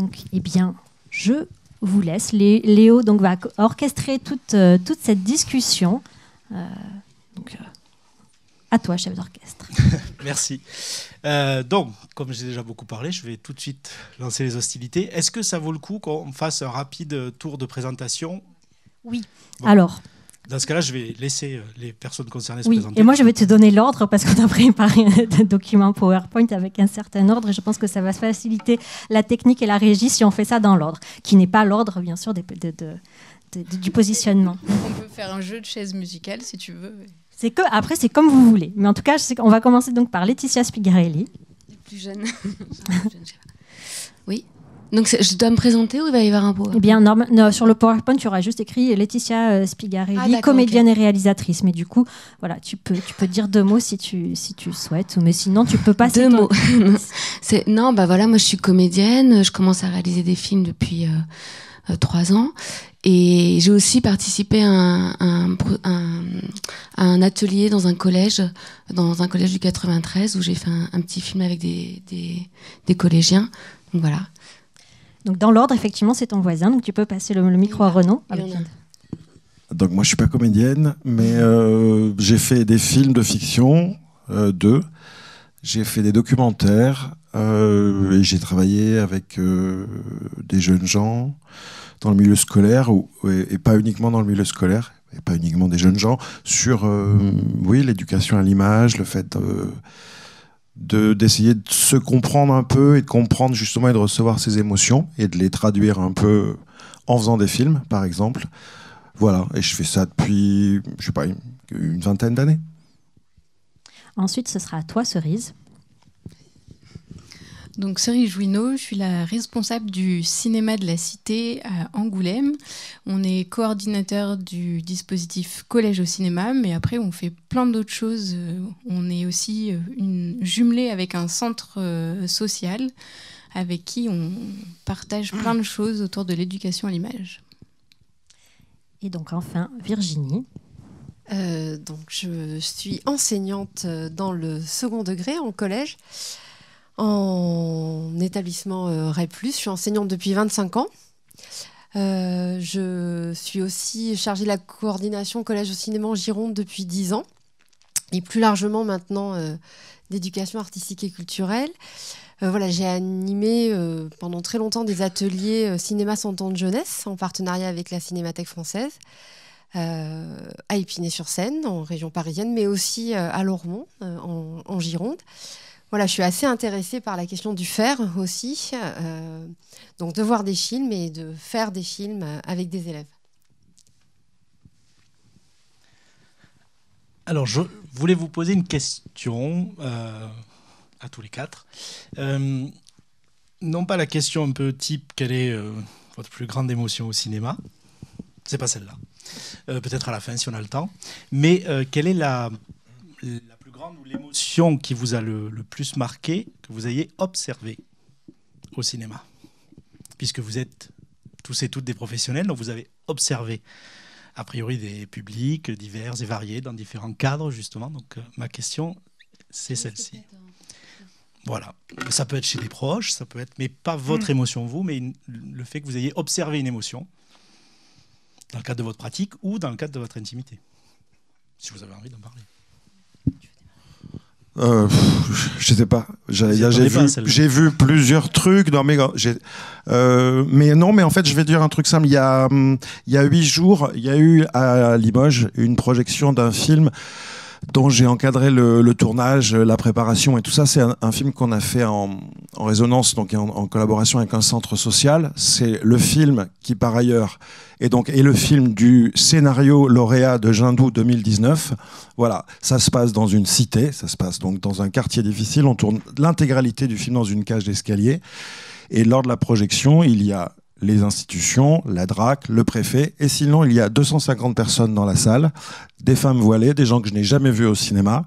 Donc, eh bien, je vous laisse. Léo donc, va orchestrer toute, euh, toute cette discussion. Euh, donc, euh, à toi, chef d'orchestre. Merci. donc, comme j'ai déjà beaucoup parlé, je vais tout de suite lancer les hostilités. Est-ce que ça vaut le coup qu'on fasse un rapide tour de présentation? Oui. Alors, dans ce cas-là, je vais laisser euh, les personnes concernées se oui. présenter. Et moi, je vais te donner l'ordre parce qu'on a préparé un document PowerPoint avec un certain ordre et je pense que ça va faciliter la technique et la régie si on fait ça dans l'ordre, qui n'est pas l'ordre, bien sûr, de, du positionnement. On peut faire un jeu de chaises musicales si tu veux. C'est que après, c'est comme vous voulez. Mais en tout cas, on va commencer donc par Laetitia Spigarelli. Les plus jeunes. oui. Donc je dois me présenter ou il va y avoir un PowerPoint Eh bien, sur le PowerPoint, tu auras juste écrit Laetitia euh, Spigarelli, ah, comédienne et réalisatrice. Mais du coup, voilà, tu peux, tu peux dire deux mots si tu, si tu souhaites, mais sinon tu peux passer. Deux mots. C'est non, bah voilà, moi je suis comédienne, je commence à réaliser des films depuis euh, euh, trois ans. Et j'ai aussi participé à un, un, atelier dans un collège, dans un collège du 93, où j'ai fait un, petit film avec des, des, des collégiens. Donc voilà. Donc dans l'ordre, effectivement, c'est ton voisin. Donc tu peux passer le, micro à Renaud. Donc moi, je suis pas comédienne, mais euh, j'ai fait des films de fiction, euh, deux. J'ai fait des documentaires euh, et j'ai travaillé avec des jeunes gens dans le milieu scolaire ou, et, pas uniquement dans le milieu scolaire et pas uniquement des jeunes gens sur oui l'éducation à l'image, le fait de d'essayer de, se comprendre un peu et de comprendre justement et de recevoir ses émotions et de les traduire un peu en faisant des films, par exemple. Voilà, et je fais ça depuis, je sais pas, une vingtaine d'années. Ensuite, ce sera à toi, Cerise. Donc Cerise Jouineau, je suis la responsable du cinéma de la Cité à Angoulême. On est coordinateur du dispositif Collège au cinéma, mais après on fait plein d'autres choses. On est aussi euh, une, jumelé avec un centre euh, social avec qui on partage plein de choses autour de l'éducation à l'image. Et donc enfin Virginie. Euh, donc je suis enseignante dans le second degré en collège en établissement euh, REP+. Je suis enseignante depuis 25 ans. Euh, je suis aussi chargée de la coordination collège au cinéma en Gironde depuis 10 ans. Et plus largement maintenant euh, d'éducation artistique et culturelle. voilà, j'ai animé pendant très longtemps des ateliers cinéma 100 ans de jeunesse en partenariat avec la Cinémathèque française. à Épinay-sur-Seine, en région parisienne, mais aussi à Lormont, en, Gironde voilà, je suis assez intéressée par la question du faire aussi, euh, donc de voir des films et de faire des films avec des élèves. Alors, je voulais vous poser une question euh, à tous les quatre. Euh, non pas la question un peu type quelle est votre plus grande émotion au cinéma, c'est pas celle-là. Peut-être à la fin si on a le temps. Mais quelle est la ou l'émotion qui vous a le, plus marqué, que vous ayez observé au cinéma Puisque vous êtes tous et toutes des professionnels, donc vous avez observé a priori des publics divers et variés dans différents cadres justement. Donc euh, ma question, c'est celle-ci. Voilà, ça peut être chez des proches, ça peut être, mais pas votre mm. émotion vous, mais le fait que vous ayez observé une émotion dans le cadre de votre pratique ou dans le cadre de votre intimité, si vous avez envie d'en parler. Euh, je sais pas. J'ai vu, plusieurs trucs dans mes. Euh, mais non, mais en fait, je vais dire un truc simple. Il y a, hum, il y a huit jours, il y a eu à Limoges une projection d'un film dont j'ai encadré le, tournage, la préparation et tout ça. C'est un, film qu'on a fait en, résonance, donc en, collaboration avec un centre social. C'est le film qui, par ailleurs, et donc et le film du scénario lauréat de Jindou 2019. Voilà, ça se passe dans une cité, ça se passe donc dans un quartier difficile. On tourne l'intégralité du film dans une cage d'escalier. Et lors de la projection, il y a les institutions, la DRAC, le préfet, et sinon il y a 250 personnes dans la salle, des femmes voilées, des gens que je n'ai jamais vus au cinéma.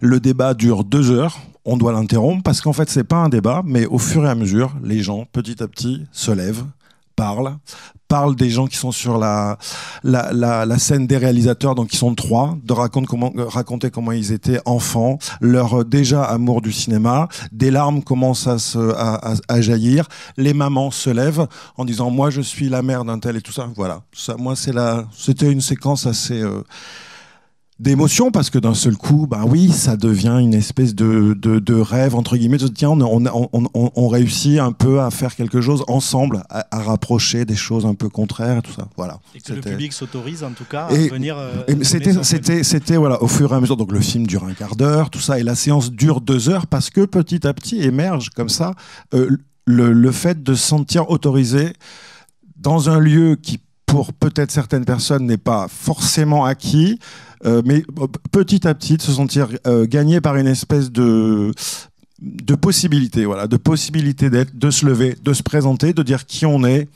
Le débat dure deux heures, on doit l'interrompre parce qu'en fait c'est pas un débat, mais au fur et à mesure, les gens petit à petit se lèvent, parlent, parle des gens qui sont sur la, la, la, scène des réalisateurs, donc ils sont trois, de raconter comment, raconter comment ils étaient enfants, leur déjà amour du cinéma, des larmes commencent à, se, à, à, jaillir, les mamans se lèvent en disant moi je suis la mère d'un tel et tout ça. Voilà, ça, moi c'est la, c'était une séquence assez euh, d'émotion parce que d'un seul coup, bah oui, ça devient une espèce de, de, de rêve entre guillemets. De, tiens, on, on, on, on, réussit un peu à faire quelque chose ensemble, à, à, rapprocher des choses un peu contraires et tout ça. Voilà. Et que le public s'autorise en tout cas à venir. Euh, c'était, c'était, c'était voilà, au fur et à mesure. Donc le film dure un quart d'heure, tout ça, et la séance dure deux heures parce que petit à petit émerge comme ça euh, le, le fait de se sentir autorisé dans un lieu qui pour peut-être certaines personnes n'est pas forcément acquis, euh, mais euh, petit à petit de se sentir euh, gagné par une espèce de de possibilité, voilà, de possibilité d'être, de se lever, de se présenter, de dire qui on est.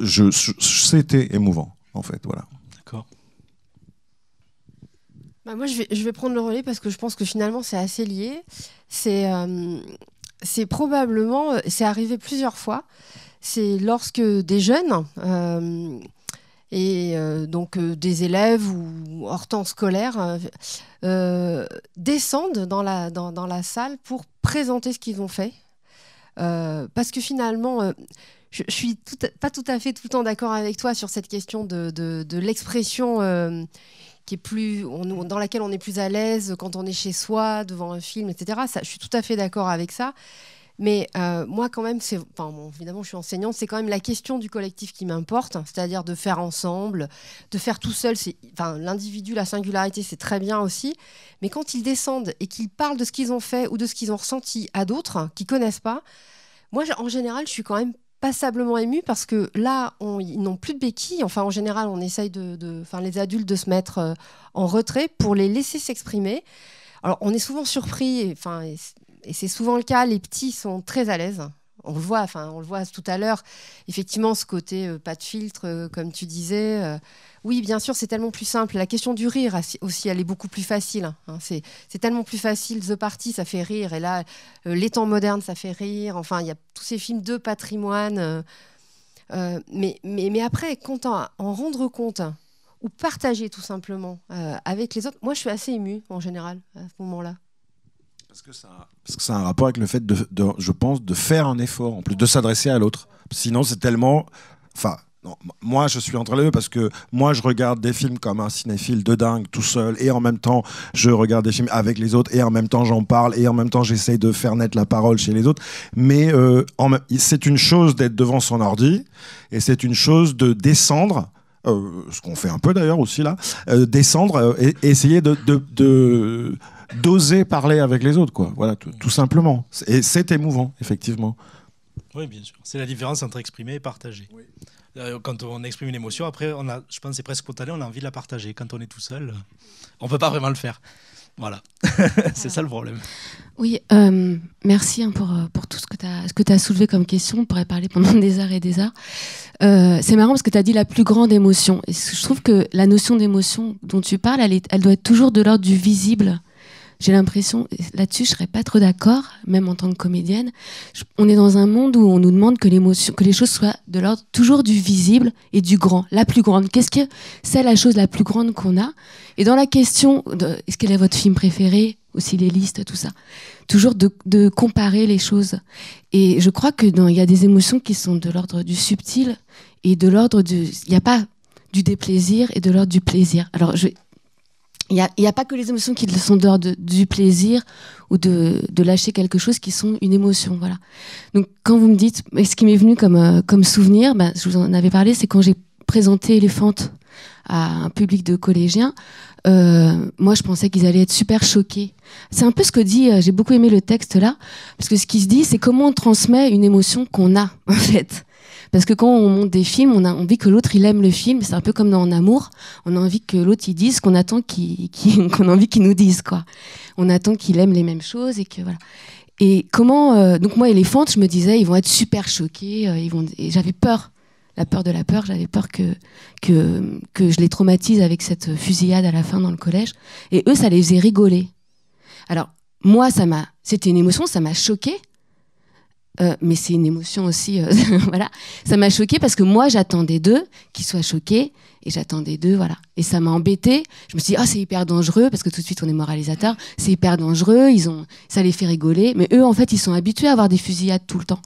Je, c'était émouvant, en fait, voilà. D'accord. Bah moi, je vais, je vais prendre le relais parce que je pense que finalement, c'est assez lié. C'est, c'est probablement, c'est arrivé plusieurs fois. C'est lorsque des jeunes et euh, donc euh, des élèves ou hors temps scolaire euh, descendent dans la, dans, dans, la salle pour présenter ce qu'ils ont fait. parce que finalement, je, je suis pas tout à fait tout le temps d'accord avec toi sur cette question de, de, l'expression qui est plus, dans laquelle on est plus à l'aise quand on est chez soi, devant un film, etc. Ça, je suis tout à fait d'accord avec ça. Mais euh, moi, quand même, évidemment, je suis enseignante, c'est quand même la question du collectif qui m'importe, c'est-à-dire de faire ensemble, de faire tout seul. L'individu, la singularité, c'est très bien aussi. Mais quand ils descendent et qu'ils parlent de ce qu'ils ont fait ou de ce qu'ils ont ressenti à d'autres qui connaissent pas, moi, en général, je suis quand même passablement émue parce que là, ils n'ont plus de béquilles. Enfin, en général, on essaye de, enfin, les adultes de se mettre euh, en retrait pour les laisser s'exprimer. Alors, on est souvent surpris, c'est souvent le cas, les petits sont très à l'aise. On le voit, enfin, on le voit tout à l'heure. Effectivement, ce côté euh, pas de filtre, euh, comme tu disais. Euh, oui, bien sûr, c'est tellement plus simple. La question du rire aussi, elle est beaucoup plus facile. Hein. C'est tellement plus facile. The Party, ça fait rire. Et là, Les temps modernes, ça fait rire. Enfin, il y a tous ces films de patrimoine. mais, mais, mais après, quand en, en rendre compte ou partager tout simplement avec les autres, moi, je suis assez émue en général à ce moment-là. Parce que ça, que ça a un rapport avec le fait, de, je pense, de faire un effort, en plus de s'adresser à l'autre. Sinon, c'est tellement... Enfin, moi, je suis entre les deux parce que moi, je regarde des films comme un cinéphile de dingue tout seul et en même temps, je regarde des films avec les autres et en même temps, j'en parle et en même temps, j'essaye de faire naître la parole chez les autres. Mais euh, c'est une chose d'être devant son ordi et c'est une chose de descendre. Euh, ce qu'on fait un peu d'ailleurs aussi là, euh, descendre et essayer de d'oser parler avec les autres, quoi. Voilà, tout, simplement. Et c'est émouvant, effectivement. Oui, bien sûr. C'est la différence entre exprimer et partager. Euh, quand on exprime une émotion, après, on a, je pense, c'est presque spontané, on a envie de la partager. Quand on est tout seul, on peut pas vraiment le faire. Voilà, c'est ça le problème. Oui, euh, merci hein, pour, euh, pour tout ce que tu as, ce que as soulevé comme question. On pourrait parler pendant des heures et des heures. c'est marrant parce que tu as dit la plus grande émotion. Et je trouve que la notion d'émotion dont tu parles, elle, elle doit être toujours de l'ordre du visible j'ai l'impression, là-dessus, je serais pas trop d'accord, même en tant que comédienne. on est dans un monde où on nous demande que les choses soient de l'ordre toujours du visible et du grand, la plus grande. Qu'est-ce que c'est la chose la plus grande qu'on a? Et dans la question, est-ce quel est votre film préféré? Aussi les listes, tout ça. Toujours de, de comparer les choses. Et je crois que il y a des émotions qui sont de l'ordre du subtil et de l'ordre du, il n'y a pas du déplaisir et de l'ordre du plaisir. Alors, je, il n'y a, pas que les émotions qui sont dehors de, du plaisir ou de, lâcher quelque chose qui sont une émotion. Voilà. Donc quand vous me dites, ce qui m'est venu comme, euh, souvenir, ben, je vous en avais parlé, c'est quand j'ai présenté Elephant à un public de collégiens, euh, moi je pensais qu'ils allaient être super choqués. C'est un peu ce que dit, euh, j'ai beaucoup aimé le texte là, parce que ce qui se dit, c'est comment on transmet une émotion qu'on a en fait. Parce que quand on monte des films, on a envie que l'autre il aime le film. C'est un peu comme dans En amour. On a envie que l'autre il dise qu'on attend qu'il, qu'on a envie qu'il nous dise quoi. On attend qu'il aime les mêmes choses et que voilà. Et comment euh, donc moi éléphant, je me disais ils vont être super choqués. Euh. Et j'avais peur. La peur de la peur, j'avais peur que, que, que je les traumatise avec cette fusillade à la fin dans le collège. Et eux, ça les faisait rigoler. Alors, moi, ça m'a, c'était une émotion, ça m'a choqué. Euh, mais c'est une émotion aussi. Euh, voilà, ça m'a choqué parce que moi j'attendais d'eux qu'ils soient choqués et j'attendais d'eux, voilà. Et ça m'a embêté. Je me suis dit ah c'est hyper dangereux parce que tout de suite on est moralisateur, c'est hyper dangereux. Ils ont, ça les fait rigoler, mais eux en fait ils sont habitués à avoir des fusillades tout le temps.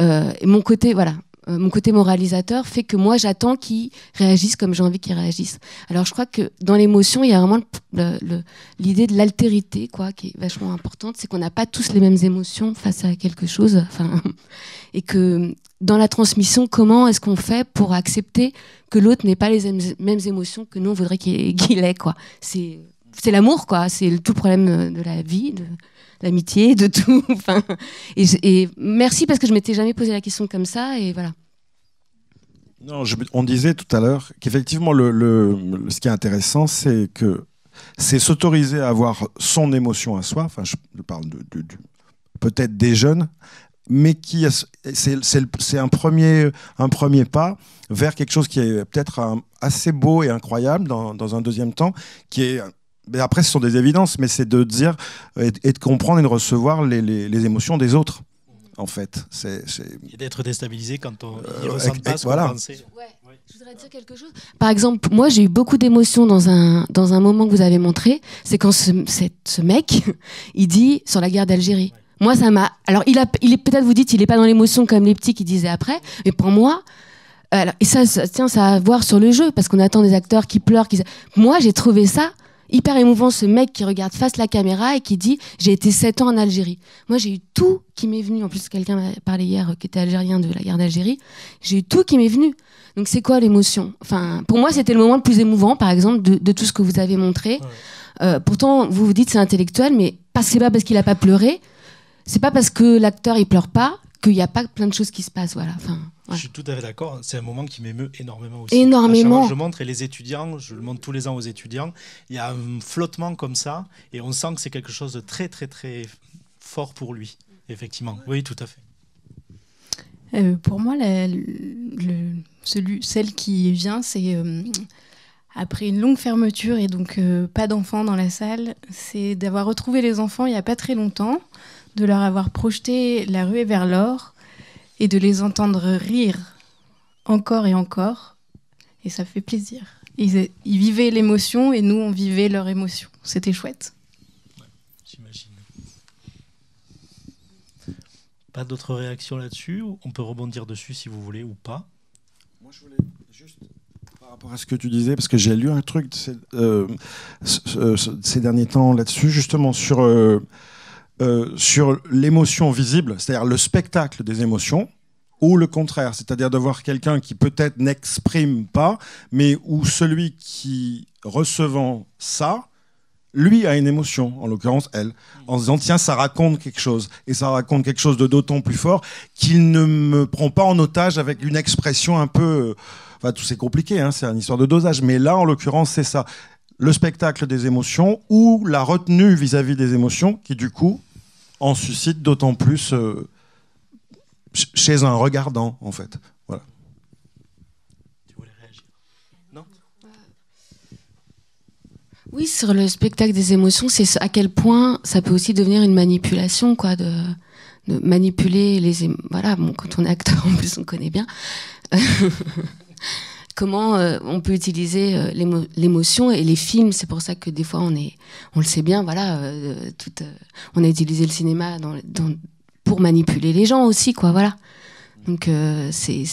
Euh, et mon côté, voilà, euh, mon côté moralisateur fait que moi j'attends qu'ils réagissent comme j'ai envie qu'ils réagissent. Alors je crois que dans l'émotion, il y a vraiment l'idée de l'altérité, quoi, qui est vachement importante, c'est qu'on n'a pas tous les mêmes émotions face à quelque chose, enfin, et que dans la transmission, comment est-ce qu'on fait pour accepter que l'autre n'ait pas les mêmes émotions que nous on voudrait qu'il ait, quoi. C'est c'est l'amour, quoi. C'est tout problème de la vie, de l'amitié, de tout. enfin, et, merci parce que je m'étais jamais posé la question comme ça, et voilà. Non, on disait tout à l'heure qu'effectivement, le, ce qui est intéressant, c'est que c'est s'autoriser à avoir son émotion à soi. Enfin, je, parle de, peut-être des jeunes, mais qui c'est un premier, un premier pas vers quelque chose qui est peut-être assez beau et incroyable dans, dans, un deuxième temps, qui est après, ce sont des évidences, mais c'est de dire et, de comprendre et de recevoir les, les, émotions des autres, en fait. C'est, Et d'être déstabilisé quand on ne euh, ressent pas ce voilà. qu'on pensait. Je voudrais dire quelque chose. Par exemple, moi, j'ai eu beaucoup d'émotions dans un, dans un moment que vous avez montré. C'est quand ce, ce mec, il dit sur la guerre d'Algérie. Moi, ça m'a. Alors, il, a, il est peut-être, vous dites, il n'est pas dans l'émotion comme les petits qui disaient après, mais pour moi, alors, et ça, ça, tiens, ça a à voir sur le jeu, parce qu'on attend des acteurs qui pleurent. Qui... Moi, j'ai trouvé ça hyper émouvant ce mec qui regarde face la caméra et qui dit j'ai été sept ans en Algérie. Moi j'ai eu tout qui m'est venu. En plus quelqu'un m'a parlé hier euh, qui était algérien de la guerre d'Algérie. J'ai eu tout qui m'est venu. Donc c'est quoi l'émotion? Enfin pour moi c'était le moment le plus émouvant par exemple de, tout ce que vous avez montré. Euh, pourtant vous vous dites c'est intellectuel mais pas c'est pas parce qu'il a pas pleuré. C'est pas parce que l'acteur il pleure pas qu'il n'y a pas plein de choses qui se passent. Voilà. Enfin, Je suis tout à fait d'accord. C'est un moment qui m'émeut énormément aussi. Énormément. Je montre et les étudiants, je le montre tous les ans aux étudiants. Il y a un flottement comme ça et on sent que c'est quelque chose de très très très fort pour lui. Effectivement. Oui, tout à fait. Euh, pour moi, le, celui, celle qui vient, c'est euh, après une longue fermeture et donc euh, pas d'enfants dans la salle, c'est d'avoir retrouvé les enfants il n'y a pas très longtemps de leur avoir projeté la ruée vers l'or et de les entendre rire encore et encore. Et ça fait plaisir. Ils, vivaient l'émotion et nous, on vivait leur émotion. C'était chouette. J'imagine. Pas d'autres réactions là-dessus On peut rebondir dessus si vous voulez ou pas? Moi, je voulais juste par rapport à ce que tu disais, parce que j'ai lu un truc ces, euh, ces derniers temps là-dessus, justement sur euh, euh, sur l'émotion visible, c'est-à-dire le spectacle des émotions, ou le contraire, c'est-à-dire de voir quelqu'un qui peut-être n'exprime pas, mais où celui qui, recevant ça, lui a une émotion, en l'occurrence elle, en se disant tiens ça raconte quelque chose, et ça raconte quelque chose de d'autant plus fort qu'il ne me prend pas en otage avec une expression un peu... Euh, enfin tout c'est compliqué, hein, c'est une histoire de dosage, mais là en l'occurrence c'est ça, le spectacle des émotions ou la retenue vis à -vis des émotions qui du coup en suscite d'autant plus euh, chez un regardant, en fait. Voilà. Tu voulais réagir Non? Oui, sur le spectacle des émotions, c'est à quel point ça peut aussi devenir une manipulation, quoi, de, manipuler les. Voilà, bon, quand on est acteur, en plus, on connaît bien. comment euh, on peut utiliser euh, l'émotion et les films. C'est pour ça que des fois on est, on le sait bien, voilà, euh, tout, on a utilisé le cinéma pour manipuler les gens aussi, quoi, voilà. Donc c'est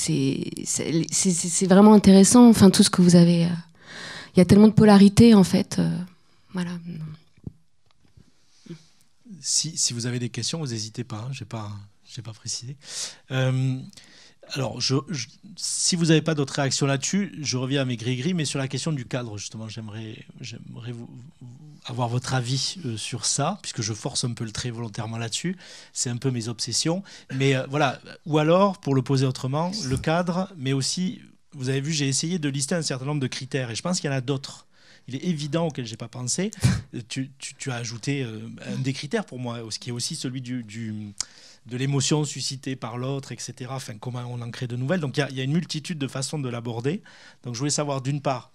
vraiment intéressant. Enfin tout ce que vous avez, il y a tellement de polarité en fait, voilà. Si, si, vous avez des questions, vous n'hésitez pas. Hein, j'ai pas, j'ai pas précisé. Alors, je, si vous n'avez pas d'autres réactions là-dessus, je reviens à mes gris-gris, mais sur la question du cadre, justement, j'aimerais, j'aimerais avoir votre avis euh, sur ça, puisque je force un peu le trait volontairement là-dessus. C'est un peu mes obsessions. Mais euh, voilà, ou alors, pour le poser autrement, le cadre, mais aussi, vous avez vu, j'ai essayé de lister un certain nombre de critères, et je pense qu'il y en a d'autres il est évident auquel j'ai pas pensé. tu, tu, as ajouté euh, un des critères pour moi, ce qui est aussi celui du, du, de l'émotion suscitée par l'autre, etc. Enfin, comment on en crée de nouvelles. Donc il y, a une multitude de façons de l'aborder. Donc je voulais savoir d'une part,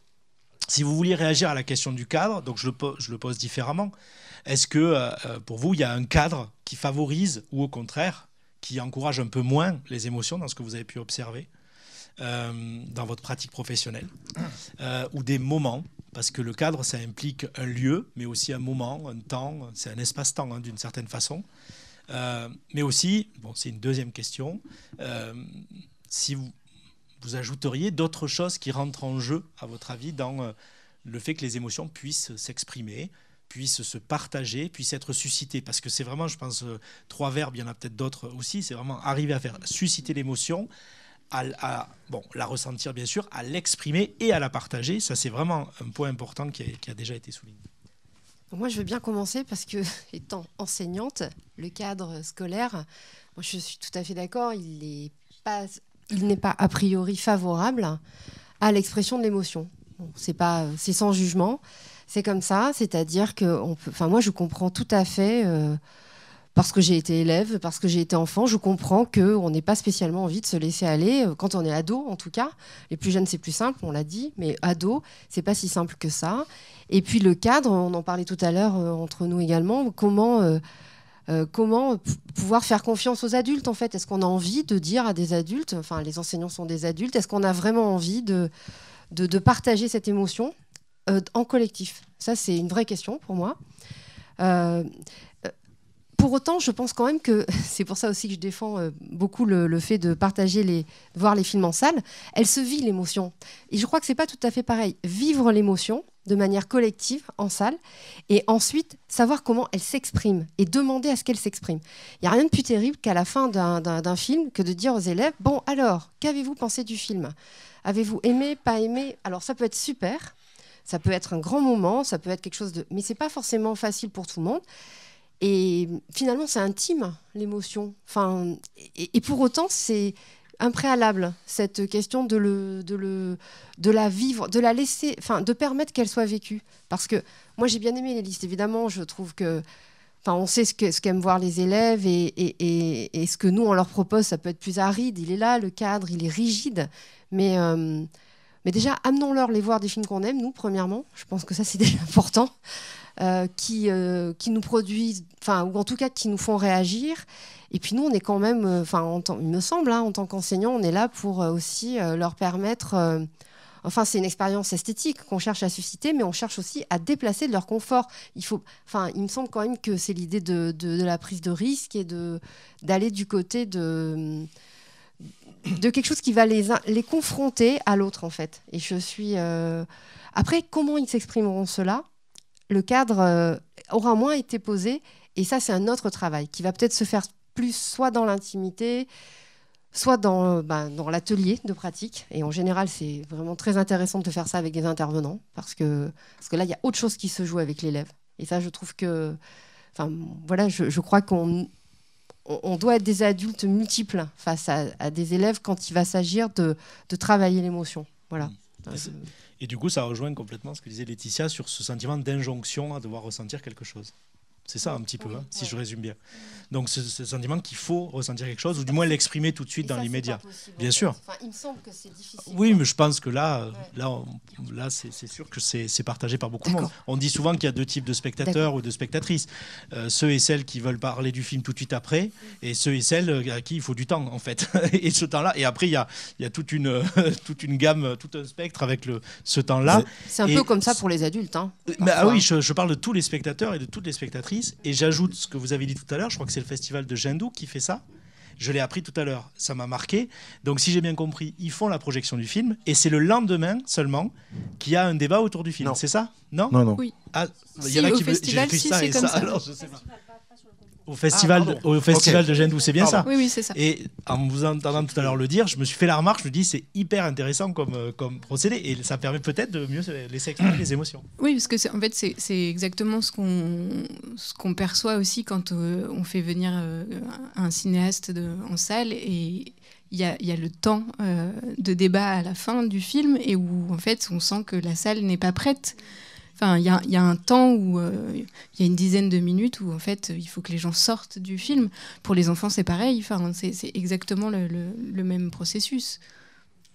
si vous vouliez réagir à la question du cadre, donc je le, pose différemment. Est-ce que euh, euh, pour vous, il y a un cadre qui favorise ou au contraire qui encouragent un peu moins les émotions dans ce que vous avez pu observer dans votre pratique professionnelle, ou des moments? Parce que le cadre, ça implique un lieu, mais aussi un moment, un temps, c'est un espace-temps hein, d'une certaine façon. Euh, mais aussi, bon, c'est une deuxième question, euh, si vous, ajouteriez d'autres choses qui rentrent en jeu, à votre avis, dans euh, le fait que les émotions puissent s'exprimer, puissent se partager, puissent être suscitées? Parce que c'est vraiment, je pense, trois verbes, il y en a peut-être d'autres aussi, c'est vraiment arriver à faire susciter l'émotion, à, bon, la ressentir bien sûr, à l'exprimer et à la partager. Ça, c'est vraiment un point important qui a, déjà été souligné. Moi, je veux bien commencer parce que, étant enseignante, le cadre scolaire, moi, je suis tout à fait d'accord, il n'est pas, a priori favorable à l'expression de l'émotion. c'est sans jugement, c'est comme ça. C'est-à-dire que, moi, je comprends tout à fait. Euh, parce que j'ai été élève, parce que j'ai été enfant, je comprends qu'on n'ait pas spécialement envie de se laisser aller, euh, quand on est ado en tout cas. Les plus jeunes, c'est plus simple, on l'a dit, mais ado, c'est pas si simple que ça. Et puis le cadre, on en parlait tout à l'heure euh, entre nous également, comment, euh, comment pouvoir faire confiance aux adultes en fait Est-ce qu'on a envie de dire à des adultes, enfin les enseignants sont des adultes, est-ce qu'on a vraiment envie de, de, partager cette émotion en collectif? Ça, c'est une vraie question pour moi pour autant, je pense quand même que c'est pour ça aussi que je défends euh, beaucoup le, fait de partager les, voir les films en salle. Elle se vit l'émotion, et je crois que c'est pas tout à fait pareil. Vivre l'émotion de manière collective en salle, et ensuite savoir comment elle s'exprime et demander à ce qu'elle s'exprime. Il y a rien de plus terrible qu'à la fin d'un film que de dire aux élèves bon alors qu'avez-vous pensé du film? Avez-vous aimé, pas aimé? Alors ça peut être super. Ça peut être un grand moment, ça peut être quelque chose de... Mais c'est pas forcément facile pour tout le monde. Et finalement, c'est intime, l'émotion. Enfin, et, pour autant, c'est impréalable, cette question de, le, de, le, de la vivre, de la laisser, enfin, de permettre qu'elle soit vécue. Parce que moi, j'ai bien aimé les listes, évidemment. Je trouve que. Enfin, on sait ce qu'aiment ce voir les élèves et, et, et, ce que nous, on leur propose, ça peut être plus aride. Il est là, le cadre, il est rigide. Mais, euh, mais déjà, amenons-leur les voir des films qu'on aime, nous, premièrement. Je pense que ça, c'est déjà important. Euh, qui, euh, qui nous produisent, enfin, ou en tout cas qui nous font réagir. Et puis nous, on est quand même, euh, enfin, il me semble, hein, en tant qu'enseignant, on est là pour aussi leur permettre. Enfin, c'est une expérience esthétique qu'on cherche à susciter, mais on cherche aussi à déplacer de leur confort. Il faut, enfin, il me semble quand même que c'est l'idée de, de, la prise de risque et d'aller du côté de de quelque chose qui va les les confronter à l'autre en fait. Et je suis après comment ils s'exprimeront cela? Le cadre euh, aura moins été posé. Et ça, c'est un autre travail qui va peut-être se faire plus soit dans l'intimité, soit dans, euh, bah, dans l'atelier de pratique. Et en général, c'est vraiment très intéressant de faire ça avec des intervenants, parce que, parce que là, il y a autre chose qui se joue avec l'élève. Et ça, je trouve que... Enfin, voilà, je, crois qu'on on doit être des adultes multiples face à, des élèves quand il va s'agir de, de travailler l'émotion. Voilà. Et du coup, ça rejoint complètement ce que disait Laetitia sur ce sentiment d'injonction à devoir ressentir quelque chose. C'est ça un petit peu, hein, si je résume bien. Donc ce, sentiment qu'il faut ressentir quelque chose, ou du moins l'exprimer tout de suite dans l'immédiat. Bien sûr. il me semble que c'est difficile. Oui, mais je pense que là, là, là c'est sûr que c'est partagé par beaucoup de monde. On dit souvent qu'il y a deux types de spectateurs ou de spectatrices. Euh, ceux et celles qui veulent parler du film tout de suite après, et ceux et celles à qui il faut du temps, en fait. et ce temps-là. Et après, il y a, il y a toute, une, toute une gamme, tout un spectre avec le, ce temps-là. C'est un peu comme ça pour les adultes. Hein, ah oui, je, je parle de tous les spectateurs et de toutes les spectatrices et j'ajoute ce que vous avez dit tout à l'heure, je crois que c'est le festival de Jindou qui fait ça. Je l'ai appris tout à l'heure, ça m'a marqué. Donc si j'ai bien compris, ils font la projection du film et c'est le lendemain seulement qu'il y a un débat autour du film. C'est ça? Non? Non, non. Oui. Ah, il y en a qui festival, si, ça et ça. ça. Alors, je sais pas. Au festival, de, au festival de Gênes, c'est bien ça Oui, oui, c'est ça. Et en vous entendant tout à l'heure le dire, je me suis fait la remarque, je me dis c'est hyper intéressant comme, euh, comme procédé et ça permet peut-être de mieux laisser exprimer les émotions. Oui, parce que en fait, c'est exactement ce qu'on qu'on perçoit aussi quand euh, on fait venir euh, un cinéaste de, en salle et il y, a, y a, le temps de débat à la fin du film et où en fait on sent que la salle n'est pas prête il y a, un temps où euh, il y a une dizaine de minutes où en fait il faut que les gens sortent du film. Pour les enfants, c'est pareil. Enfin, c'est exactement le, même processus.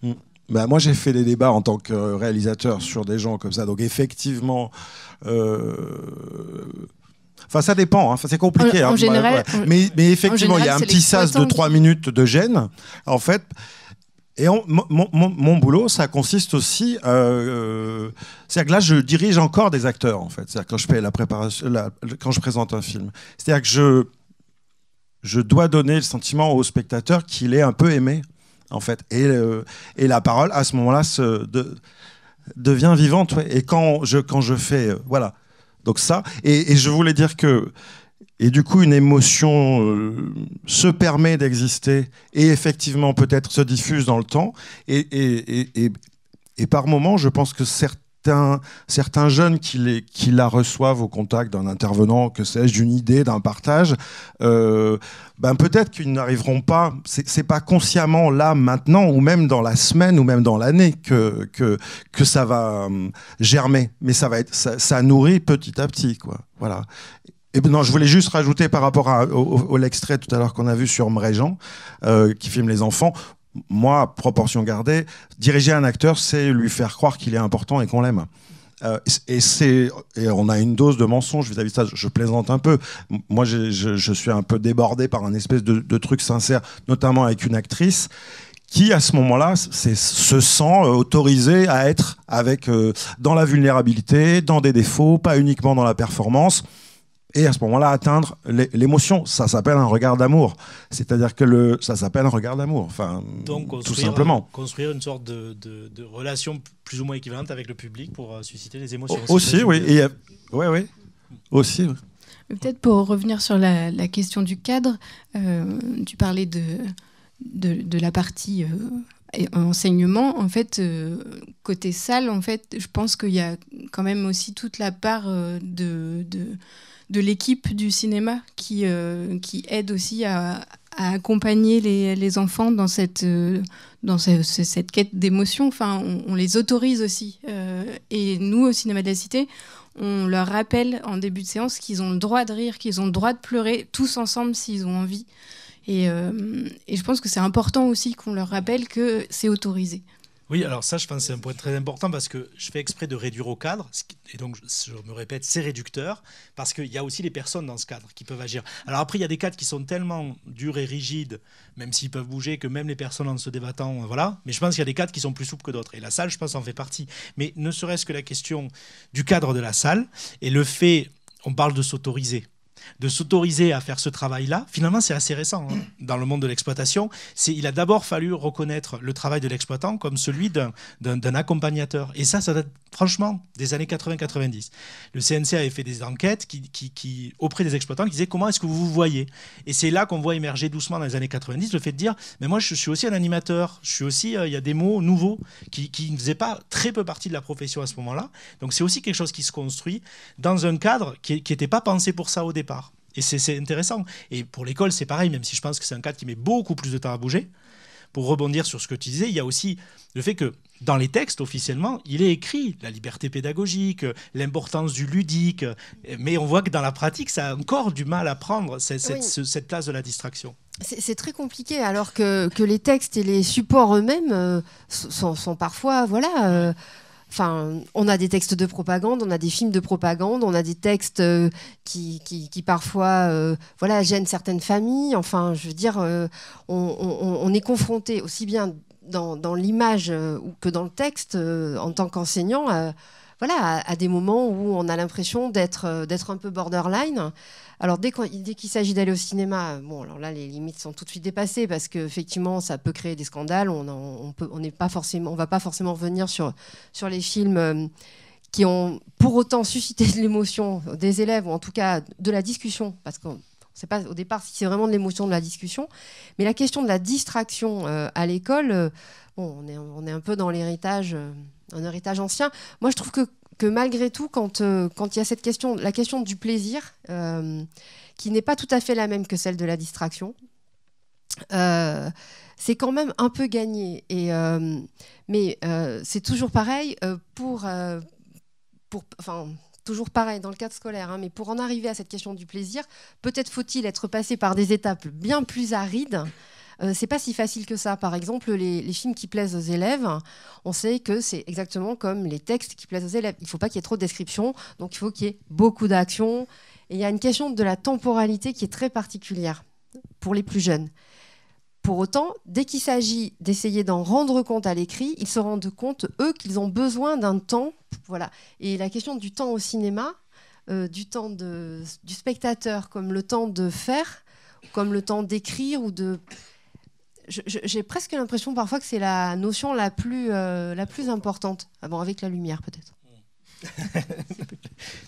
Mm. Bah, moi, j'ai fait des débats en tant que réalisateur sur des gens comme ça. Donc, effectivement, euh, Enfin, ça dépend, hein. c'est compliqué. En, hein. général, mais, mais, effectivement, il y a un petit sas de 3 minutes de gêne, en fait. Et mon, boulot, ça consiste aussi. Euh, c'est-à-dire que là, je dirige encore des acteurs, en fait. C'est-à-dire quand je fais la préparation, quand je présente un film. C'est-à-dire que je, je dois donner le sentiment au spectateur qu'il est un peu aimé, en fait. Et, euh, et la parole, à ce moment-là, de, devient vivante. Et quand je, quand je fais. Euh, voilà. Donc ça. Et, je voulais dire que. Et du coup, une émotion euh, se permet d'exister et effectivement peut-être se diffuse dans le temps. Et, par moments, je pense que certains certains, jeunes qui, la reçoivent au contact d'un intervenant, que sais-je, d'une idée, d'un partage, euh, ben peut-être qu'ils n'arriveront pas, c'est pas consciemment là, maintenant, ou même dans la semaine, ou même dans l'année que, que, ça va hum, germer. Mais ça, va être, ça, nourrit petit à petit. Quoi. Voilà. Non, je voulais juste rajouter par rapport à, au, l'extrait tout à l'heure qu'on a vu sur Mréjean, euh, qui filme les enfants moi, proportion gardée, diriger un acteur, c'est lui faire croire qu'il est important et qu'on l'aime. Euh, et on a une dose de mensonge vis-à-vis de ça. Je, plaisante un peu. Moi, je, suis un peu débordé par un espèce de, truc sincère, notamment avec une actrice qui, à ce moment-là, se sent autorisée à être avec euh, dans la vulnérabilité, dans des défauts, pas uniquement dans la performance et à ce moment-là atteindre l'émotion. Ça s'appelle un regard d'amour. C'est-à-dire que le, ça s'appelle un regard d'amour. Enfin, Donc, tout simplement. Construire une sorte de, de, relation plus ou moins équivalente avec le public pour euh, susciter des émotions. aussi, oui. Et, ouais, oui. Aussi. Peut-être pour revenir sur la, la question du cadre, euh, tu parlais de, de, de la partie euh, enseignement. En fait, côté salle, en fait, je pense qu'il y a quand même aussi toute la part de, de de l'équipe du cinéma qui, euh, qui aide aussi à, accompagner les, les, enfants dans cette, euh, dans cette quête d'émotion. Enfin, on, les autorise aussi. Euh, et nous, au Cinéma de la Cité, on leur rappelle en début de séance qu'ils ont le droit de rire, qu'ils ont le droit de pleurer, tous ensemble s'ils ont envie. Et, et je pense que c'est important aussi qu'on leur rappelle que c'est autorisé. Oui, alors ça, je pense c'est un point très important parce que je fais exprès de réduire au cadre. Et donc, je me répète, c'est réducteur parce qu'il y a aussi les personnes dans ce cadre qui peuvent agir. Alors après, il y a des cadres qui sont tellement durs et rigides, même s'ils peuvent bouger, que même les personnes en se débattant, euh, voilà. Mais je pense qu'il y a des cadres qui sont plus souples que d'autres. Et la salle, je pense, en fait partie. Mais ne serait-ce que la question du cadre de la salle et le fait, on parle de s'autoriser de s'autoriser à faire ce travail-là, finalement, c'est assez récent hein, dans le monde de l'exploitation. Il a d'abord fallu reconnaître le travail de l'exploitant comme celui d'un accompagnateur. Et ça, ça date franchement des années 80-90. Le CNC avait fait des enquêtes qui, auprès des exploitants qui disaient comment est-ce que vous vous voyez? Et c'est là qu'on voit émerger doucement dans les années 90 le fait de dire mais moi, je suis aussi un animateur, je suis aussi, euh, il y a des mots nouveaux qui ne faisaient pas très peu partie de la profession à ce moment-là. Donc c'est aussi quelque chose qui se construit dans un cadre qui n'était pas pensé pour ça au départ. Et c'est intéressant. Et pour l'école, c'est pareil, même si je pense que c'est un cadre qui met beaucoup plus de temps à bouger. Pour rebondir sur ce que tu disais, il y a aussi le fait que dans les textes, officiellement, il est écrit la liberté pédagogique, l'importance du ludique, mais on voit que dans la pratique, ça a encore du mal à prendre cette, cette, place de la distraction. C'est très compliqué, alors que, que, les textes et les supports eux-mêmes euh, sont, sont, parfois, voilà. Euh, Enfin, on a des textes de propagande, on a des films de propagande, on a des textes euh, qui, qui, parfois euh, voilà, gênent certaines familles. Enfin, je veux dire, euh, on, est confronté aussi bien dans, l'image que dans le texte en tant qu'enseignant voilà, à, des moments où on a l'impression d'être un peu borderline. Alors dès qu'il s'agit d'aller au cinéma, bon alors là les limites sont tout de suite dépassées parce qu'effectivement ça peut créer des scandales. On on, pas forcément, on va pas forcément revenir sur sur les films euh, qui ont pour autant suscité de l'émotion des élèves ou en tout cas de la discussion parce qu'on sait pas au départ si c'est vraiment de l'émotion de la discussion, mais la question de la distraction euh, à l'école, euh, bon, on est, on est un peu dans l'héritage, un héritage ancien. Moi, je trouve que que malgré tout, quand, euh, quand il y a cette question, la question du plaisir, euh, qui n'est pas tout à fait la même que celle de la distraction, euh, c'est quand même un peu gagné. Et, mais c'est toujours pareil pour, pour, enfin, toujours pareil dans le cadre scolaire, hein, mais pour en arriver à cette question du plaisir, peut-être faut-il être passé par des étapes bien plus arides euh, c'est pas si facile que ça. Par exemple, les, films qui plaisent aux élèves, on sait que c'est exactement comme les textes qui plaisent aux élèves. Il faut pas qu'il y ait trop de descriptions, donc il faut qu'il y ait beaucoup d'action. Et il y a une question de la temporalité qui est très particulière pour les plus jeunes. Pour autant, dès qu'il s'agit d'essayer d'en rendre compte à l'écrit, ils se rendent compte, eux, qu'ils ont besoin d'un temps. Voilà. Et la question du temps au cinéma, euh, du temps du spectateur comme le temps de faire, comme le temps d'écrire ou de... J'ai presque l'impression parfois que c'est la notion la plus, euh, la plus importante, ah bon, avec la lumière peut-être.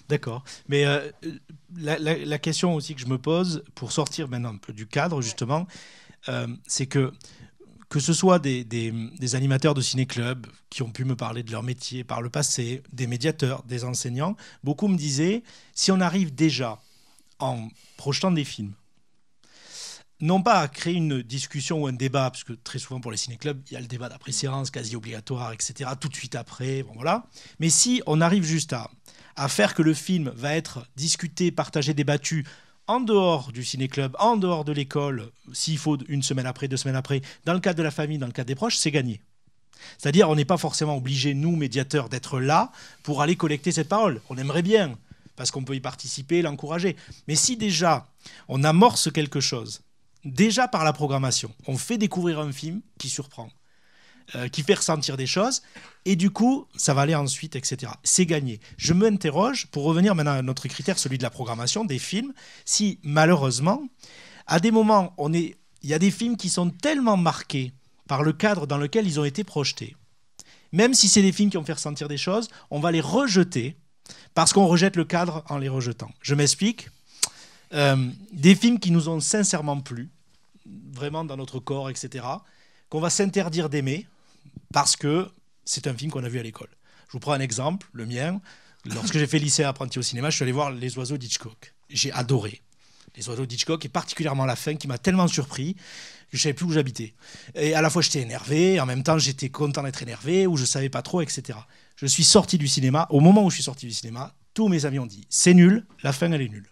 D'accord. Mais euh, la, la, question aussi que je me pose, pour sortir maintenant un peu du cadre, justement, euh, c'est que que ce soit des, des, animateurs de ciné-club qui ont pu me parler de leur métier par le passé, des médiateurs, des enseignants, beaucoup me disaient, si on arrive déjà en projetant des films, non pas à créer une discussion ou un débat, parce que très souvent pour les ciné-clubs, il y a le débat d'après-séance quasi obligatoire, etc., tout de suite après, bon voilà. Mais si on arrive juste à, à faire que le film va être discuté, partagé, débattu en dehors du ciné-club, en dehors de l'école, s'il faut une semaine après, deux semaines après, dans le cadre de la famille, dans le cadre des proches, c'est gagné. C'est-à-dire, on n'est pas forcément obligé, nous, médiateurs, d'être là pour aller collecter cette parole. On aimerait bien, parce qu'on peut y participer, l'encourager. Mais si déjà, on amorce quelque chose, déjà par la programmation, on fait découvrir un film qui surprend, euh, qui fait ressentir des choses, et du coup, ça va aller ensuite, etc. C'est gagné. Je m'interroge, pour revenir maintenant à notre critère, celui de la programmation des films, si malheureusement, à des moments, il y a des films qui sont tellement marqués par le cadre dans lequel ils ont été projetés, même si c'est des films qui ont fait ressentir des choses, on va les rejeter parce qu'on rejette le cadre en les rejetant. Je m'explique. Euh, des films qui nous ont sincèrement plu, vraiment dans notre corps, etc., qu'on va s'interdire d'aimer parce que c'est un film qu'on a vu à l'école. Je vous prends un exemple, le mien. Lorsque j'ai fait lycée apprenti au cinéma, je suis allé voir Les Oiseaux d'Hitchcock. J'ai adoré Les Oiseaux d'Hitchcock et particulièrement la fin qui m'a tellement surpris que je savais plus où j'habitais. Et à la fois j'étais énervé, en même temps j'étais content d'être énervé, ou je ne savais pas trop, etc. Je suis sorti du cinéma. Au moment où je suis sorti du cinéma, tous mes amis ont dit c'est nul, la fin elle est nulle.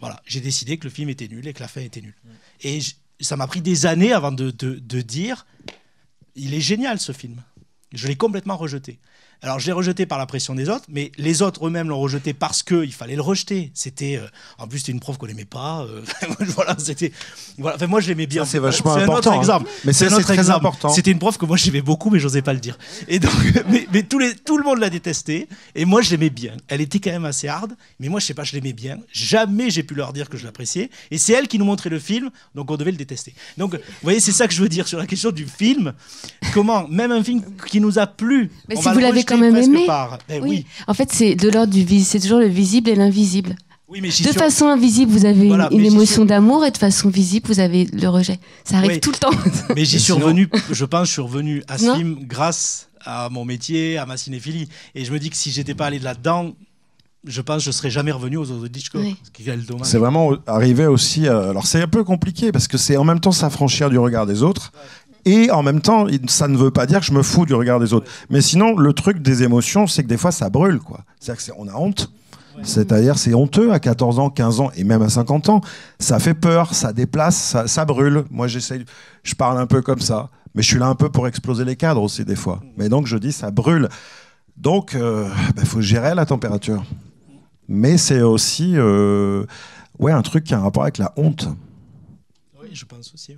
Voilà, j'ai décidé que le film était nul et que la fin était nulle. Et ça m'a pris des années avant de, de dire il est génial ce film. Je l'ai complètement rejeté. Alors, je l'ai rejeté par la pression des autres, mais les autres eux-mêmes l'ont rejeté parce qu'il fallait le rejeter. C'était, euh, en plus, c'était une prof qu'on n'aimait pas. Euh, voilà, c'était. Voilà. Enfin, moi, je l'aimais bien. C'est vachement important. Un autre exemple. Mais c'est très exemple. important. C'était une prof que moi j'aimais beaucoup, mais j'osais pas le dire. Et donc, mais, mais tous les, tout le monde l'a détesté, et moi, je l'aimais bien. Elle était quand même assez hard, mais moi, je sais pas, je l'aimais bien. Jamais j'ai pu leur dire que je l'appréciais. Et c'est elle qui nous montrait le film, donc on devait le détester. Donc, vous voyez, c'est ça que je veux dire sur la question du film. Comment, même un film qui nous a plu, mais si vous l'avez quand même aimé. Ben oui. En fait, c'est de l'ordre du c'est toujours le visible et l'invisible. Oui, mais de façon invisible, vous avez une, émotion d'amour et de façon visible, vous avez le rejet. Ça arrive tout le temps. mais j'y suis revenu, je pense, je suis revenu à ce film grâce à mon métier, à ma cinéphilie. Et je me dis que si j'étais pas allé là-dedans, je pense que je serais jamais revenu aux autres Hitchcock. C'est vraiment arrivé aussi. alors c'est un peu compliqué parce que c'est en même temps s'affranchir du regard des autres et en même temps, ça ne veut pas dire que je me fous du regard des autres. Mais sinon, le truc des émotions, c'est que des fois, ça brûle. C'est-à-dire qu'on a honte. C'est-à-dire, c'est honteux à 14 ans, 15 ans et même à 50 ans. Ça fait peur, ça déplace, ça, brûle. Moi, j'essaye, je parle un peu comme ça. Mais je suis là un peu pour exploser les cadres aussi, des fois. Mais donc, je dis, ça brûle. Donc, il euh, bah, faut gérer la température. Mais c'est aussi euh, ouais, un truc qui a un rapport avec la honte. Oui, je pense aussi.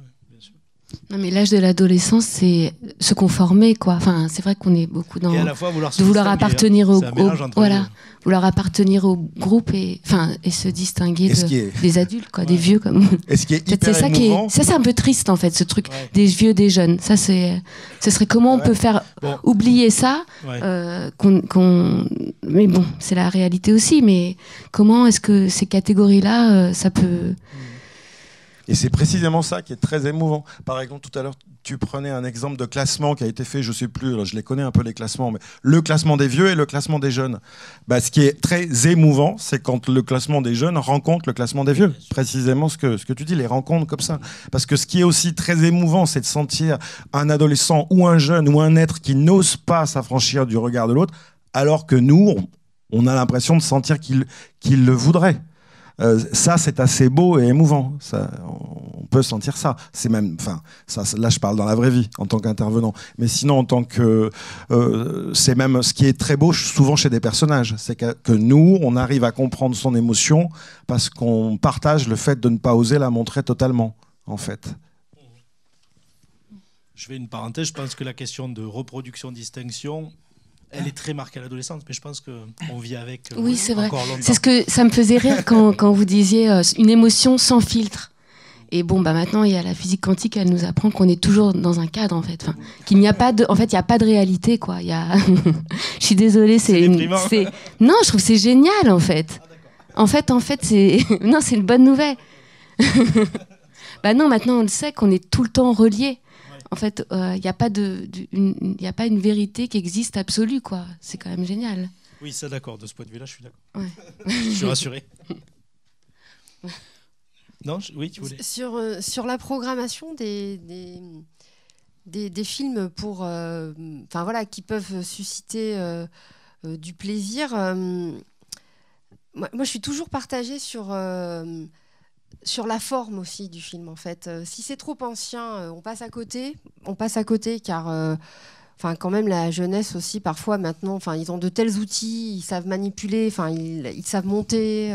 Non, mais l'âge de l'adolescence, c'est se conformer, quoi. Enfin, c'est vrai qu'on est beaucoup dans et à la fois vouloir de vouloir appartenir au, voilà, vouloir appartenir au groupe et enfin et se distinguer des adultes, quoi, des vieux comme. Est-ce qui est hyper ça qui est, ça c'est un peu triste en fait, ce truc des vieux, des jeunes. Ça c'est, ce serait comment on peut faire oublier ça, euh, qu'on, mais bon, c'est la réalité aussi. Mais comment est-ce que ces catégories-là, euh, ça peut hmm. Et c'est précisément ça qui est très émouvant. Par exemple, tout à l'heure, tu prenais un exemple de classement qui a été fait, je sais plus, je les connais un peu les classements, mais le classement des vieux et le classement des jeunes. Bah, ce qui est très émouvant, c'est quand le classement des jeunes rencontre le classement des vieux. Précisément ce que, ce que tu dis, les rencontres comme ça. Parce que ce qui est aussi très émouvant, c'est de sentir un adolescent ou un jeune ou un être qui n'ose pas s'affranchir du regard de l'autre, alors que nous, on, a l'impression de sentir qu'il le voudrait. Euh, ça, c'est assez beau et émouvant. On peut sentir ça. C'est même, enfin, là, je parle dans la vraie vie en tant qu'intervenant. Mais sinon, en tant que, euh, c'est même ce qui est très beau souvent chez des personnages, c'est que, que, nous, on arrive à comprendre son émotion parce qu'on partage le fait de ne pas oser la montrer totalement, en fait. Je fais une parenthèse. Je pense que la question de reproduction-distinction elle est très marquée à l'adolescence, mais je pense qu'on vit avec. Euh, oui, c'est vrai. C'est ce que ça me faisait rire quand, quand vous disiez euh, une émotion sans filtre. Et bon, bah maintenant, il y a la physique quantique, elle nous apprend qu'on est toujours dans un cadre, en fait. Enfin, qu'il n'y a pas de, en fait, il n'y a pas de réalité, quoi. Il y a, je suis désolée, c'est, c'est, non, je trouve c'est génial, en fait. Ah, en fait, en fait, c'est, non, c'est une bonne nouvelle. bah non, maintenant, on le sait qu'on est tout le temps reliés en fait, il euh, n'y a, pas de, une, a pas une vérité qui existe absolue, quoi. C'est quand même génial. Oui, ça d'accord. De ce point de vue-là, je suis d'accord. je suis rassuré. non, oui, tu voulais. Sur, euh, sur la programmation des, des, des, films pour, euh, enfin voilà, qui peuvent susciter du plaisir. Moi, moi, je suis toujours partagée sur sur la forme aussi du film en fait. Euh, si c'est trop ancien, euh, on passe à côté. On passe à côté car, euh, enfin quand même la jeunesse aussi parfois maintenant, enfin ils ont de tels outils, ils savent manipuler, enfin ils, savent monter.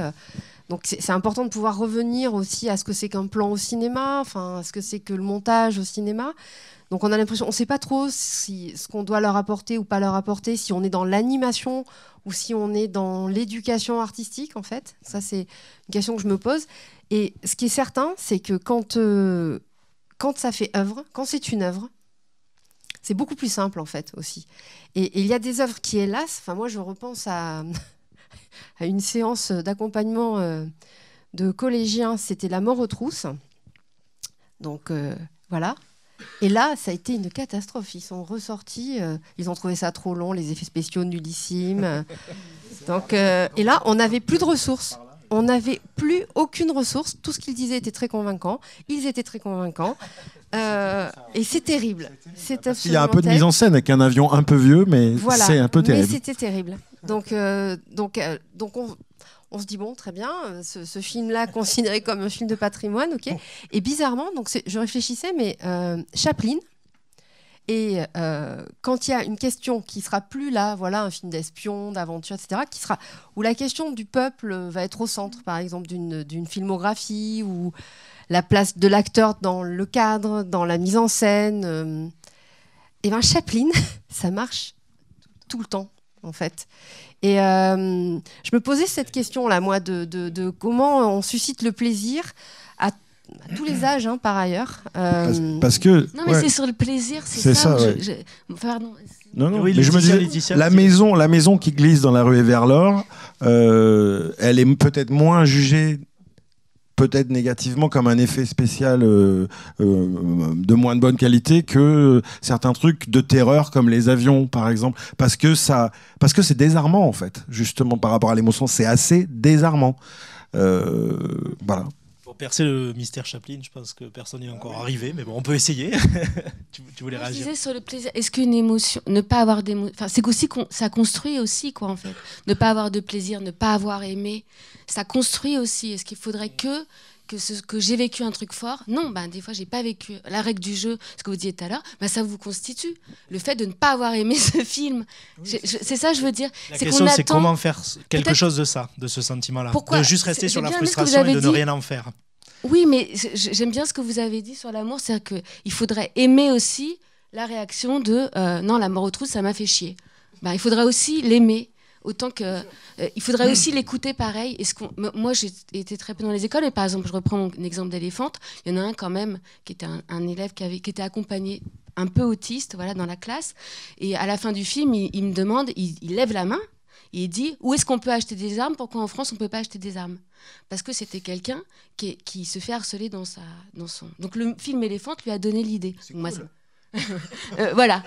donc c'est important de pouvoir revenir aussi à ce que c'est qu'un plan au cinéma, enfin à ce que c'est que le montage au cinéma. Donc on a l'impression, on ne sait pas trop si, ce qu'on doit leur apporter ou pas leur apporter, si on est dans l'animation ou si on est dans l'éducation artistique en fait. Ça c'est une question que je me pose. Et ce qui est certain, c'est que quand, euh, quand ça fait œuvre, quand c'est une œuvre, c'est beaucoup plus simple en fait aussi. Et, il y a des œuvres qui, hélas, enfin moi je repense à, à une séance d'accompagnement euh, de collégiens, c'était La mort aux trousses. Donc euh, voilà. Et là, ça a été une catastrophe. Ils sont ressortis, ils ont trouvé ça trop long, les effets spéciaux nullissimes. Donc, et là, on n'avait plus de ressources on n'avait plus aucune ressource. Tout ce qu'ils disaient était très convaincant. Ils étaient très convaincants. Euh, et c'est terrible. Il y a un peu de mise en scène avec un avion un peu vieux, mais c'est un peu terrible. Mais c'était terrible. Donc, euh, donc, euh, donc on, se dit bon, très bien, ce, film-là considéré comme un film de patrimoine, ok. Et bizarrement, donc je réfléchissais, mais Chaplin, et euh, quand il y a une question qui sera plus là, voilà, un film d'espion, d'aventure, etc., qui sera où la question du peuple va être au centre, par exemple, d'une filmographie ou la place de l'acteur dans le cadre, dans la mise en scène. et euh, eh ben Chaplin, ça marche tout le temps, en fait. Et euh, je me posais cette question-là, moi, de, de, comment on suscite le plaisir à tous les âges, hein, par ailleurs. Euh, parce, que. Non, mais c'est sur le plaisir, c'est ça. Pardon. Non, non, mais je me dis, la maison, la maison qui glisse dans la rue Everlore, euh, elle est peut-être moins jugée, peut-être négativement, comme un effet spécial euh, de moins de bonne qualité que certains trucs de terreur, comme les avions, par exemple, parce que ça, parce que c'est désarmant en fait, justement par rapport à l'émotion, c'est assez désarmant. voilà percer le mystère Chaplin, je pense que personne n'est encore arrivé, mais bon, on peut essayer. tu, voulais réagir Je disais sur le plaisir. Est-ce qu'une émotion, ne pas avoir d'émotion, enfin, c'est aussi ça construit aussi quoi en fait. Ne pas avoir de plaisir, ne pas avoir aimé, ça construit aussi. Est-ce qu'il faudrait que que, ce, que j'ai vécu un truc fort. Non, ben, des fois, j'ai pas vécu la règle du jeu, ce que vous disiez tout à l'heure, ben, ça vous constitue. Le fait de ne pas avoir aimé ce film. c'est ça, je veux dire. La question, c'est comment faire quelque chose de ça, de ce sentiment-là. De juste rester sur la frustration et de ne rien en faire. Oui, mais j'aime bien ce que vous avez dit sur l'amour, c'est-à-dire qu'il faudrait aimer aussi la réaction de euh, non, la mort au trou, ça m'a fait chier. Ben, il faudrait aussi l'aimer. Autant que. Euh, il faudrait aussi l'écouter pareil. ce moi, j'ai été très peu dans les écoles, mais par exemple, je reprends mon exemple d'éléphante. Il y en a un quand même qui était un, élève qui, avait, qui était accompagné un peu autiste voilà, dans la classe. Et à la fin du film, il, me demande, il, il, lève la main et il dit Où est-ce qu'on peut acheter des armes? Pourquoi en France on ne peut pas acheter des armes? Parce que c'était quelqu'un qui, qui, se fait harceler dans, sa, dans son. Donc le film Éléphante lui a donné l'idée. Euh, voilà.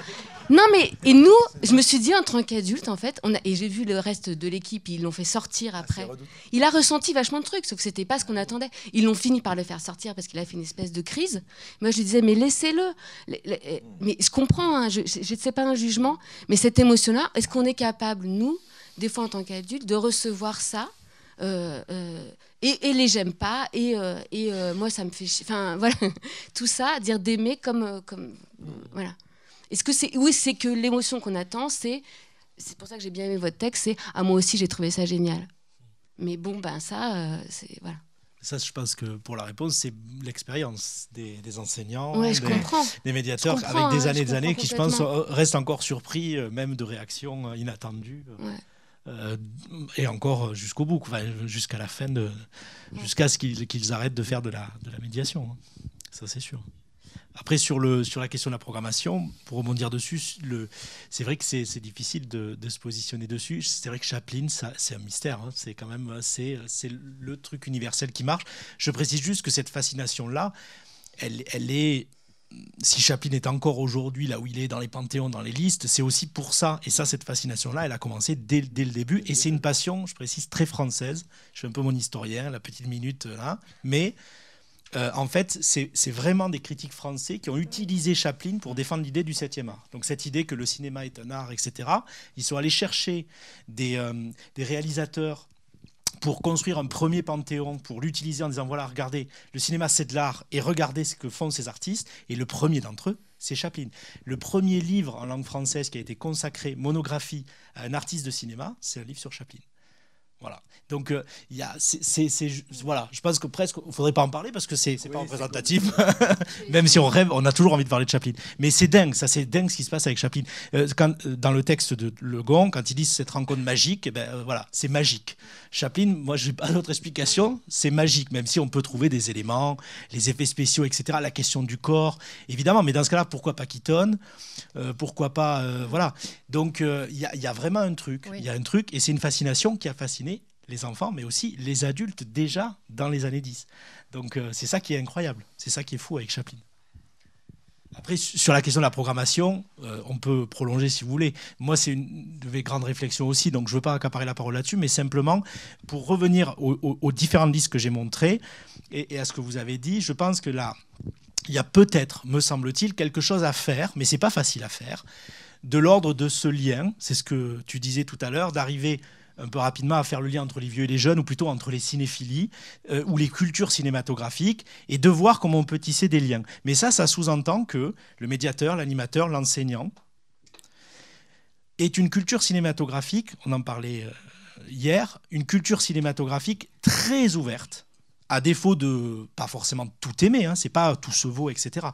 Non, mais et nous, je me suis dit en tant qu'adulte, en fait, on a, et j'ai vu le reste de l'équipe, ils l'ont fait sortir ah, après. il a ressenti vachement de trucs, sauf que c'était pas ce qu'on attendait. Ils l'ont fini par le faire sortir parce qu'il a fait une espèce de crise. Moi, je lui disais, mais laissez-le. Mais je comprends, hein, je ne sais pas un jugement, mais cette émotion-là, est-ce qu'on est capable, nous, des fois en tant qu'adulte, de recevoir ça et, les j'aime pas et, et moi ça me fait enfin voilà tout ça dire d'aimer comme comme voilà est-ce que c'est oui c'est que l'émotion qu'on attend c'est c'est pour ça que j'ai bien aimé votre texte c'est à ah, moi aussi j'ai trouvé ça génial mais bon ben ça c'est voilà ça, je pense que pour la réponse, c'est l'expérience des, enseignants, des, médiateurs, avec des années et des années qui, je pense, restent encore surpris, même de réactions inattendues. Euh, et encore jusqu'au bout, jusqu'à la fin, de, jusqu'à ce qu'ils, arrêtent de faire de la, de la médiation. Hein. Ça, c'est sûr. Après, sur, le, sur la question de la programmation, pour rebondir dessus, c'est vrai que c'est, difficile de, se positionner dessus. C'est vrai que Chaplin, c'est un mystère. Hein. C'est quand même c'est le truc universel qui marche. Je précise juste que cette fascination-là, elle, elle est si Chaplin est encore aujourd'hui là où il est dans les panthéons, dans les listes, c'est aussi pour ça. Et ça, cette fascination-là, elle a commencé dès, dès le début. Et c'est une passion, je précise, très française. Je suis un peu mon historien, la petite minute là. Mais euh, en fait, c'est vraiment des critiques français qui ont utilisé Chaplin pour défendre l'idée du 7e art. Donc cette idée que le cinéma est un art, etc. Ils sont allés chercher des, euh, des réalisateurs pour construire un premier panthéon, pour l'utiliser en disant voilà, regardez, le cinéma c'est de l'art et regardez ce que font ces artistes. Et le premier d'entre eux, c'est Chaplin. Le premier livre en langue française qui a été consacré, monographie, à un artiste de cinéma, c'est un livre sur Chaplin. Voilà. Donc, euh, il y a, c'est, voilà, je pense que presque, il faudrait pas en parler parce que c'est, c'est pas représentatif. Même si on rêve, on a toujours envie de parler de Chaplin. Mais c'est dingue, ça, c'est dingue ce qui se passe avec Chaplin. Euh, quand, euh, dans le texte de Le Gon, quand il dit cette rencontre magique, eh ben voilà, c'est magique. Chaplin, moi, j'ai pas d'autre explication, c'est magique, même si on peut trouver des éléments, les effets spéciaux, etc., la question du corps, évidemment. Mais dans ce cas-là, pourquoi pas Keaton Pourquoi pas, voilà. Donc, il y, y, a vraiment un truc, il y a un truc, et c'est une fascination qui a fasciné les enfants, mais aussi les adultes déjà dans les années 10. Donc euh, c'est ça qui est incroyable, c'est ça qui est fou avec Chaplin. Après, sur la question de la programmation, euh, on peut prolonger si vous voulez. Moi, c'est une de mes grandes réflexions aussi, donc je ne veux pas accaparer la parole là-dessus, mais simplement pour revenir aux, différentes listes que j'ai montrées et, et, à ce que vous avez dit, je pense que là, il y a peut-être, me semble-t-il, quelque chose à faire, mais c'est pas facile à faire, de l'ordre de ce lien, c'est ce que tu disais tout à l'heure, d'arriver un peu rapidement à faire le lien entre les vieux et les jeunes, ou plutôt entre les cinéphilies euh, ou les cultures cinématographiques, et de voir comment on peut tisser des liens. Mais ça, ça sous-entend que le médiateur, l'animateur, l'enseignant est une culture cinématographique, on en parlait euh, hier, une culture cinématographique très ouverte à défaut de pas forcément tout aimer, hein, c'est pas tout se vaut, etc.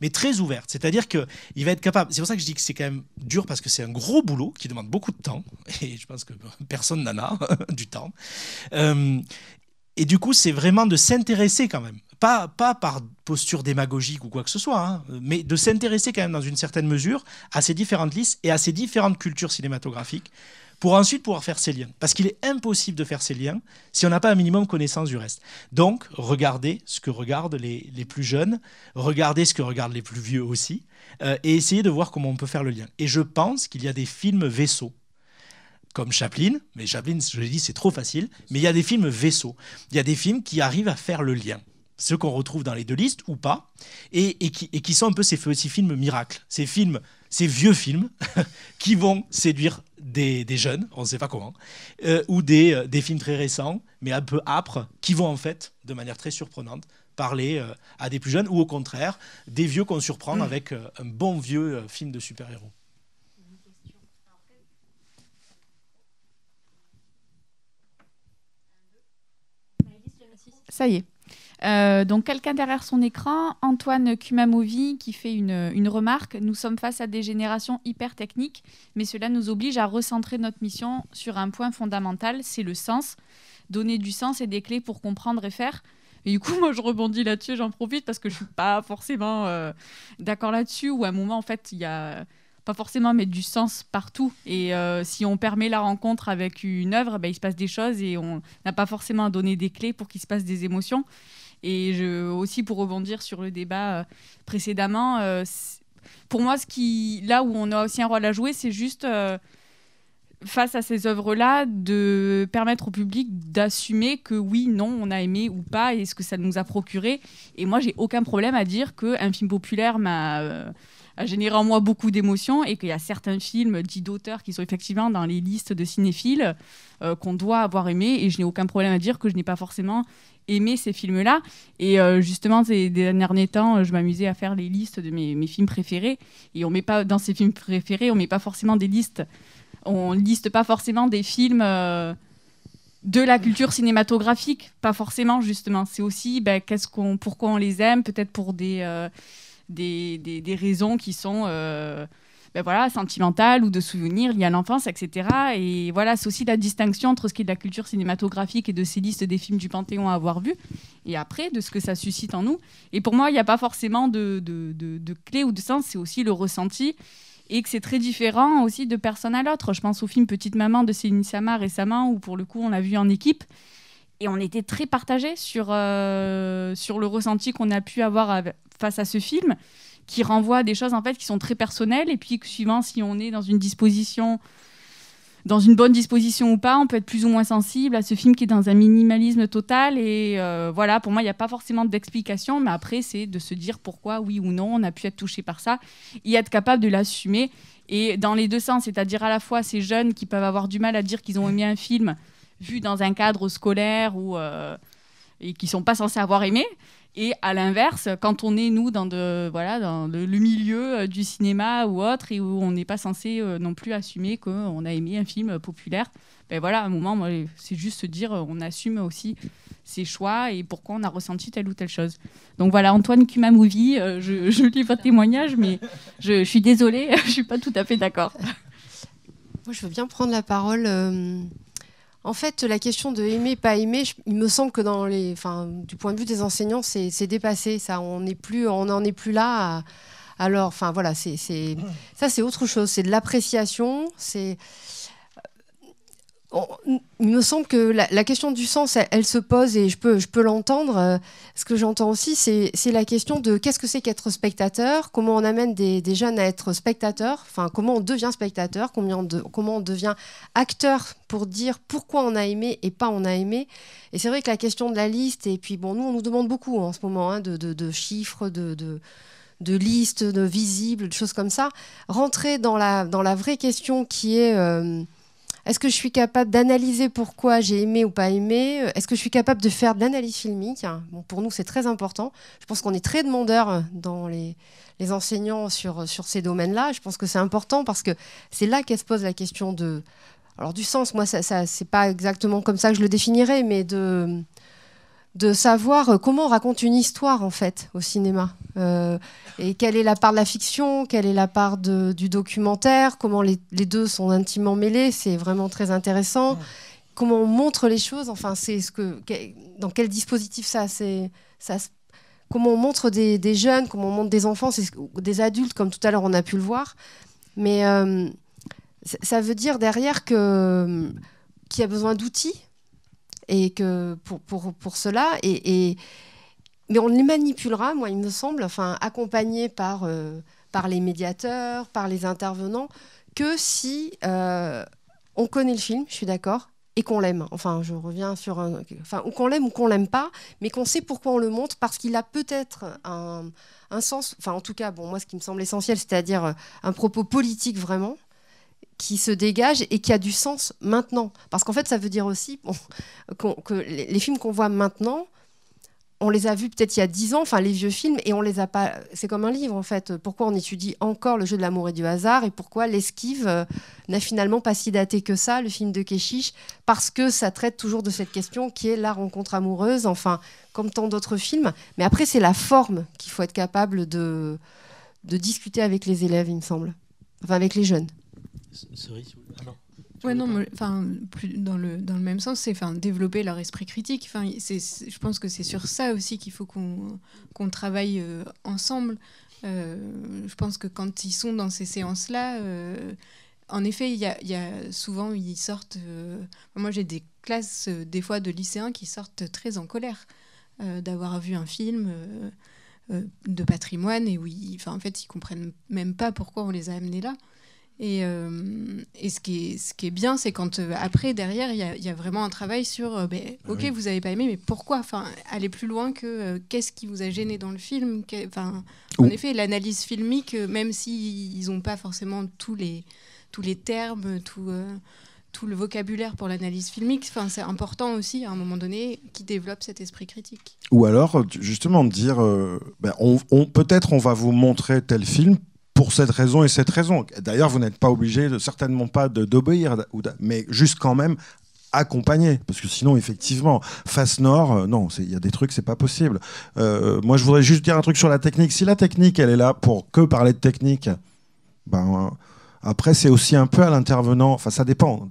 Mais très ouverte, c'est-à-dire que il va être capable. C'est pour ça que je dis que c'est quand même dur parce que c'est un gros boulot qui demande beaucoup de temps et je pense que personne n'en a du temps. Euh, et du coup, c'est vraiment de s'intéresser quand même, pas, pas par posture démagogique ou quoi que ce soit, hein, mais de s'intéresser quand même dans une certaine mesure à ces différentes listes et à ces différentes cultures cinématographiques pour ensuite pouvoir faire ces liens. Parce qu'il est impossible de faire ces liens si on n'a pas un minimum connaissance du reste. Donc, regardez ce que regardent les, les plus jeunes, regardez ce que regardent les plus vieux aussi, euh, et essayez de voir comment on peut faire le lien. Et je pense qu'il y a des films vaisseaux comme Chaplin, mais Chaplin, je l'ai dit, c'est trop facile, mais il y a des films vaisseaux. Il y a des films qui arrivent à faire le lien ceux qu'on retrouve dans les deux listes ou pas, et, et, qui, et qui, sont un peu ces, ces, films miracles, ces films, ces vieux films qui vont séduire des, des jeunes, on ne sait pas comment, euh, ou des, euh, des, films très récents, mais un peu âpres, qui vont en fait, de manière très surprenante, parler euh, à des plus jeunes, ou au contraire, des vieux qu'on surprend mmh. avec un bon vieux film de super-héros. Ça y est. Euh, donc quelqu'un derrière son écran, Antoine Kumamovi, qui fait une, remarque. Nous sommes face à des générations hyper techniques, mais cela nous oblige à recentrer notre mission sur un point fondamental, c'est le sens. Donner du sens et des clés pour comprendre et faire. Et du coup, moi, je rebondis là-dessus, j'en profite parce que je suis pas forcément euh, d'accord là-dessus. Ou à un moment, en fait, il y a pas forcément mettre du sens partout. Et euh, si on permet la rencontre avec une œuvre, ben, il se passe des choses et on n'a pas forcément à donner des clés pour qu'il se passe des émotions. Et aussi pour rebondir sur le débat euh, précédemment, euh, pour moi, là où on a aussi un rôle à jouer, c'est juste euh, face à ces œuvres-là, de permettre au public d'assumer que oui, non, on a aimé ou pas, et ce que ça nous a procuré. Et moi, j'ai aucun problème à dire qu'un film populaire m'a a généré en moi beaucoup d'émotions et qu'il y a certains films dits d'auteurs qui sont effectivement dans les listes de cinéphiles qu'on doit avoir aimé et je n'ai aucun problème à dire que je n'ai pas forcément aimé ces films-là. Et euh, justement, ces derniers temps, je m'amusais à faire les listes de mes, mes, films préférés et on met pas dans ces films préférés, on met pas forcément des listes, on liste pas forcément des films. Euh, de la culture cinématographique, pas forcément justement. C'est aussi ben, qu'est-ce qu'on, pourquoi on les aime, peut-être pour des, des, des, raisons qui sont euh, ben voilà, ou de souvenirs liés à l'enfance, etc. Et voilà, c'est aussi la distinction entre ce qui est de la culture cinématographique et de ces listes des films du Panthéon à avoir vu, et après, de ce que ça suscite en nous. Et pour moi, il n'y a pas forcément de, de, de, clé ou de sens, c'est aussi le ressenti et que c'est très différent aussi de personne à l'autre. Je pense au film Petite Maman de Céline Sama récemment, où pour le coup on l'a vu en équipe, et on était très partagés sur, euh, sur le ressenti qu'on a pu avoir face à ce film qui renvoie à des choses en fait qui sont très personnelles et puis suivant si on est dans une disposition dans une bonne disposition ou pas, on peut être plus ou moins sensible à ce film qui est dans un minimalisme total. Et euh, voilà, pour moi, il n'y a pas forcément d'explication, mais après, c'est de se dire pourquoi, oui ou non, on a pu être touché par ça, et être capable de l'assumer. Et dans les deux sens, c'est-à-dire à la fois ces jeunes qui peuvent avoir du mal à dire qu'ils ont aimé un film vu dans un cadre scolaire ou, euh, et qui sont pas censés avoir aimé, et à l'inverse, quand on est, nous, dans, le, milieu euh, du cinéma ou autre, et où on n'est pas censé euh, non plus assumer qu'on a aimé un film populaire, ben voilà, à un moment, c'est juste se dire, euh, on assume aussi ses choix et pourquoi on a ressenti telle ou telle chose. Donc voilà, Antoine Kumamouvi, je, je lis votre témoignage, mais je, je suis désolée, je ne suis pas tout à fait d'accord. Moi, je veux bien prendre la parole. En fait, la question de aimer, pas aimer, il me semble que dans les, enfin, du point de vue des enseignants, c'est dépassé. Ça, on n'est plus, on n'en est plus là. alors, enfin voilà, c'est ça, c'est autre chose. C'est de l'appréciation. C'est il me semble que la, question du sens, elle, se pose et je peux, je peux l'entendre. Euh, ce que j'entends aussi, c'est la question de qu'est-ce que c'est qu'être spectateur, comment on amène des, jeunes à être spectateurs, enfin comment on devient spectateur, comment on, devient acteur pour dire pourquoi on a aimé et pas on a aimé. Et c'est vrai que la question de la liste, et puis bon, nous on nous demande beaucoup en ce moment hein, de, chiffres, de, listes, de visibles, de choses comme ça. Rentrer dans la, dans la vraie question qui est... Euh, est-ce que je suis capable d'analyser pourquoi j'ai aimé ou pas aimé Est-ce que je suis capable de faire de l'analyse filmique bon, Pour nous, c'est très important. Je pense qu'on est très demandeurs dans les, enseignants sur, sur ces domaines-là. Je pense que c'est important parce que c'est là qu'elle se pose la question de... Alors du sens, moi, ça, ça c'est pas exactement comme ça que je le définirais, mais de de savoir euh, comment on raconte une histoire en fait au cinéma. Euh, et quelle est la part de la fiction, quelle est la part du documentaire, comment les, deux sont intimement mêlés, c'est vraiment très intéressant. Comment on montre les choses, enfin c'est ce que dans quel dispositif ça c'est ça comment on montre des, jeunes, comment on montre des enfants, des adultes comme tout à l'heure on a pu le voir, mais euh, ça veut dire derrière que qu'il y a besoin d'outils et que pour, pour, pour cela, et, mais on les manipulera, moi, il me semble, enfin, accompagnés par, euh, par les médiateurs, par les intervenants, que si euh, on connaît le film, je suis d'accord, et qu'on l'aime. Enfin, je reviens sur un. Enfin, ou qu'on l'aime ou qu'on l'aime pas, mais qu'on sait pourquoi on le montre, parce qu'il a peut-être un, un, sens. Enfin, en tout cas, bon, moi, ce qui me semble essentiel, c'est-à-dire un propos politique vraiment qui se dégage et qui a du sens maintenant. Parce qu'en fait, ça veut dire aussi que les, films qu'on voit maintenant, on les a vus peut-être il y a dix ans, enfin les vieux films, et on les a pas. C'est comme un livre en fait. Pourquoi on étudie encore le jeu de l'amour et du hasard et pourquoi l'esquive euh, n'a finalement pas si daté que ça, le film de Keshish, parce que ça traite toujours de cette question qui est la rencontre amoureuse, enfin comme tant d'autres films. Mais après, c'est la forme qu'il faut être capable de de discuter avec les élèves, il me semble, enfin avec les jeunes. Cerise ah Ouais, non, enfin, dans le, dans le même sens, c'est enfin, développer leur esprit critique. Enfin, je pense que c'est sur ça aussi qu'il faut qu'on qu'on travaille euh, ensemble. Euh, je pense que quand ils sont dans ces séances-là, euh, en effet, il y, y a, souvent, ils sortent. moi, j'ai des classes, des fois, de lycéens qui sortent très en colère d'avoir vu un film de patrimoine et oui, enfin, en fait, ils comprennent même pas pourquoi on les a amenés là. Et, et, ce, qui est, ce qui est bien, c'est quand après, derrière, il y, y, a vraiment un travail sur, ben, ah ok, vous n'avez pas aimé, mais pourquoi? Enfin, aller plus loin que qu'est-ce qui vous a gêné dans le film? Enfin, en effet, l'analyse filmique, même s'ils n'ont pas forcément tous les, tous les termes, tout tout le vocabulaire pour l'analyse filmique. Enfin, c'est important aussi, à un moment donné, qui développe cet esprit critique. Ou alors, justement, dire, euh, ben, on, peut-être on va vous montrer tel film pour cette raison et cette raison. D'ailleurs, vous n'êtes pas obligé, certainement pas d'obéir, mais juste quand même accompagner parce que sinon effectivement face nord euh, non il y a des trucs c'est pas possible euh, moi je voudrais juste dire un truc sur la technique si la technique elle est là pour que parler de technique ben après, c'est aussi un peu à l'intervenant, enfin ça dépend.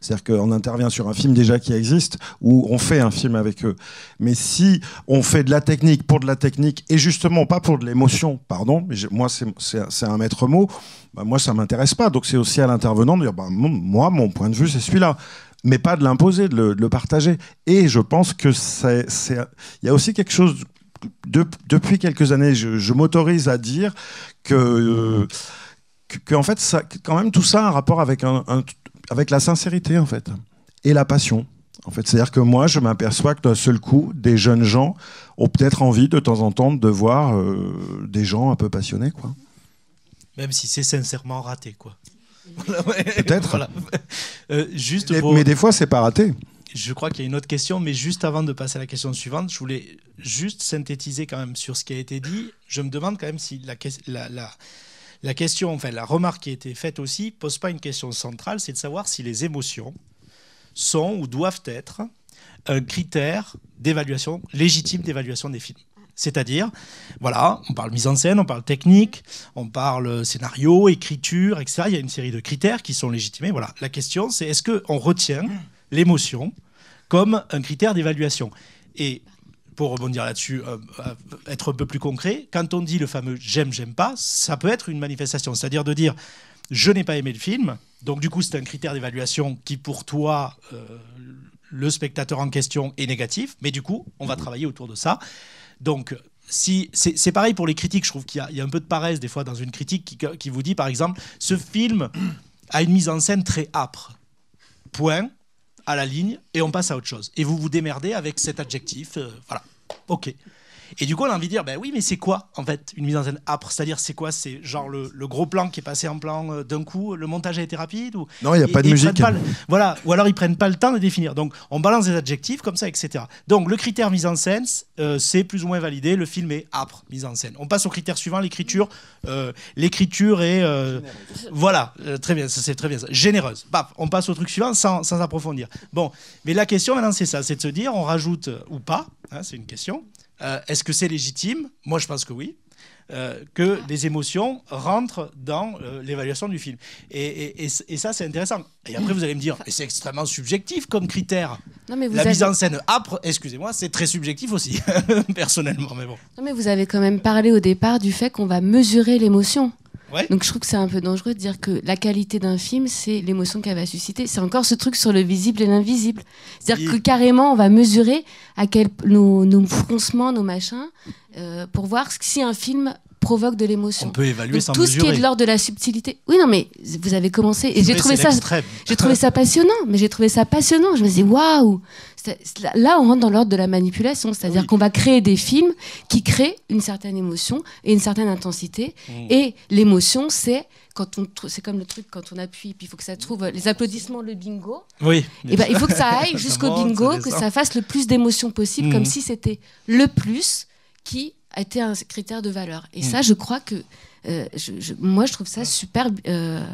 C'est-à-dire qu'on intervient sur un film déjà qui existe ou on fait un film avec eux. Mais si on fait de la technique pour de la technique et justement pas pour de l'émotion, pardon, mais moi c'est un maître mot, bah, moi ça m'intéresse pas. Donc c'est aussi à l'intervenant de dire, bah, moi mon point de vue c'est celui-là mais pas de l'imposer, de, le, partager. Et je pense que c'est, il y a aussi quelque chose. depuis quelques années, je, m'autorise à dire que euh, que, en fait, ça, quand même, tout ça a un rapport avec, un, avec la sincérité, en fait, et la passion. En fait, c'est-à-dire que moi, je m'aperçois que d'un seul coup, des jeunes gens ont peut-être envie de temps en temps de voir euh, des gens un peu passionnés, quoi. Même si c'est sincèrement raté, quoi. peut-être. Euh, juste mais, mais des fois, c'est pas raté. Je crois qu'il y a une autre question, mais juste avant de passer à la question suivante, je voulais juste synthétiser quand même sur ce qui a été dit. Je me demande quand même si la, la, la la question, enfin la remarque qui a été faite aussi, pose pas une question centrale, c'est de savoir si les émotions sont ou doivent être un critère d'évaluation légitime d'évaluation des films. C'est-à-dire, voilà, on parle mise en scène, on parle technique, on parle scénario, écriture, etc. Il y a une série de critères qui sont légitimés. Voilà. La question, c'est est-ce qu'on retient l'émotion comme un critère d'évaluation? Pour rebondir là-dessus, euh, euh, être un peu plus concret, quand on dit le fameux j'aime, j'aime pas, ça peut être une manifestation. C'est-à-dire de dire je n'ai pas aimé le film, donc du coup c'est un critère d'évaluation qui pour toi, euh, le spectateur en question, est négatif, mais du coup on va travailler autour de ça. Donc si, c'est pareil pour les critiques, je trouve qu'il y, a un peu de paresse des fois dans une critique qui, qui vous dit par exemple ce film a une mise en scène très âpre. Point à la ligne et on passe à autre chose. Et vous vous démerdez avec cet adjectif. Euh, voilà. Ok. Et du coup, on a envie de dire, ben oui, mais c'est quoi, en fait, une mise en scène âpre? C'est-à-dire, c'est quoi? C'est genre le, gros plan qui est passé en plan euh, d'un coup, le montage a été rapide ou... Non, il n'y a pas de musique. Voilà, ou alors ils prennent pas le temps de définir. Donc, on balance des adjectifs comme ça, etc. Donc, le critère mise en scène, euh, c'est plus ou moins validé. Le film est âpre, mise en scène. On passe au critère suivant, l'écriture. Euh, l'écriture est... voilà, très bien, ça c'est très bien. Généreuse. Bap, on passe au truc suivant sans, sans approfondir. Bon, mais la question maintenant, c'est ça, c'est de se dire, on rajoute ou pas, hein, c'est une question. Euh, est-ce que c'est légitime? Moi, je pense que oui. Euh, que les émotions rentrent dans euh, l'évaluation du film. Et, ça, c'est intéressant. Et après, vous allez me dire, c'est extrêmement subjectif comme critère. Non, mais vous La mise en scène âpre, excusez-moi, c'est très subjectif aussi, personnellement. Mais bon. Non, mais vous avez quand même parlé au départ du fait qu'on va mesurer l'émotion. Donc je trouve que c'est un peu dangereux de dire que la qualité d'un film, c'est l'émotion qu'elle va susciter. C'est encore ce truc sur le visible et l'invisible. C'est-à-dire que carrément, on va mesurer à quel nos, nos froncements, nos machins, euh, pour voir si un film provoque de l'émotion. On peut évaluer sans tout ce qui est de l'ordre de la subtilité. Oui, non, mais vous avez commencé et j'ai trouvé ça, j'ai trouvé ça passionnant. Mais j'ai trouvé ça passionnant. Je me disais waouh. Là, on rentre dans l'ordre de la manipulation, c'est-à-dire qu'on va créer des films qui créent une certaine émotion et une certaine intensité. Mm. Et l'émotion, c'est quand on, c'est comme le truc quand on appuie, puis il faut que ça trouve les applaudissements, le bingo. Oui. Et ben, il faut que ça aille jusqu'au bingo, que ça fasse le plus d'émotion possible, comme mm. si c'était le plus qui a été un critère de valeur. Et mm. ça, je crois que euh, je, moi, je trouve ça super. Euh,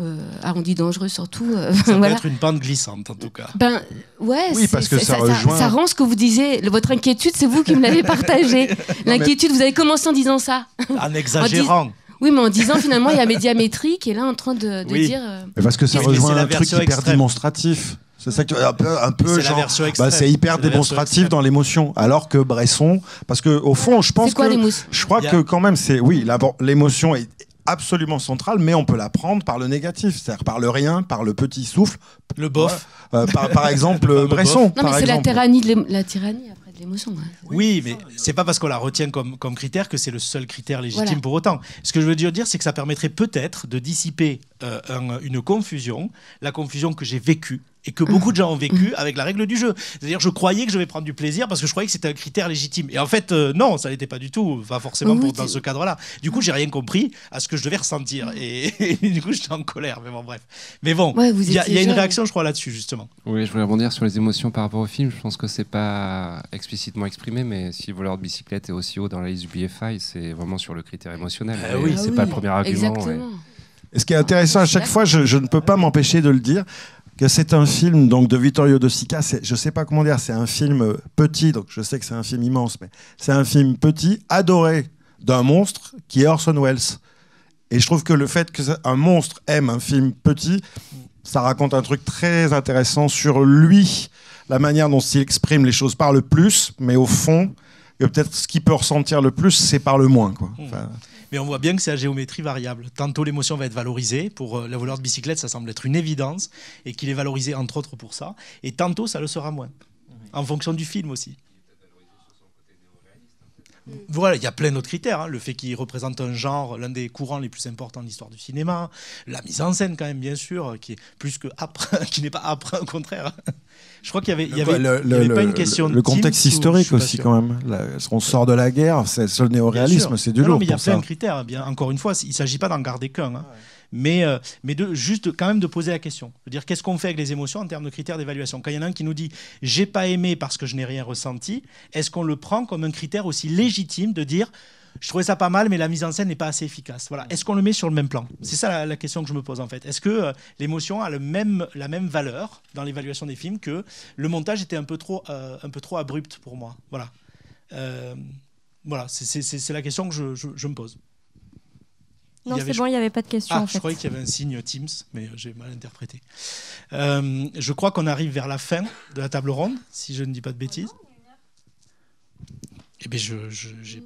euh, arrondi dangereux surtout. Euh, ça peut être une pente glissante en tout cas. Ben ouais, oui, parce que ça, ça, rend ce que vous disiez. Votre inquiétude, c'est vous qui me l'avez partagé. L'inquiétude, vous avez commencé en disant ça. En exagérant. Oui, mais en disant finalement, il y a médiamétrie qui est là en train de, dire. Euh, parce que ça rejoint un truc hyper démonstratif. C'est ça que un peu, un peu genre, bah, c'est hyper démonstratif dans l'émotion. Alors que Bresson, parce que au fond, je pense quoi, que je crois que quand même, c'est oui, l'émotion est absolument centrale, mais on peut la prendre par le négatif, c'est-à-dire par le rien, par le petit souffle. Le bof. Euh, par, exemple, Bresson. Non, mais c'est la tyrannie, la tyrannie après. de l'émotion. Oui, mais c'est pas parce qu'on la retient comme, comme critère que c'est le seul critère légitime pour autant. Ce que je veux dire, c'est que ça permettrait peut-être de dissiper euh, une confusion, la confusion que j'ai vécue et que beaucoup de gens ont vécu mm. avec la règle du jeu. C'est-à-dire, je croyais que je vais prendre du plaisir parce que je croyais que c'était un critère légitime. Et en fait, euh, non, ça n'était pas du tout, pas forcément pour, dans ce cadre-là. Du coup, j'ai rien compris à ce que je devais ressentir. Et, du coup, j'étais en colère. Mais bon, bref. Mais bon, il y, a une réaction, je crois, là-dessus, justement. Oui, je voulais rebondir sur les émotions par rapport au film. Je pense que c'est pas explicitement exprimé, mais si voleur de bicyclette est aussi haut dans la liste du BFI, c'est vraiment sur le critère émotionnel. Ah oui, c'est pas le premier argument. Exactement. Et ce qui est intéressant à chaque fois, je, je ne peux pas m'empêcher de le dire, que c'est un film donc de Vittorio De Sica. Je sais pas comment dire, c'est un film petit, donc je sais que c'est un film immense, mais c'est un film petit, adoré d'un monstre qui est Orson Welles. Et je trouve que le fait qu'un monstre aime un film petit, ça raconte un truc très intéressant sur lui, la manière dont il exprime les choses par le plus, mais au fond, peut-être ce qu'il peut ressentir le plus, c'est par le moins. Quoi. Mmh mais on voit bien que c'est à géométrie variable. Tantôt l'émotion va être valorisée, pour euh, la voleur de bicyclette ça semble être une évidence, et qu'il est valorisé entre autres pour ça, et tantôt ça le sera moins, en fonction du film aussi. Voilà, il y a plein d'autres critères. Hein. Le fait qu'il représente un genre, l'un des courants les plus importants de l'histoire du cinéma, la mise en scène quand même, bien sûr, qui est plus que qui n'est pas après, au contraire. Je crois qu'il y avait, il y avait, pas une question. Le, contexte historique aussi, quand même. on sort de la guerre, c'est le néo-réalisme, c'est du lourd. Non, mais il y a plein de critères. Bien, encore une fois, il ne s'agit pas d'en garder qu'un. Hein. Mais, euh, juste quand même de poser la question. Dire qu'est-ce qu'on fait avec les émotions en termes de critères d'évaluation? Quand il y en a un qui nous dit j'ai pas aimé parce que je n'ai rien ressenti, est-ce qu'on le prend comme un critère aussi légitime de dire je trouvais ça pas mal, mais la mise en scène n'est pas assez efficace? Voilà. Est-ce qu'on le met sur le même plan? C'est ça la, question que je me pose en fait. Est-ce que euh, l'émotion a le même, la même valeur dans l'évaluation des films que le montage était un peu trop, euh, un peu trop abrupt pour moi? Voilà. Voilà, c'est la question que je, me pose. Non, c'est bon, il n'y avait pas de question. Ah, en je croyais qu'il y avait un signe Teams, mais j'ai mal interprété. je crois qu'on arrive vers la fin de la table ronde, si je ne dis pas de bêtises. Eh bien, je, j'ai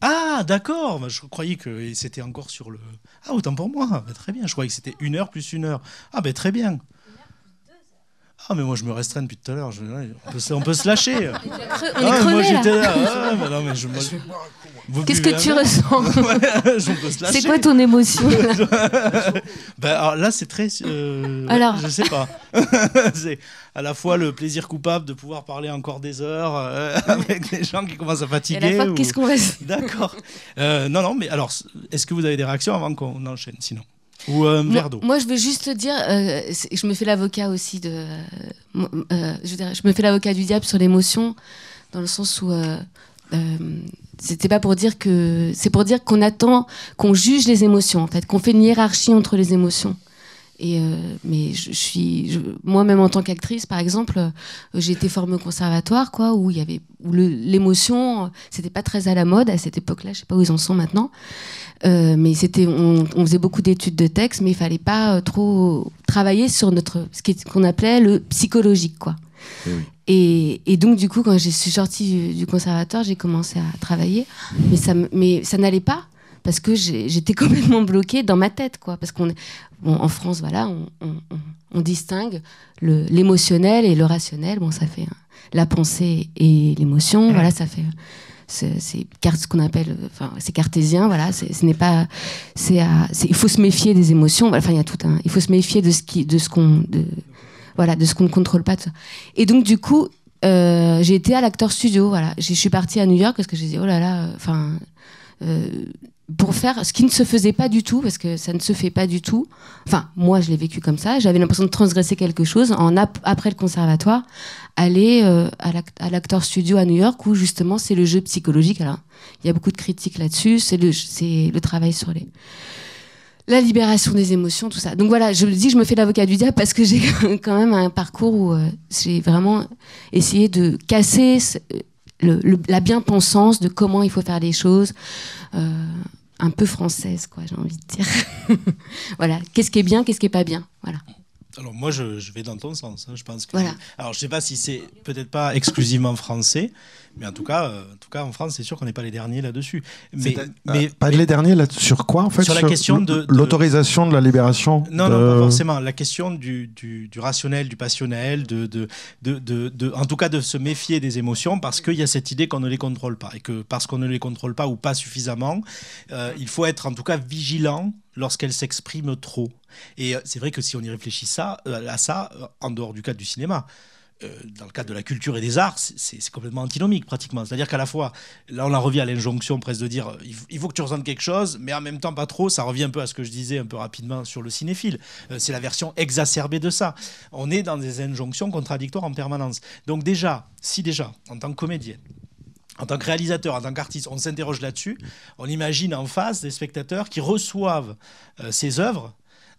ah, d'accord. Bah, je croyais que c'était encore sur le. Ah, autant pour moi. Bah, très bien. Je croyais que c'était une heure plus une heure. Ah, ben très bien. Ah, mais moi, je me restreins depuis tout à l'heure. On, peut, se lâcher. On est ah, moi, j'étais là. Ah, bah, non, mais je, Qu'est-ce que tu ressens C'est quoi ton émotion ben, Là, c'est très. Euh, alors Je sais pas. c'est à la fois le plaisir coupable de pouvoir parler encore des heures euh, avec des gens qui commencent à fatiguer. Et qu'est-ce qu'on va. D'accord. Euh, non, non, mais alors, est-ce que vous avez des réactions avant qu'on enchaîne Sinon? Ou un verre d'eau. Moi, je veux juste dire, je me fais l'avocat aussi de. je, je me fais l'avocat du diable sur l'émotion, dans le sens où c'était pas pour dire que c'est pour dire qu'on attend qu'on juge les émotions en fait qu'on fait une hiérarchie entre les émotions et euh, mais je, suis moi-même en tant qu'actrice par exemple euh, j'ai été formée au conservatoire quoi où il y avait où l'émotion c'était pas très à la mode à cette époque-là je sais pas où ils en sont maintenant. Euh, mais c'était on, on, faisait beaucoup d'études de texte mais il fallait pas trop travailler sur notre ce qu'on appelait le psychologique quoi. Eh et, donc, du coup, quand je suis sortie du, conservatoire, j'ai commencé à travailler. Mais ça, mais ça n'allait pas parce que j'étais complètement bloquée dans ma tête. Quoi, parce qu'on bon, en France, voilà, on, on, distingue l'émotionnel et le rationnel. Bon, ça fait la pensée et l'émotion. Voilà, ça fait c'est ce qu'on appelle enfin c'est cartésien voilà ce n'est pas c'est il faut se méfier des émotions enfin il y a tout un il faut se méfier de ce qui de ce qu'on voilà, de ce qu'on ne contrôle pas. Et donc, du coup, euh, j'ai été à l'acteur studio. Voilà, je suis partie à New York parce que j'ai dit oh là là, enfin, euh, pour faire ce qui ne se faisait pas du tout parce que ça ne se fait pas du tout. Enfin, moi, je l'ai vécu comme ça. J'avais l'impression de transgresser quelque chose en après le conservatoire, aller euh, à l'acteur studio à New York où justement c'est le jeu psychologique. Alors, il y a beaucoup de critiques là-dessus. C'est le, le travail sur les la libération des émotions, tout ça. Donc voilà, je le dis, je me fais l'avocat du diable parce que j'ai quand même un parcours où euh, j'ai vraiment essayé de casser la bien-pensance de comment il faut faire les choses, euh, un peu française, quoi, j'ai envie de dire. voilà, qu'est-ce qui est bien, qu'est-ce qui est pas bien, voilà. Alors moi, je, vais dans ton sens. Hein. Je pense que. Alors, je sais pas si c'est peut-être pas exclusivement français, mais en tout cas, euh, en tout cas, en France, c'est sûr qu'on n'est pas les derniers là-dessus. Mais, mais pas les derniers là sur quoi en fait? Sur la question de, l'autorisation de la libération. Non, non, pas forcément. La question du, du, du rationnel, du passionnel, de, de, de, en tout cas, de se méfier des émotions parce qu'il y a cette idée qu'on ne les contrôle pas et que parce qu'on ne les contrôle pas ou pas suffisamment, euh, il faut être en tout cas vigilant lorsqu'elles s'expriment trop. Et euh, c'est vrai que si on y réfléchit ça, à ça, en dehors du cadre du cinéma, euh, dans le cadre de la culture et des arts, c'est complètement antinomique pratiquement. C'est-à-dire qu'à la fois, là on en revient à l'injonction presque de dire euh, il faut que tu ressentes quelque chose, mais en même temps pas trop. Ça revient un peu à ce que je disais un peu rapidement sur le cinéphile. Euh, c'est la version exacerbée de ça. On est dans des injonctions contradictoires en permanence. Donc déjà, si déjà, en tant que comédien, en tant que réalisateur, en tant qu'artiste, on s'interroge là-dessus, on imagine en face des spectateurs qui reçoivent ces œuvres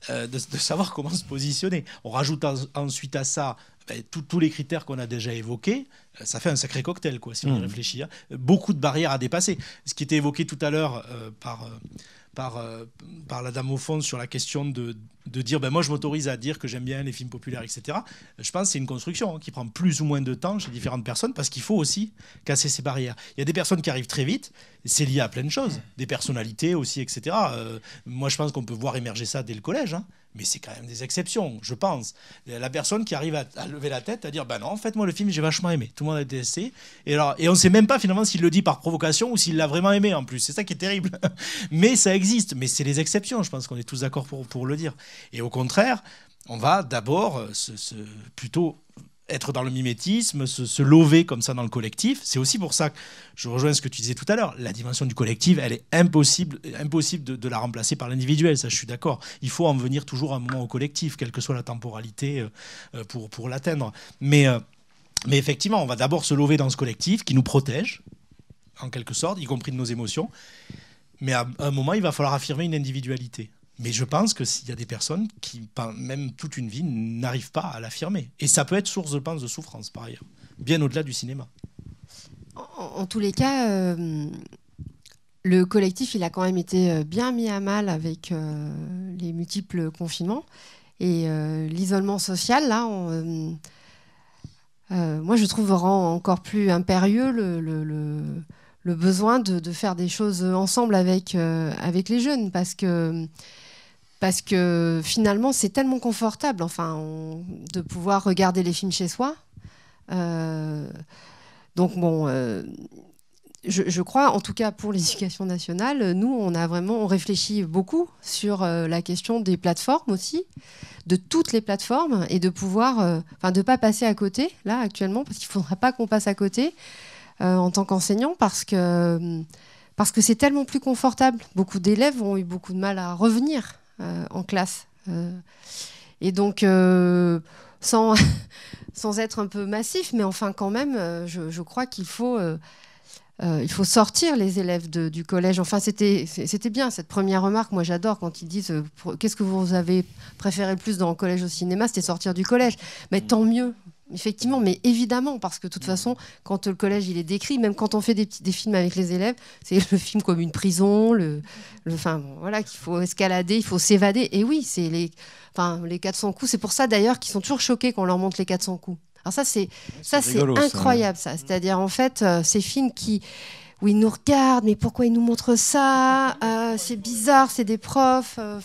de, de, savoir comment se positionner. On rajoute ensuite à ça ben, tous les critères qu'on a déjà évoqués, euh, ça fait un sacré cocktail, quoi, si on y mmh. réfléchit. Hein. Beaucoup de barrières à dépasser. Ce qui était évoqué tout à l'heure euh, par, euh, par, par la dame au fond sur la question de, de dire ben moi je m'autorise à dire que j'aime bien les films populaires, etc. Je pense que c'est une construction hein, qui prend plus ou moins de temps chez différentes personnes parce qu'il faut aussi casser ces barrières. Il y a des personnes qui arrivent très vite, c'est lié à plein de choses, des personnalités aussi, etc. moi je pense qu'on peut voir émerger ça dès le collège. Hein mais c'est quand même des exceptions, je pense. La personne qui arrive à, lever la tête, à dire Ben non, en fait, moi, le film, j'ai vachement aimé. Tout le monde a détesté. Et, et on ne sait même pas finalement s'il le dit par provocation ou s'il l'a vraiment aimé en plus. C'est ça qui est terrible. mais ça existe. Mais c'est les exceptions, je pense qu'on est tous d'accord pour, pour le dire. Et au contraire, on va d'abord se, plutôt être dans le mimétisme, se, se, comme ça dans le collectif. C'est aussi pour ça que je rejoins ce que tu disais tout à l'heure. La dimension du collectif, elle est impossible, impossible de, la remplacer par l'individuel. Ça, je suis d'accord. Il faut en venir toujours un moment au collectif, quelle que soit la temporalité, euh, euh, pour, pour l'atteindre. Mais, euh, mais effectivement, on va d'abord se lever dans ce collectif qui nous protège, en quelque sorte, y compris de nos émotions. Mais à un moment, il va falloir affirmer une individualité. Mais je pense que s'il y a des personnes qui, même toute une vie, n'arrivent pas à l'affirmer. Et ça peut être source, je pense, de souffrance, par ailleurs, bien au-delà du cinéma. En, tous les cas, euh, le collectif, il a quand même été euh, bien mis à mal avec euh, les multiples confinements. Et l'isolement social, là, moi, je trouve rend encore plus impérieux le, besoin de, de, faire des choses ensemble avec, avec les jeunes. Parce que parce que finalement c'est tellement confortable enfin de pouvoir regarder les films chez soi. Euh, donc bon euh, je, crois en tout cas pour l'éducation nationale nous on a vraiment on réfléchit beaucoup sur euh, la question des plateformes aussi de toutes les plateformes et de pouvoir enfin de pas passer à côté là actuellement parce qu'il faudra pas qu'on passe à côté en tant qu'enseignant parce que parce que c'est tellement plus confortable. Beaucoup d'élèves ont eu beaucoup de mal à revenir en classe. Euh, et donc, euh, sans, sans être un peu massif, mais enfin quand même, je, crois qu'il faut... il faut sortir les élèves du collège. Enfin, c'était bien cette première remarque. Moi, j'adore quand ils disent qu'est-ce que vous avez préféré le plus dans le collège au cinéma? C'était sortir du collège. Mais tant mieux. Effectivement, mais évidemment, parce que de toute façon, quand le collège il est décrit, même quand on fait des, des films avec les élèves, c'est le film comme une prison, le, enfin voilà, qu'il faut escalader, il faut s'évader. Et oui, c'est les, enfin les 400 coups. C'est pour ça d'ailleurs qu'ils sont toujours choqués quand on leur montre les 400 coups. Alors ça, c'est ça, c'est incroyable, ça. C'est-à-dire en fait, euh, ces films qui où ils nous regardent, mais pourquoi ils nous montrent ça euh, C'est bizarre, c'est des profs. Euh,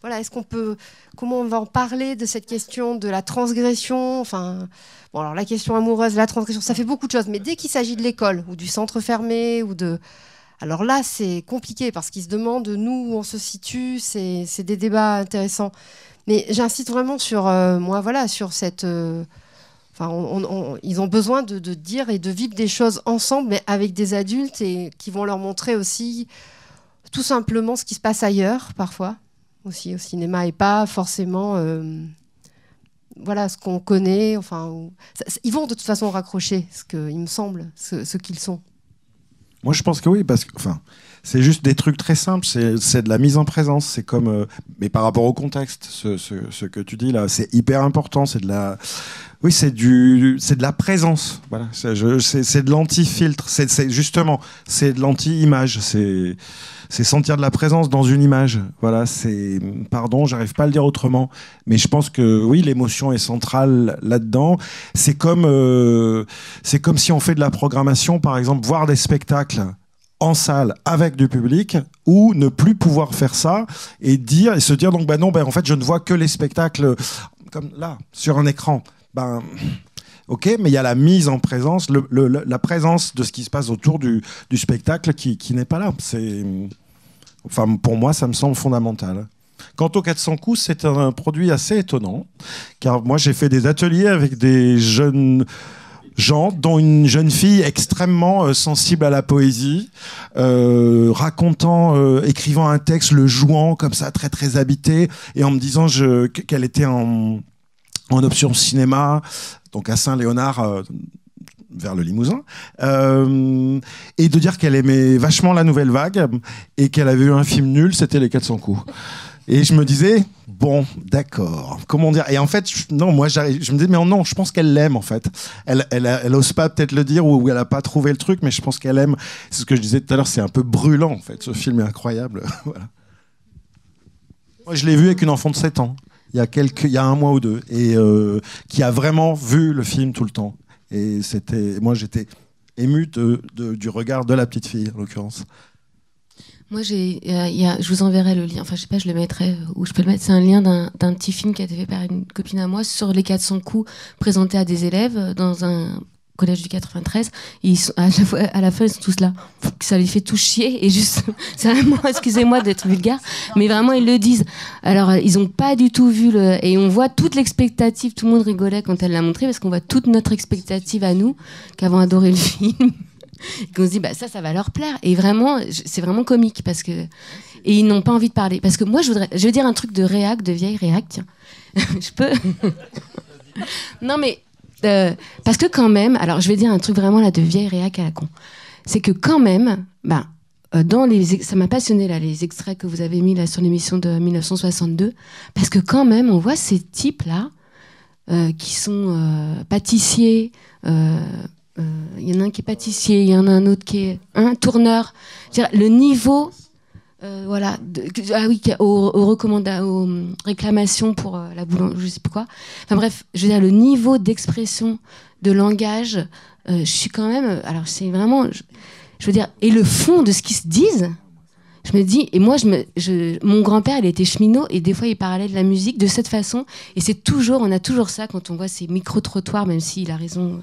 voilà, est-ce qu'on peut, comment on va en parler de cette question de la transgression Enfin, la question amoureuse, la transgression, ça fait beaucoup de choses. Mais dès qu'il s'agit de l'école ou du centre fermé ou de, alors là, c'est compliqué parce qu'ils se demandent nous où on se situe. C'est des débats intéressants. Mais j'insiste vraiment sur, euh, moi, voilà, sur cette ils ont besoin de, dire et de vivre des choses ensemble, mais avec des adultes et qui vont leur montrer aussi tout simplement ce qui se passe ailleurs, parfois, aussi au cinéma, et pas forcément euh, voilà, ce qu'on connaît. Enfin, ils vont de toute façon raccrocher, ce que, il me semble, ce, qu'ils sont. Moi, je pense que oui, parce que, enfin, c'est juste des trucs très simples. C'est de la mise en présence. C'est comme, euh, mais par rapport au contexte, ce, ce, que tu dis là, c'est hyper important. C'est de la, Oui, c'est du, c'est de la présence. Voilà, c'est de l'anti-filtre. C'est justement, c'est de l'anti-image. C'est, c'est sentir de la présence dans une image. Voilà, c'est, pardon, j'arrive pas à le dire autrement, mais je pense que oui, l'émotion est centrale là-dedans. C'est comme, euh, c'est comme si on fait de la programmation, par exemple, voir des spectacles en salle avec du public ou ne plus pouvoir faire ça et dire et se dire donc bah non ben en fait je ne vois que les spectacles comme là sur un écran. Ben ok mais il y a la mise en présence le, la présence de ce qui se passe autour du, spectacle qui, qui n'est pas là. C'est enfin pour moi ça me semble fondamental. Quant aux 400 coups, c'est un produit assez étonnant, car moi j'ai fait des ateliers avec des jeunes Jean, dont une jeune fille extrêmement euh, sensible à la poésie, euh, racontant, euh, écrivant un texte, le jouant comme ça, très très habité, et en me disant qu'elle était en, en, option cinéma, donc à Saint-Léonard. vers le Limousin, et de dire qu'elle aimait vachement la nouvelle vague et qu'elle avait eu un film nul, c'était Les 400 coups. Et je me disais, bon, d'accord, comment dire? Et en fait, non, moi, je me disais, mais non, je pense qu'elle l'aime, en fait. Elle, elle, elle, ose pas peut-être le dire ou, elle a pas trouvé le truc, mais je pense qu'elle aime. C'est ce que je disais tout à l'heure, c'est un peu brûlant, en fait. Ce film est incroyable. voilà. Moi, je l'ai vu avec une enfant de 7 ans, il y a, quelques, il y a un mois ou deux, et euh, qui a vraiment vu le film tout le temps. Et c'était, moi, j'étais ému du regard de la petite fille, en l'occurrence. Moi, j'ai, je vous enverrai le lien. Enfin, je sais pas, je le mettrai euh, où je peux le mettre. C'est un lien d'un, petit film qui a été fait par une copine à moi sur les 400 coups présentés à des élèves euh, dans un collège du 93. ils sont, à, la fois, à la fin, ils sont tous là. Ça les fait tout chier et juste, c'est vraiment, excusez-moi d'être vulgaire, mais vraiment ils le disent. Alors, euh, ils ont pas du tout vu le, et on voit toute l'expectative. Tout le monde rigolait quand elle l'a montré parce qu'on voit toute notre expectative à nous, qui avons adoré le film et qu'on se dit bah ça ça va leur plaire. Et vraiment c'est vraiment comique parce que et ils n'ont pas envie de parler. Parce que moi je voudrais je veux dire un truc de réac de vieille réac je peux non mais euh, parce que quand même alors je vais dire un truc vraiment là de vieille réac à la con. C'est que quand même bah dans les ça m'a passionné là les extraits que vous avez mis là sur l'émission de 1962 parce que quand même on voit ces types là euh, qui sont euh, pâtissiers il euh, y en a un qui est pâtissier, il y en a un autre qui est un tourneur. Le niveau, euh, voilà, ah oui, aux, aux, réclamations pour euh, la boulangerie, je sais pas quoi. Enfin bref, je veux dire, le niveau d'expression, de langage, je suis quand même. Alors c'est vraiment, je, veux dire, et le fond de ce qu'ils se disent, je me dis, et moi, je me, je, mon grand-père, il était cheminot, et des fois, il parlait de la musique de cette façon. Et c'est toujours, on a toujours ça quand on voit ces micro-trottoirs, même s'il a raison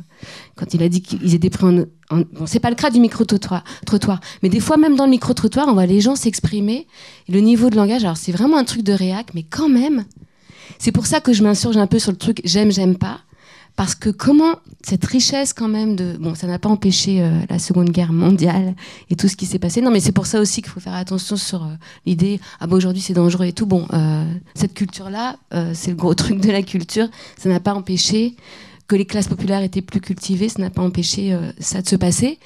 quand il a dit qu'ils étaient pris en. bon, c'est pas le cas du micro-trottoir, trottoir, mais des fois, même dans le micro-trottoir, on voit les gens s'exprimer. Le niveau de langage, alors c'est vraiment un truc de réac, mais quand même, c'est pour ça que je m'insurge un peu sur le truc j'aime, j'aime pas. Parce que comment cette richesse quand même de... Bon, ça n'a pas empêché euh, la Seconde Guerre mondiale et tout ce qui s'est passé. Non, mais c'est pour ça aussi qu'il faut faire attention sur euh, l'idée, ah bon, aujourd'hui c'est dangereux et tout. Bon, euh, cette culture-là, c'est le gros truc de la culture. Ça n'a pas empêché que les classes populaires étaient plus cultivées, ça n'a pas empêché ça de se passer.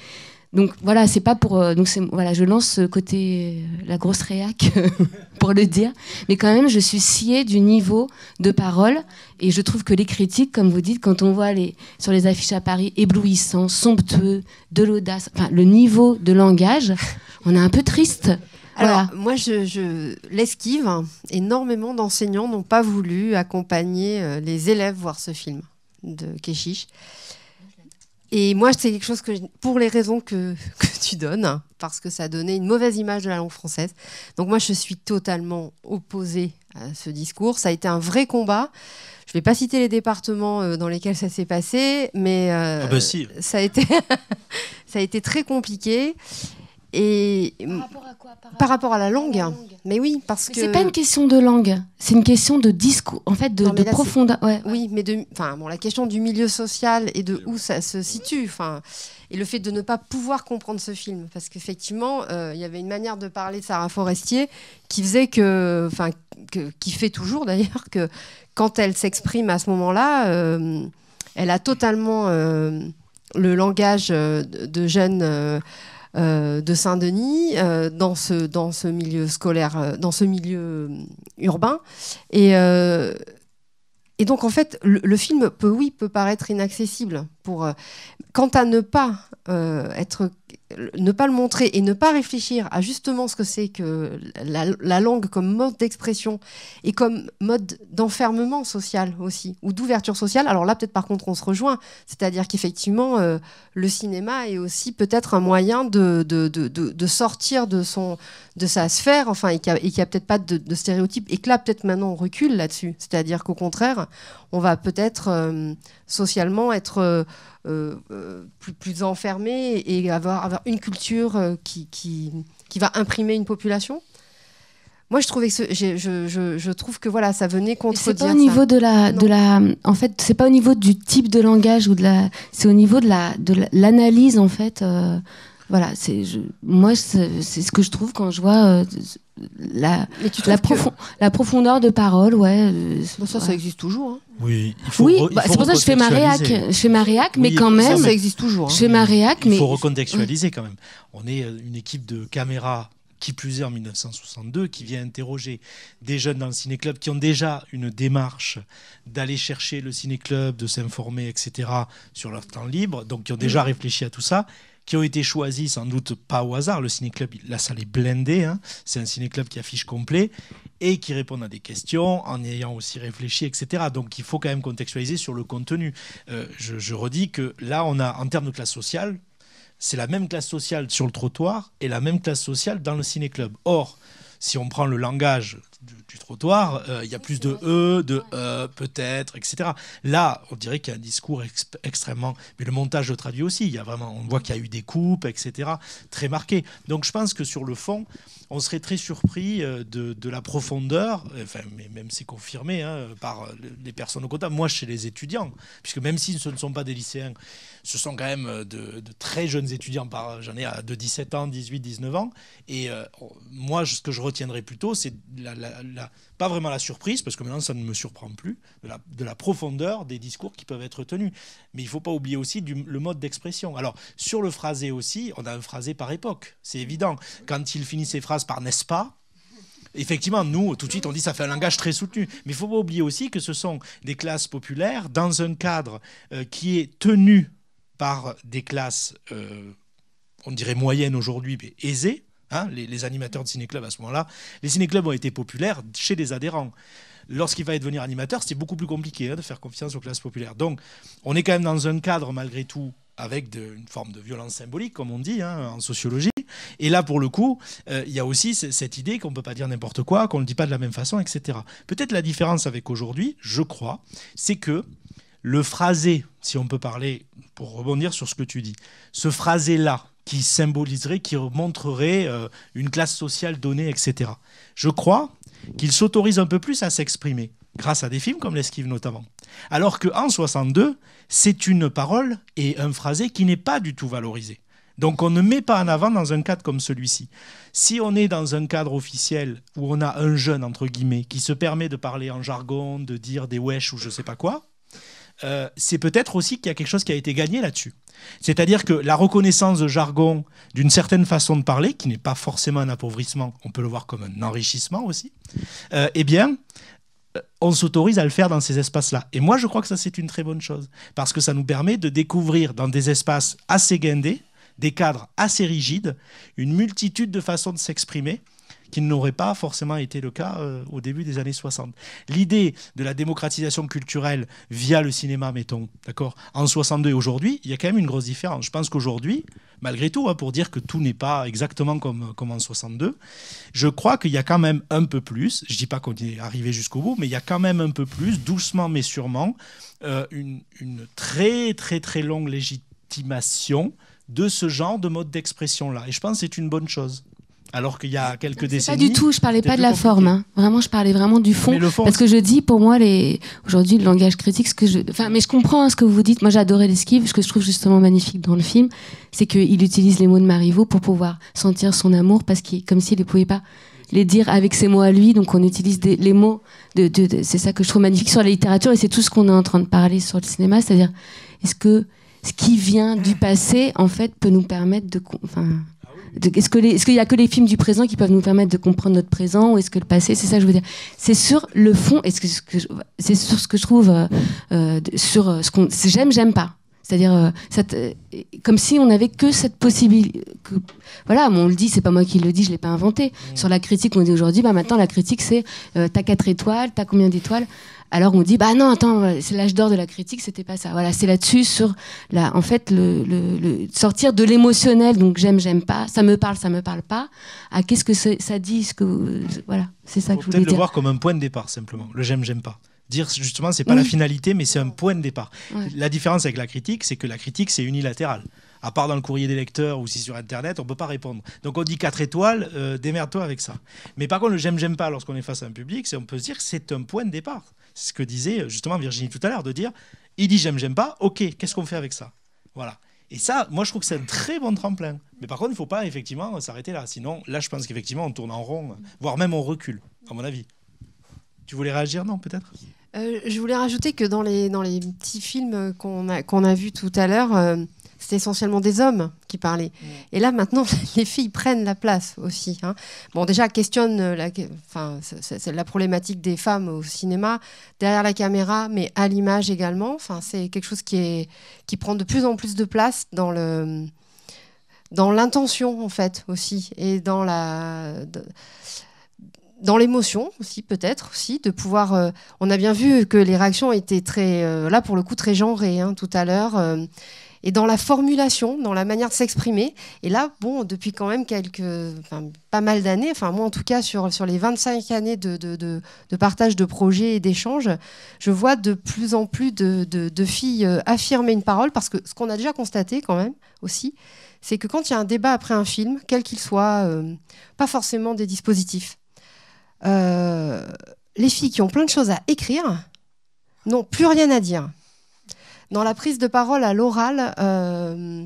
Donc voilà, c'est pas pour. Euh, donc voilà, je lance ce côté euh, la grosse réac pour le dire, mais quand même, je suis sciée du niveau de parole et je trouve que les critiques, comme vous dites, quand on voit les sur les affiches à Paris éblouissants, somptueux, de l'audace, enfin le niveau de langage, on est un peu triste. Alors, moi, je, l'esquive. Énormément d'enseignants n'ont pas voulu accompagner euh, les élèves voir ce film de Keshish. Et moi, c'est quelque chose que, pour les raisons que, que, tu donnes, parce que ça donnait une mauvaise image de la langue française. Donc moi, je suis totalement opposée à ce discours. Ça a été un vrai combat. Je ne vais pas citer les départements euh, dans lesquels ça s'est passé, mais euh, ah bah si. ça, a été ça a été très compliqué. Et par rapport à quoi? Par, rapport à la langue. Mais oui, parce que c'est pas une question de langue, c'est une question de discours, en fait, de, de profondeur. Ouais, oui, mais de, enfin, bon, la question du milieu social et de où ça se situe, enfin, et le fait de ne pas pouvoir comprendre ce film, parce qu'effectivement, euh, il y avait une manière de parler de Sarah Forestier qui faisait que, enfin, qui fait toujours d'ailleurs que quand elle s'exprime à ce moment-là, euh, elle a totalement euh, le langage de, jeunes euh, de Saint-Denis euh, dans, ce, dans ce milieu scolaire, euh, dans ce milieu urbain. Et, et donc en fait, le, film peut, oui, peut paraître inaccessible. Pour, quant à ne pas être ne pas le montrer et ne pas réfléchir à justement ce que c'est que la, langue comme mode d'expression et comme mode d'enfermement social aussi, ou d'ouverture sociale, alors là peut-être par contre on se rejoint, c'est-à-dire qu'effectivement euh, le cinéma est aussi peut-être un moyen de, sortir de, son, de sa sphère, enfin, et qu'il n'y a, peut-être pas de, stéréotypes, et que là peut-être maintenant on recule là-dessus, c'est-à-dire qu'au contraire on va peut-être euh, socialement être... Euh, euh, plus, plus enfermé et avoir, avoir une culture qui, qui, qui, va imprimer une population moi, je trouvais que je, je, je, trouve que voilà, ça venait contredire. C'est pas au niveau de la, de la, en fait, c'est pas au niveau du type de langage ou de la, c'est au niveau de la, de l'analyse en fait. Voilà, c'est, moi, c'est ce que je trouve quand je vois la, la, la, profondeur de parole, ouais. ça, ça existe toujours. Hein. Oui, il faut oui bah, c'est pour ça que je fais ma réac, je fais ma réac mais quand même. Ça, existe toujours. Hein. Je fais ma réac, il mais. faut recontextualiser quand même. On est euh, une équipe de caméras qui plus est en 1962, qui vient interroger des jeunes dans le ciné-club qui ont déjà une démarche d'aller chercher le ciné-club, de s'informer, etc., sur leur temps libre, donc qui ont déjà réfléchi à tout ça qui ont été choisis sans doute pas au hasard. Le ciné-club, la salle est blindée, hein. c'est un ciné-club qui affiche complet et qui répond à des questions en ayant aussi réfléchi, etc. Donc il faut quand même contextualiser sur le contenu. Euh, je, je redis que là, on a, en termes de classe sociale, c'est la même classe sociale sur le trottoir et la même classe sociale dans le ciné-club. Or, si on prend le langage du, trottoir, euh, il y a plus de E, de E, peut-être, etc. Là, on dirait qu'il y a un discours extrêmement. Mais le montage le traduit aussi. Il y a vraiment, on voit qu'il y a eu des coupes, etc. Très marqué. Donc je pense que sur le fond, on serait très surpris euh, de, la profondeur, enfin, mais même c'est confirmé hein, par les personnes au contact. Moi, chez les étudiants, puisque même si ce ne sont pas des lycéens, ce sont quand même de, très jeunes étudiants, j'en ai de 17 ans, 18, 19 ans. Et euh, moi, ce que je retiendrai plutôt, c'est pas vraiment la surprise, parce que maintenant ça ne me surprend plus, de la, profondeur des discours qui peuvent être tenus. Mais il ne faut pas oublier aussi le mode d'expression. Alors, sur le phrasé aussi, on a un phrasé par époque, c'est évident. Quand il finit ses phrases par n'est-ce pas, effectivement, nous, tout de suite, on dit ça fait un langage très soutenu. Mais il ne faut pas oublier aussi que ce sont des classes populaires dans un cadre euh, qui est tenu par des classes, euh, on dirait moyennes aujourd'hui, mais aisées. Hein, les, animateurs de ciné-club à ce moment-là. Les ciné-clubs ont été populaires chez les adhérents. Lorsqu'il va devenir animateur, c'est beaucoup plus compliqué hein, de faire confiance aux classes populaires. Donc, on est quand même dans un cadre, malgré tout, avec une forme de violence symbolique, comme on dit hein, en sociologie. Et là, pour le coup, euh, il y a aussi cette idée qu'on ne peut pas dire n'importe quoi, qu'on ne le dit pas de la même façon, etc. Peut-être la différence avec aujourd'hui, je crois, c'est que le phrasé, si on peut parler, pour rebondir sur ce que tu dis, ce phrasé-là, qui symboliserait, qui montrerait euh, une classe sociale donnée, etc. Je crois qu'il s'autorise un peu plus à s'exprimer, grâce à des films comme L'Esquive notamment. Alors qu'en 62, c'est une parole et un phrasé qui n'est pas du tout valorisé. Donc on ne met pas en avant dans un cadre comme celui-ci. Si on est dans un cadre officiel où on a un jeune, entre guillemets, qui se permet de parler en jargon, de dire des wesh ou je ne sais pas quoi, euh, c'est peut-être aussi qu'il y a quelque chose qui a été gagné là-dessus. C'est-à-dire que la reconnaissance de jargon, d'une certaine façon de parler, qui n'est pas forcément un appauvrissement, on peut le voir comme un enrichissement aussi, euh, eh bien, euh, on s'autorise à le faire dans ces espaces-là. Et moi, je crois que ça, c'est une très bonne chose, parce que ça nous permet de découvrir dans des espaces assez guindés, des cadres assez rigides, une multitude de façons de s'exprimer, qui n'aurait pas forcément été le cas euh, au début des années 60. L'idée de la démocratisation culturelle via le cinéma, mettons, d'accord, en 62 et aujourd'hui, il y a quand même une grosse différence. Je pense qu'aujourd'hui, malgré tout, hein, pour dire que tout n'est pas exactement comme, en 62, je crois qu'il y a quand même un peu plus, je ne dis pas qu'on est arrivé jusqu'au bout, mais il y a quand même un peu plus, doucement mais sûrement, euh, une, une très très très longue légitimation de ce genre de mode d'expression-là. Et je pense que c'est une bonne chose alors qu'il y a quelques décennies. Pas du tout, je parlais pas de la forme. Hein. Vraiment, je parlais vraiment du fond, Parce que je dis, pour moi, les... aujourd'hui, le langage critique, ce que je. Enfin, mais je comprends hein, ce que vous dites. Moi, j'adorais l'esquive. Ce que je trouve justement magnifique dans le film, c'est qu'il utilise les mots de Marivaux pour pouvoir sentir son amour, parce qu'il, comme s'il ne pouvait pas les dire avec ses mots à lui. Donc, on utilise les mots. De, c'est ça que je trouve magnifique sur la littérature, et c'est tout ce qu'on est en train de parler sur le cinéma. C'est-à-dire, est-ce que ce qui vient du passé, en fait, peut nous permettre de. Enfin, est-ce qu'il y a que les films du présent qui peuvent nous permettre de comprendre notre présent ou est-ce que le passé c'est ça que je veux dire? C'est sur le fond que, c'est sur ce que je trouve euh, euh, sur ce qu'on j'aime j'aime pas. C'est-à-dire comme si on n'avait que cette possibilité voilà on le dit c'est pas moi qui le dis je l'ai pas inventé. Mmh. sur la critique on dit aujourd'hui bah maintenant la critique c'est t'as quatre étoiles t'as combien d'étoiles? Alors on dit bah non attends c'est l'âge d'or de la critique c'était pas ça. Voilà c'est là-dessus sur la en fait le, sortir de l'émotionnel donc j'aime j'aime pas ça me parle ça me parle pas à qu'est-ce que ça dit ce que voilà c'est ça que je voulais peut-être le voir comme un point de départ simplement. Le j'aime j'aime pas. Dire justement c'est pas la finalité mais c'est un point de départ. La différence avec la critique c'est que la critique c'est unilatéral. À part dans le courrier des lecteurs ou si sur Internet, on ne peut pas répondre. Donc on dit 4 étoiles, euh, démerde-toi avec ça. Mais par contre, le j'aime, j'aime pas lorsqu'on est face à un public, c'est on peut se dire que c'est un point de départ. Ce que disait justement Virginie tout à l'heure, de dire, il dit j'aime, j'aime pas, ok, qu'est-ce qu'on fait avec ça? Voilà. Et ça, moi, je trouve que c'est un très bon tremplin. Mais par contre, il ne faut pas effectivement s'arrêter là. Sinon, là, je pense qu'effectivement, on tourne en rond, voire même on recule, à mon avis. Tu voulais réagir, non, peut-être? Euh, Je voulais rajouter que dans les, dans les petits films qu'on a, a vus tout à l'heure, euh, c'était essentiellement des hommes qui parlaient. Mm. Et là, maintenant, les filles prennent la place aussi. Hein. Bon, déjà, questionne euh, la, enfin, c'est la problématique des femmes au cinéma, derrière la caméra, mais à l'image également. Enfin, c'est quelque chose qui, est, qui prend de plus en plus de place dans le dans l'intention en fait aussi et dans la dans l'émotion aussi peut-être aussi de pouvoir euh, on a bien vu que les réactions étaient très euh, là pour le coup très genrées hein, tout à l'heure et dans la formulation, dans la manière de s'exprimer. Et là, bon, depuis quand même quelques, pas mal d'années, enfin moi en tout cas sur, sur les 25 années de, de, partage de projets et d'échanges, je vois de plus en plus de, de, filles euh, affirmer une parole parce que ce qu'on a déjà constaté quand même aussi, c'est que quand il y a un débat après un film, quel qu'il soit, euh, pas forcément des dispositifs, euh, les filles qui ont plein de choses à écrire n'ont plus rien à dire dans la prise de parole à l'oral. Euh,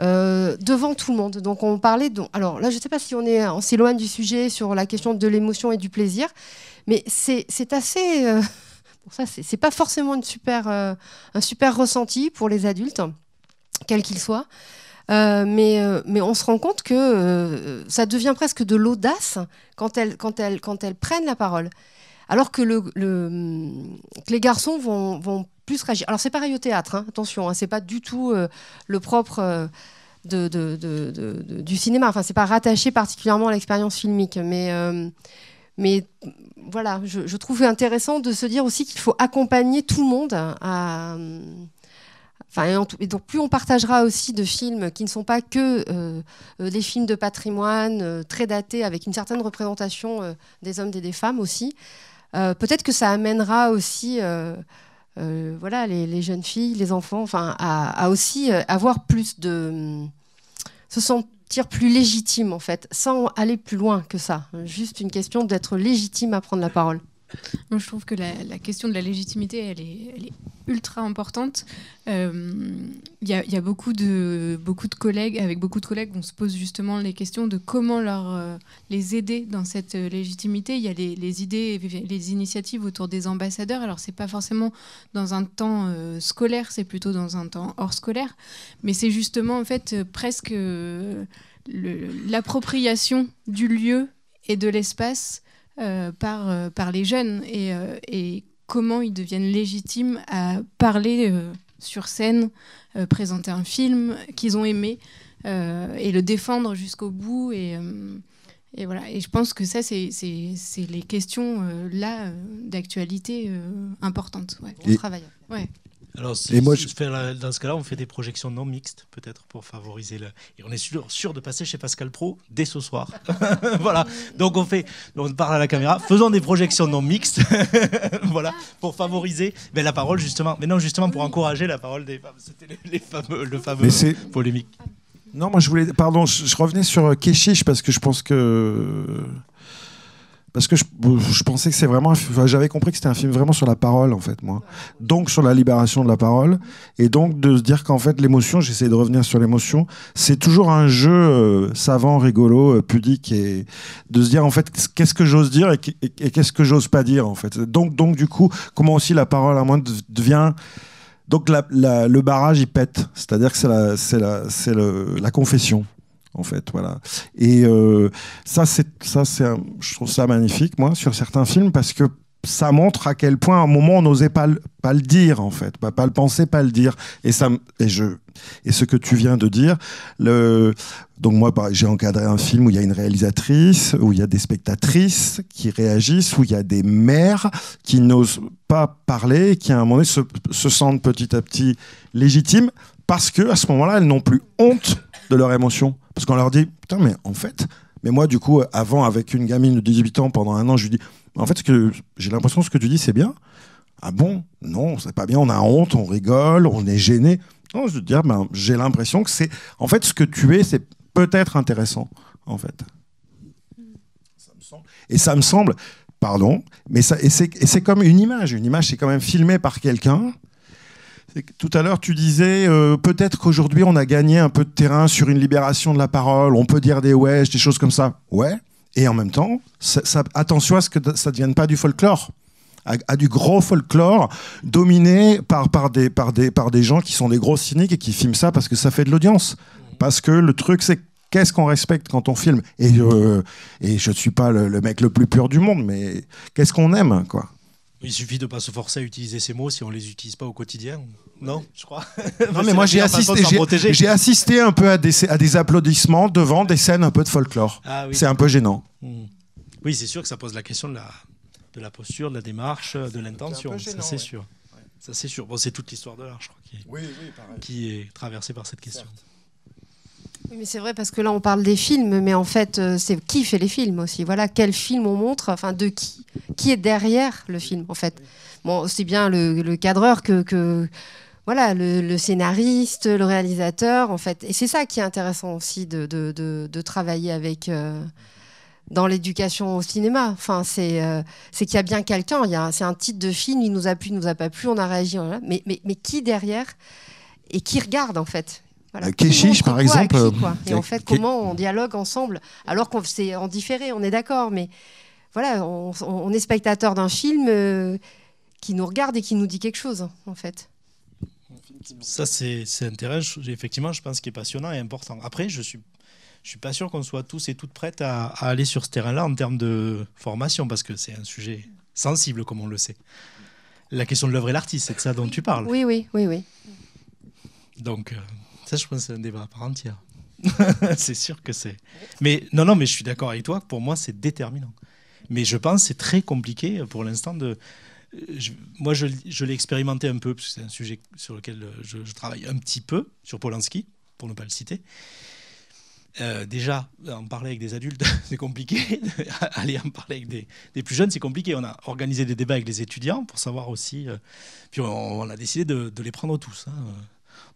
euh, devant tout le monde. Donc on parlait. De, alors là, je ne sais pas si on est, on s'éloigne du sujet sur la question de l'émotion et du plaisir, mais c'est assez. Euh, ça, c'est pas forcément une super, un super ressenti pour les adultes, quels qu'ils soient. mais, mais on se rend compte que ça devient presque de l'audace quand elles, quand, elles, quand elles prennent la parole. Alors que, le, que les garçons vont, vont plus réagir. Alors c'est pareil au théâtre, hein, attention, hein, c'est pas du tout euh, le propre euh, du cinéma. Enfin, c'est pas rattaché particulièrement à l'expérience filmique, mais euh, voilà, je, je, trouve intéressant de se dire aussi qu'il faut accompagner tout le monde à Enfin, et donc plus on partagera aussi de films qui ne sont pas que des films de patrimoine très datés avec une certaine représentation des hommes et des femmes aussi, peut-être que ça amènera aussi euh, voilà, les, jeunes filles, les enfants, enfin, à, aussi euh, avoir plus de. se sentir plus légitime, en fait, sans aller plus loin que ça. Juste une question d'être légitime à prendre la parole. Je trouve que la, question de la légitimité, elle est, ultra importante. Il euh, y, a, beaucoup, de, beaucoup de collègues, avec beaucoup de collègues, on se pose justement les questions de comment leur, euh, les aider dans cette euh, légitimité. Il y a les, idées, les initiatives autour des ambassadeurs. Alors, c'est pas forcément dans un temps scolaire, c'est plutôt dans un temps hors scolaire. Mais c'est justement, en fait, presque l'appropriation du lieu et de l'espace par, euh, par les jeunes et, euh, et, comment ils deviennent légitimes à parler sur scène, présenter un film qu'ils ont aimé et le défendre jusqu'au bout. Et, et, voilà. et je pense que ça, c'est les questions là d'actualité importantes ouais. Ouais. Alors, et moi, je... dans ce cas-là, on fait des projections non mixtes, peut-être, pour favoriser le. Et on est sûr, sûr de passer chez Pascal Pro dès ce soir. voilà. Donc, on fait. On parle à la caméra. Faisons des projections non mixtes. voilà. Pour favoriser ben, la parole, justement. Mais non, justement, pour encourager la parole des femmes. C'était les, fameux, le fameux polémique. Non, moi, je voulais. Pardon, je, je revenais sur Keshish parce que je pense que parce que je, pensais que c'est vraiment, j'avais compris que c'était un film vraiment sur la parole en fait moi, donc sur la libération de la parole. Et donc de se dire qu'en fait l'émotion, j'essaie de revenir sur l'émotion, c'est toujours un jeu euh, savant, rigolo, euh, pudique et de se dire en fait qu'est-ce que j'ose dire et, qu'est-ce que j'ose pas dire en fait. Donc donc du coup comment aussi la parole à moi devient donc le barrage il pète, c'est-à-dire que c'est la la c'est la confession en fait, voilà. Et euh, ça, c'est ça, c'est, je trouve ça magnifique, moi, sur certains films, parce que ça montre à quel point à un moment on n'osait pas, pas le dire en fait, pas, le penser, pas le dire. Et ça, et je, et ce que tu viens de dire, le, donc moi j'ai encadré un film où il y a une réalisatrice, où il y a des spectatrices qui réagissent, où il y a des mères qui n'osent pas parler, qui à un moment donné se, se sentent petit à petit légitimes parce que à ce moment-là elles n'ont plus honte de leur émotion, parce qu'on leur dit putain mais en fait, mais moi du coup avant avec une gamine de 18 ans pendant un an je lui dis en fait, que j'ai l'impression que ce que tu dis, c'est bien. Ah bon? Non, c'est pas bien. On a honte, on rigole, on est gêné. Non, je veux dire, ben, j'ai l'impression que c'est. En fait, ce que tu es, c'est peut-être intéressant, en fait. Et ça me semble, pardon, mais ça, c'est comme une image. Une image, c'est quand même filmé par quelqu'un. Tout à l'heure, tu disais euh, peut-être qu'aujourd'hui, on a gagné un peu de terrain sur une libération de la parole. On peut dire des ouais, des choses comme ça. Ouais. Et en même temps, attention à ce que ça ne devienne pas du folklore. À, du gros folklore dominé par, par, des, par, des, par des gens qui sont des gros cyniques et qui filment ça parce que ça fait de l'audience. Parce que le truc, c'est qu'est-ce qu'on respecte quand on filme? Et, euh, et je ne suis pas le, mec le plus pur du monde, mais qu'est-ce qu'on aime quoi? Il suffit de ne pas se forcer à utiliser ces mots si on ne les utilise pas au quotidien. Non, je crois. Non, mais moi j'ai assisté, j'ai assisté un peu à des, à des applaudissements devant des scènes un peu de folklore. Ah c'est un peu gênant. Hmm. Oui, c'est sûr que ça pose la question de la, de la posture, de la démarche, de l'intention. Ça c'est sûr. Ça c'est sûr. Bon, c'est toute l'histoire de l'art, je crois, qui est, qui est traversée par cette question. Oui, mais c'est vrai parce que là on parle des films, mais en fait euh, c'est qui fait les films aussi. Voilà, quel film on montre, enfin de qui, qui est derrière le film en fait. Bon, bien le, cadreur que, voilà, le, scénariste, le réalisateur, en fait. Et c'est ça qui est intéressant aussi de, travailler avec. Euh, dans l'éducation au cinéma. Enfin, c'est euh, qu'il y a bien quelqu'un. C'est un titre de film, il nous a plu, il nous a pas plu, on a réagi. Mais, mais, mais qui derrière et qui regarde en fait voilà. Keshish, par exemple. Et en fait, comment on dialogue ensemble alors qu'on c'est en différé, on est d'accord, mais voilà, on, est spectateur d'un film euh, qui nous regarde et qui nous dit quelque chose, en fait. Ça, c'est intéressant. Effectivement, je pense qu'il est passionnant et important. Après, je suis, je suis pas sûr qu'on soit tous et toutes prêtes à, aller sur ce terrain-là en termes de formation, parce que c'est un sujet sensible, comme on le sait. La question de l'œuvre et l'artiste, c'est de ça dont tu parles. Oui, oui, oui, oui. Donc, euh, ça, je pense que c'est un débat à part entière. c'est sûr que c'est. Mais non, non, mais je suis d'accord avec toi. Pour moi, c'est déterminant. Mais je pense que c'est très compliqué pour l'instant de moi, je, l'ai expérimenté un peu, parce que c'est un sujet sur lequel euh, je, travaille un petit peu, sur Polanski, pour ne pas le citer. Euh, déjà, en parler avec des adultes, c'est compliqué. Aller en parler avec des, plus jeunes, c'est compliqué. On a organisé des débats avec les étudiants pour savoir aussi. Euh, puis on, a décidé de, de les prendre tous. Hein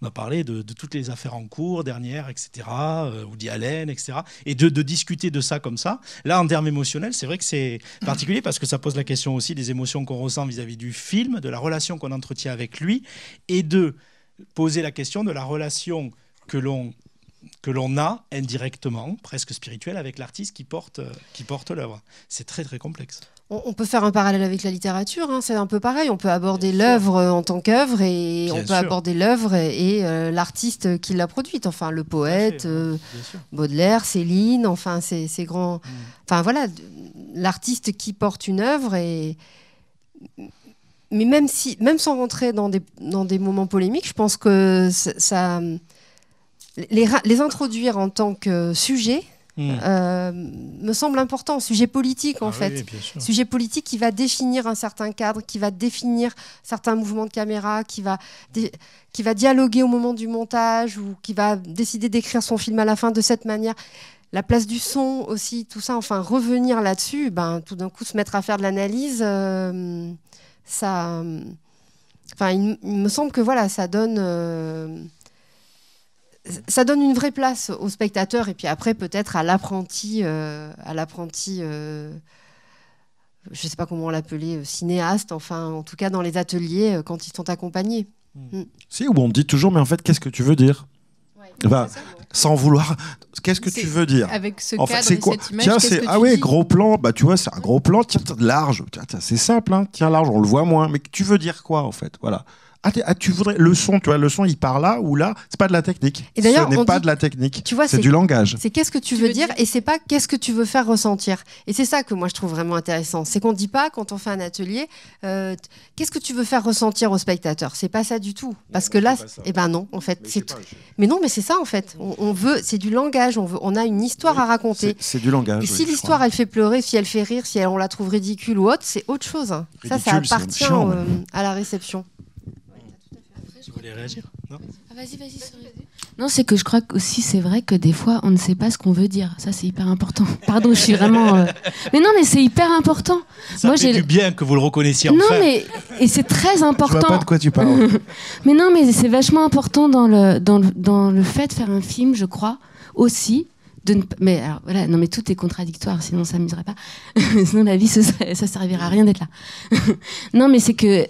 on a parlé de, toutes les affaires en cours, dernières, etc., euh, Woody Allen, etc., et de, discuter de ça comme ça. Là, en termes émotionnels, c'est vrai que c'est particulier parce que ça pose la question aussi des émotions qu'on ressent vis-à-vis du film, de la relation qu'on entretient avec lui, et de poser la question de la relation que l'on que l'on a indirectement, presque spirituelle, avec l'artiste qui porte, qui porte l'œuvre. C'est très très complexe. On, peut faire un parallèle avec la littérature, hein, c'est un peu pareil. On peut aborder l'œuvre en tant qu'œuvre et on peut aborder l'œuvre et, euh, l'artiste qui l'a produite. Enfin, le poète, euh, Baudelaire, Céline, enfin, ces, grands. Mm. Enfin, voilà, l'artiste qui porte une œuvre et. Mais même, si, même sans rentrer dans des, dans des moments polémiques, je pense que ça. Les, les introduire en tant que sujet, Hmm. Euh, me semble important. Sujet politique, en ah fait. sujet politique qui va définir un certain cadre, qui va définir certains mouvements de caméra, qui va, qui va dialoguer au moment du montage ou qui va décider d'écrire son film à la fin de cette manière. La place du son aussi, tout ça, enfin, revenir là-dessus, ben, tout d'un coup, se mettre à faire de l'analyse, euh, ça. Enfin, il, me semble que voilà, ça donne. Euh, ça donne une vraie place au spectateur et puis après peut-être à l'apprenti, euh, à l'apprenti, euh, je ne sais pas comment on l'appelait, euh, cinéaste, enfin en tout cas dans les ateliers quand ils sont accompagnés. Hmm. Hmm. Si, où on dit toujours, mais en fait, qu'est-ce que tu veux dire sans vouloir. Qu'est-ce que tu veux dire Avec ce cadre c'est quoi cette image, Tiens, c'est ah oui, gros plan. Bah tu vois, c'est un gros plan. Tiens, large. c'est simple. Hein. Tiens, large, on le voit moins. Mais tu veux dire quoi en fait? Voilà. Ah, ah, tu voudrais le son, tu vois, le son il part là ou là, c'est pas de la technique. Et d'ailleurs, ce n'est pas de la technique. Tu vois, c'est du langage. C'est qu'est-ce que tu, veux, dire, et c'est pas qu'est-ce que tu veux faire ressentir. Et c'est ça que moi je trouve vraiment intéressant, c'est qu'on dit pas quand on fait un atelier, euh, qu'est-ce que tu veux faire ressentir au spectateur? C'est pas ça du tout, parce que là, eh ben non, en fait, c'est. Mais non, mais c'est ça en fait. On, veut, c'est du langage. On veut, on a une histoire à raconter. C'est du langage. Et si l'histoire elle fait pleurer, si elle fait rire, si on la trouve ridicule ou autre, c'est autre chose. ça, ça appartient euh, à la réception réagir Non ah, Vas-y, vas-y, Non, c'est que je crois aussi c'est vrai que des fois on ne sait pas ce qu'on veut dire. Ça c'est hyper important. Pardon, je suis vraiment. Euh, mais non, mais c'est hyper important. Ça Moi, fait du bien que vous le reconnaissiez. Non, mais et c'est très important. Je vois pas de quoi tu parles. mais non, mais c'est vachement important dans le dans le, dans le fait de faire un film, je crois aussi mais alors voilà, non mais tout est contradictoire, sinon ça m'amuserait pas. sinon la vie, ça, ça servira à rien d'être là. non, mais c'est que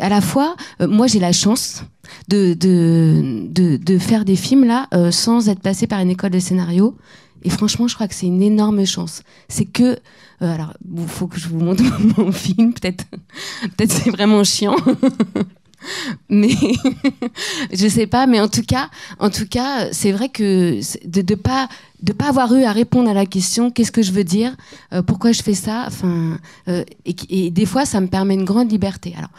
à la fois, euh, moi j'ai la chance de, de, de, faire des films là euh, sans être passé par une école de scénario. Et franchement, je crois que c'est une énorme chance. C'est que, euh, alors, il faut que je vous montre mon film. Peut-être, peut-être c'est vraiment chiant mais je sais pas mais en tout cas en tout cas c'est vrai que de ne pas de pas avoir eu à répondre à la question qu'est-ce que je veux dire euh, pourquoi je fais ça enfin euh, et, et, des fois ça me permet une grande liberté. Alors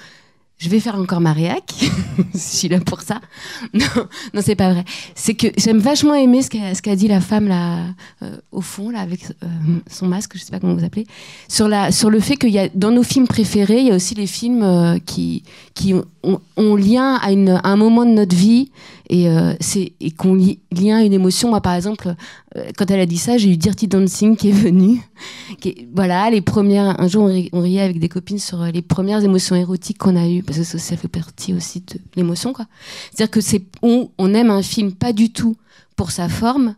je vais faire encore ma réac, je suis là pour ça. Non, non c'est pas vrai. C'est que j'aime vachement aimer ce qu'a, dit la femme là, euh, au fond, là, avec euh, son masque, je sais pas comment vous appelez, sur, la, sur le fait qu'il y a, dans nos films préférés, il y a aussi les films euh, qui, qui ont, ont, lien à, une, à un moment de notre vie et, euh, et qu'on lie une émotion. Moi, par exemple, euh, quand elle a dit ça, j'ai eu Dirty Dancing qui est venu. Voilà, les premières. Un jour, on, riait avec des copines sur les premières émotions érotiques qu'on a eues, parce que ça, fait partie aussi de l'émotion, quoi. C'est-à-dire que c'est on, on aime un film pas du tout pour sa forme,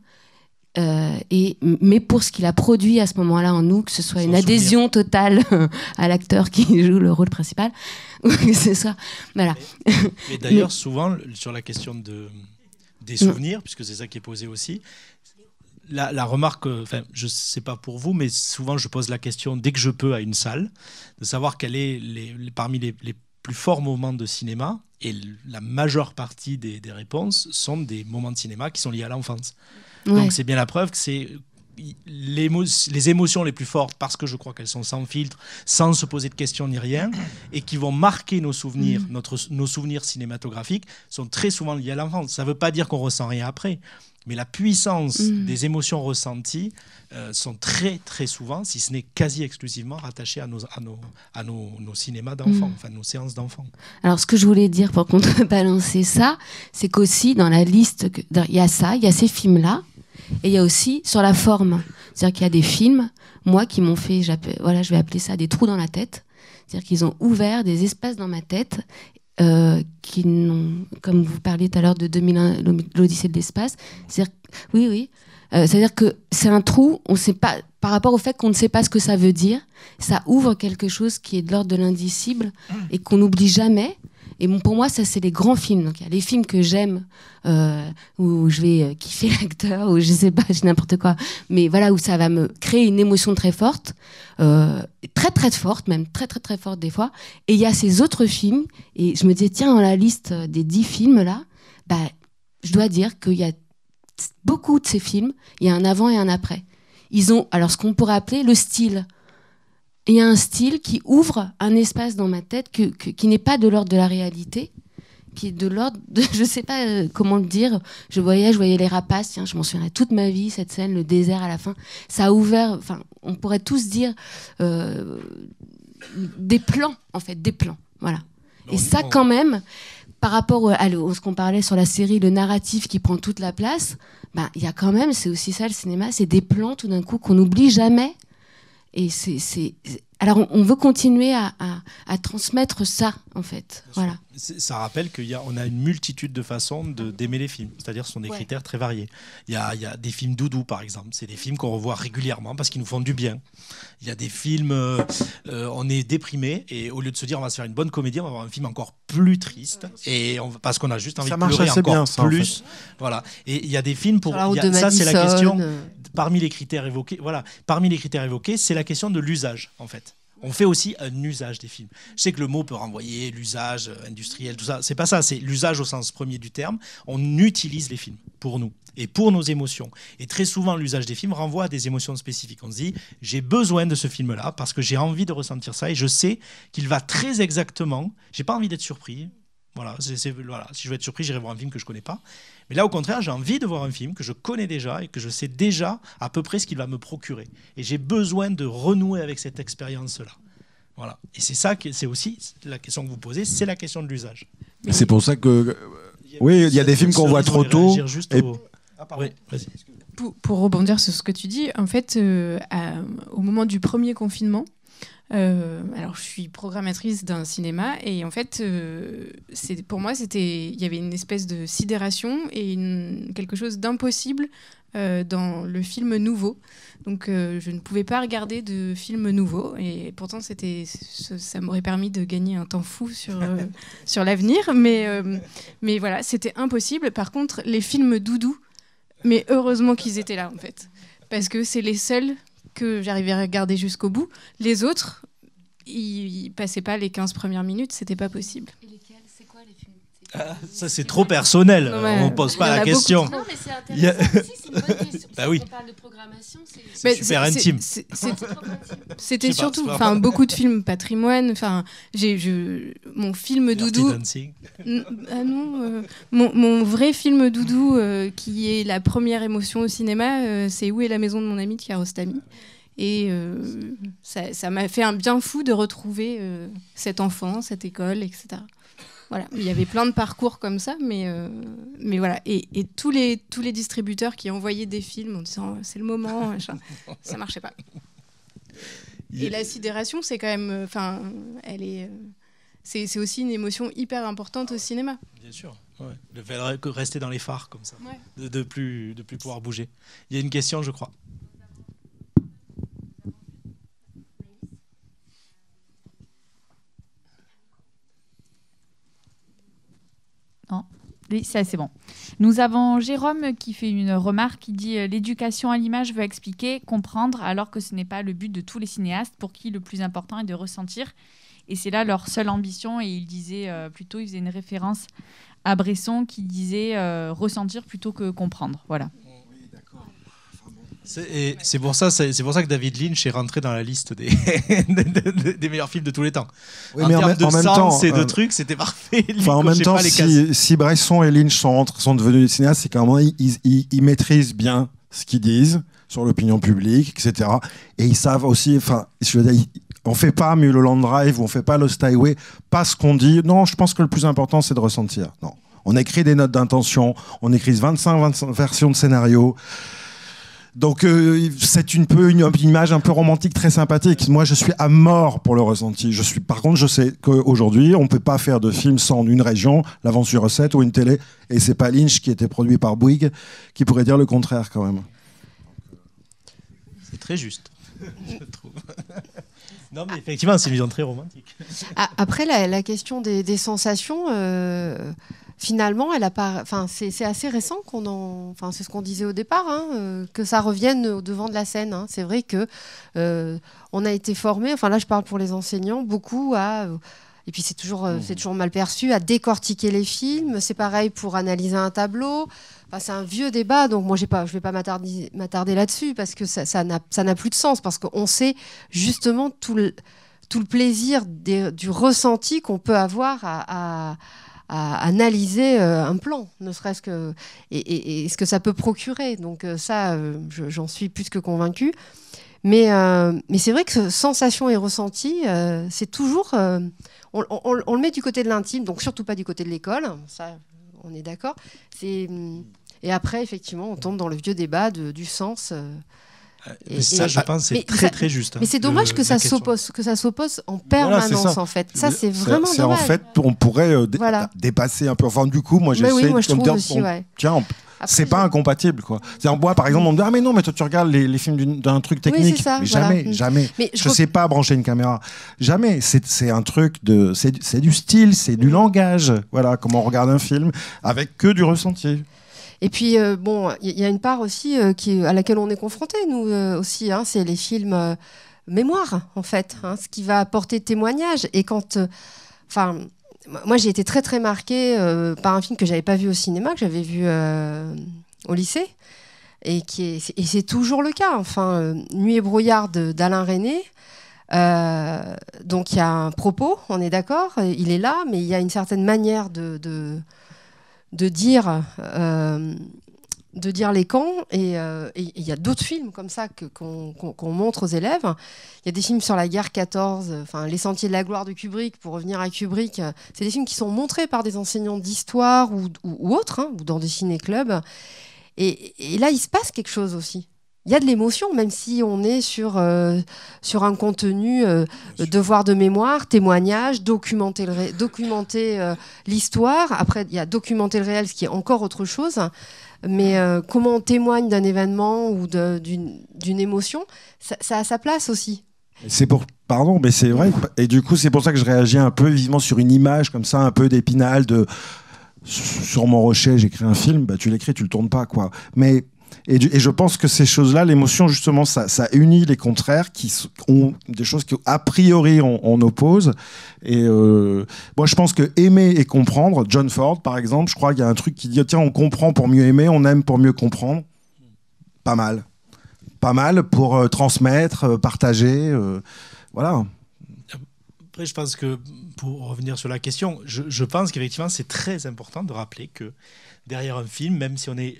euh, et, mais pour ce qu'il a produit à ce moment-là en nous, que ce soit une adhésion totale à l'acteur qui joue le rôle principal, c'est ça. Voilà. Et, d'ailleurs, souvent, sur la question de, des souvenirs, puisque c'est ça qui est posé aussi, la, la remarque, enfin, je sais pas pour vous, mais souvent je pose la question dès que je peux à une salle, de savoir quel est les, parmi les, les plus forts moments de cinéma, et la majeure partie des, des réponses sont des moments de cinéma qui sont liés à l'enfance. Donc c'est bien la preuve que c'est les émotions les plus fortes parce que je crois qu'elles sont sans filtre, sans se poser de questions ni rien, et qui vont marquer nos souvenirs, mm. notre, nos souvenirs cinématographiques, sont très souvent liés à l'enfance. Ça ne veut pas dire qu'on ressent rien après, mais la puissance mm. des émotions ressenties euh, sont très très souvent, si ce n'est quasi exclusivement, rattachées à nos, à nos, à nos, nos cinémas d'enfants, mm. enfin nos séances d'enfants. Alors ce que je voulais dire pour contrebalancer ça, c'est qu'aussi dans la liste, il y a ça, il y a ces films-là, et il y a aussi sur la forme. C'est-à-dire qu'il y a des films, moi, qui m'ont fait, voilà, je vais appeler ça des trous dans la tête. C'est-à-dire qu'ils ont ouvert des espaces dans ma tête euh, qui comme vous parliez tout à l'heure de 2001, l'Odyssée de l'espace. C'est-à-dire, oui, oui. Euh, c'est-à-dire que c'est un trou, on sait pas, par rapport au fait qu'on ne sait pas ce que ça veut dire, ça ouvre quelque chose qui est de l'ordre de l'indicible et qu'on n'oublie jamais. Et pour moi, ça, c'est les grands films. Donc, il y a les films que j'aime, euh, où je vais euh, kiffer l'acteur, ou je sais pas, n'importe quoi. Mais voilà, où ça va me créer une émotion très forte, euh, très très forte, même très très très forte des fois. Et il y a ces autres films, et je me disais, tiens, dans la liste des dix films là, bah, je dois dire qu'il y a beaucoup de ces films, il y a un avant et un après. Ils ont, alors ce qu'on pourrait appeler le style il y a un style qui ouvre un espace dans ma tête qui n'est pas de l'ordre de la réalité, qui est de l'ordre de, je sais pas euh, comment le dire. Je voyais, je voyais les rapaces. Tiens, je m'en souviendrai toute ma vie cette scène, le désert à la fin. Ça a ouvert. Enfin, on pourrait tous dire euh, des plans, en fait, des plans. Voilà. Et ça, quand même, par rapport à ce qu'on parlait sur la série, le narratif qui prend toute la place, ben, il y a quand même, c'est aussi ça le cinéma, c'est des plans tout d'un coup qu'on n'oublie jamais et c'est, alors on veut continuer à, à, transmettre ça en fait. Voilà. Ça rappelle qu'on a, a, une multitude de façons d'aimer les films, c'est-à-dire ce sont des critères très variés. Il y, a, il y a, des films doudou par exemple, c'est des films qu'on revoit régulièrement parce qu'ils nous font du bien. Il y a des films, euh, euh, on est déprimé et au lieu de se dire on va se faire une bonne comédie, on va avoir un film encore plus triste et on, parce qu'on a juste envie de pleurer encore bien, ça, plus. Voilà. Et il y a des films pour ça c'est la question parmi les critères évoqués, voilà, parmi les critères évoqués, c'est la question de l'usage, en fait. On fait aussi un usage des films. Je sais que le mot peut renvoyer l'usage euh, industriel, tout ça. C'est pas ça, c'est l'usage au sens premier du terme. On utilise les films pour nous et pour nos émotions. Et très souvent, l'usage des films renvoie à des émotions spécifiques. On se dit, j'ai besoin de ce film-là parce que j'ai envie de ressentir ça et je sais qu'il va très exactement. J'ai pas envie d'être surpris. Voilà, si je veux être surpris, j'irai voir un film que je connais pas. Mais là, au contraire, j'ai envie de voir un film que je connais déjà et que je sais déjà à peu près ce qu'il va me procurer. Et j'ai besoin de renouer avec cette expérience-là. Voilà. Et c'est ça, c'est aussi la question que vous posez, c'est la question de l'usage. C'est pour ça que, oui, il y a des films qu'on voit trop tôt. Ah, pour, rebondir sur ce que tu dis, en fait, euh, au moment du premier confinement, euh, alors, je suis programmatrice d'un cinéma et en fait, euh, c'est pour moi, c'était, il y avait une espèce de sidération et quelque chose d'impossible euh, dans le film nouveau. Donc, je ne pouvais pas regarder de film nouveau et pourtant, c'était, ça, m'aurait permis de gagner un temps fou sur sur l'avenir, mais mais voilà, c'était impossible. Par contre, les films doudou, mais heureusement qu'ils étaient là en fait, parce que c'est les seuls que j'arrivais à regarder jusqu'au bout. Les autres, ils, passaient pas les 15 premières minutes, c'était pas possible. Et C'est quoi les ah, ça c'est trop personnel, on ne pose pas la question. Non mais c'est intéressant c'est une bonne question. bah oui. on parle de programmation, c'est super intime. C'était surtout, enfin beaucoup de films patrimoine, enfin j'ai mon film doudou. Ah non, euh, mon, mon, vrai film doudou euh, qui est la première émotion au cinéma, euh, c'est Où est la maison de mon ami de Kiarostami. Et ça m'a fait un bien fou de retrouver cet enfant, cette école, etc. Voilà, il y avait plein de parcours comme ça, mais, euh, mais voilà. Et, et, tous, les, tous les distributeurs qui envoyaient des films en disant c'est le moment, ça marchait pas. Et la sidération, c'est quand même. Euh, enfin, elle est. Euh, c'est aussi une émotion hyper importante au cinéma. Bien sûr. Ouais. De rester dans les phares comme ça. De, de, plus, de plus pouvoir bouger. Il y a une question, je crois. Oui, c'est bon. Nous avons Jérôme qui fait une remarque qui dit euh, l'éducation à l'image veut expliquer, comprendre, alors que ce n'est pas le but de tous les cinéastes pour qui le plus important est de ressentir. Et c'est là leur seule ambition. Et il disait euh, plutôt, il faisait une référence à Bresson qui disait euh, ressentir plutôt que comprendre. Voilà. C'est pour, ça, pour ça que David Lynch est rentré dans la liste des, des meilleurs films de tous les temps. en mais de en même sens et de euh, trucs, c'était parfait. en même temps, si, si, Bresson et Lynch sont, sont devenus des cinéastes, c'est qu'à un moment, ils, ils, maîtrisent bien ce qu'ils disent sur l'opinion publique, etc. Et ils savent aussi, enfin, je veux dire, on fait pas Mulholland Drive ou on fait pas Lost Highway, pas ce qu'on dit. Non, je pense que le plus important, c'est de ressentir. Non. On écrit des notes d'intention, on écrit 25, 25 versions de scénario. Donc euh, c'est une peu une, image un peu romantique très sympathique. Moi je suis à mort pour le ressenti. Je suis par contre je sais qu'aujourd'hui on peut pas faire de film sans une région, l'avance sur recette ou une télé et c'est pas Lynch qui était produit par Bouygues qui pourrait dire le contraire quand même. C'est très juste. je trouve. Non, mais effectivement, c'est une vision très romantique. Après, la, question des, sensations, euh, finalement, elle a pas. Enfin, c'est assez récent qu'on en. Enfin, c'est ce qu'on disait au départ, hein, euh, que ça revienne au devant de la scène. Hein. C'est vrai que euh, on a été formé. Enfin, là, je parle pour les enseignants, beaucoup à. Et puis c'est toujours, euh, c'est mmh. toujours mal perçu à décortiquer les films. C'est pareil pour analyser un tableau. Enfin, c'est un vieux débat, donc moi j'ai pas, je vais pas m'attarder, là-dessus parce que ça, ça n'a, plus de sens parce qu'on sait justement tout le, tout le plaisir du ressenti qu'on peut avoir à à analyser euh, un plan, ne serait-ce que et, ce que ça peut procurer. Donc euh, ça, euh, j'en suis plus que convaincue. Mais, mais c'est vrai que sensation et ressenti, c'est toujours. On, le met du côté de l'intime, donc surtout pas du côté de l'école. Ça, on est d'accord. Et après, effectivement, on tombe dans le vieux débat du sens. Et, ça, je pense, c'est très très juste. mais c'est hein, dommage que ça s'oppose, que ça s'oppose en permanence en fait. Ça, c'est vraiment dommage. En fait, on pourrait euh, dépasser un peu. Enfin, du coup, moi, j'essaie oui, de dire, aussi, tiens, c'est pas incompatible quoi. C'est moi par exemple on me dit ah mais non mais toi tu regardes les, films d'un truc technique mais jamais jamais je, sais pas brancher une caméra jamais c'est un truc de c'est du style c'est du langage voilà comment on regarde un film avec que du ressenti. Et puis, euh, bon, il y, a une part aussi euh, à laquelle on est confronté, nous euh, aussi, hein, c'est les films mémoire, en fait, hein, ce qui va apporter témoignage. Et quand. Enfin. moi, j'ai été très très marquée par un film que j'avais pas vu au cinéma, que j'avais vu au lycée, et qui est, et c'est toujours le cas. Enfin, Nuit et brouillard d'Alain René, euh, donc il y a un propos, on est d'accord, il est là, mais il y a une certaine manière de, dire, euh, de dire les camps. Euh, et il y a d'autres films comme ça qu'on montre aux élèves. Il y a des films sur la guerre 14, enfin Les Sentiers de la gloire de Kubrick, pour revenir à Kubrick. C'est des films qui sont montrés par des enseignants d'histoire ou, ou, autres, hein, ou dans des ciné-clubs. et là, il se passe quelque chose aussi il y a de l'émotion, même si on est sur, euh, sur un contenu euh, devoir de mémoire, témoignage, documenter euh, l'histoire. Après, il y a documenter le réel, ce qui est encore autre chose. Mais comment on témoigne d'un événement ou d'une émotion, ça, ça, a sa place aussi. C'est pour pardon, mais c'est vrai. Et du coup, c'est pour ça que je réagis un peu vivement sur une image comme ça, un peu d'épinal de sur mon rocher, j'écris un film. Bah, tu l'écris, tu le tournes pas, quoi. Mais et, je pense que ces choses-là, l'émotion, justement, ça, unit les contraires qui ont des choses qu'a priori on, oppose. Et euh, moi, je pense que aimer et comprendre, John Ford, par exemple, je crois qu'il y a un truc qui dit tiens, on comprend pour mieux aimer, on aime pour mieux comprendre. Pas mal. Pas mal pour euh, transmettre, euh, partager. voilà. Après, je pense que pour revenir sur la question, je pense qu'effectivement, c'est très important de rappeler que derrière un film, même si on est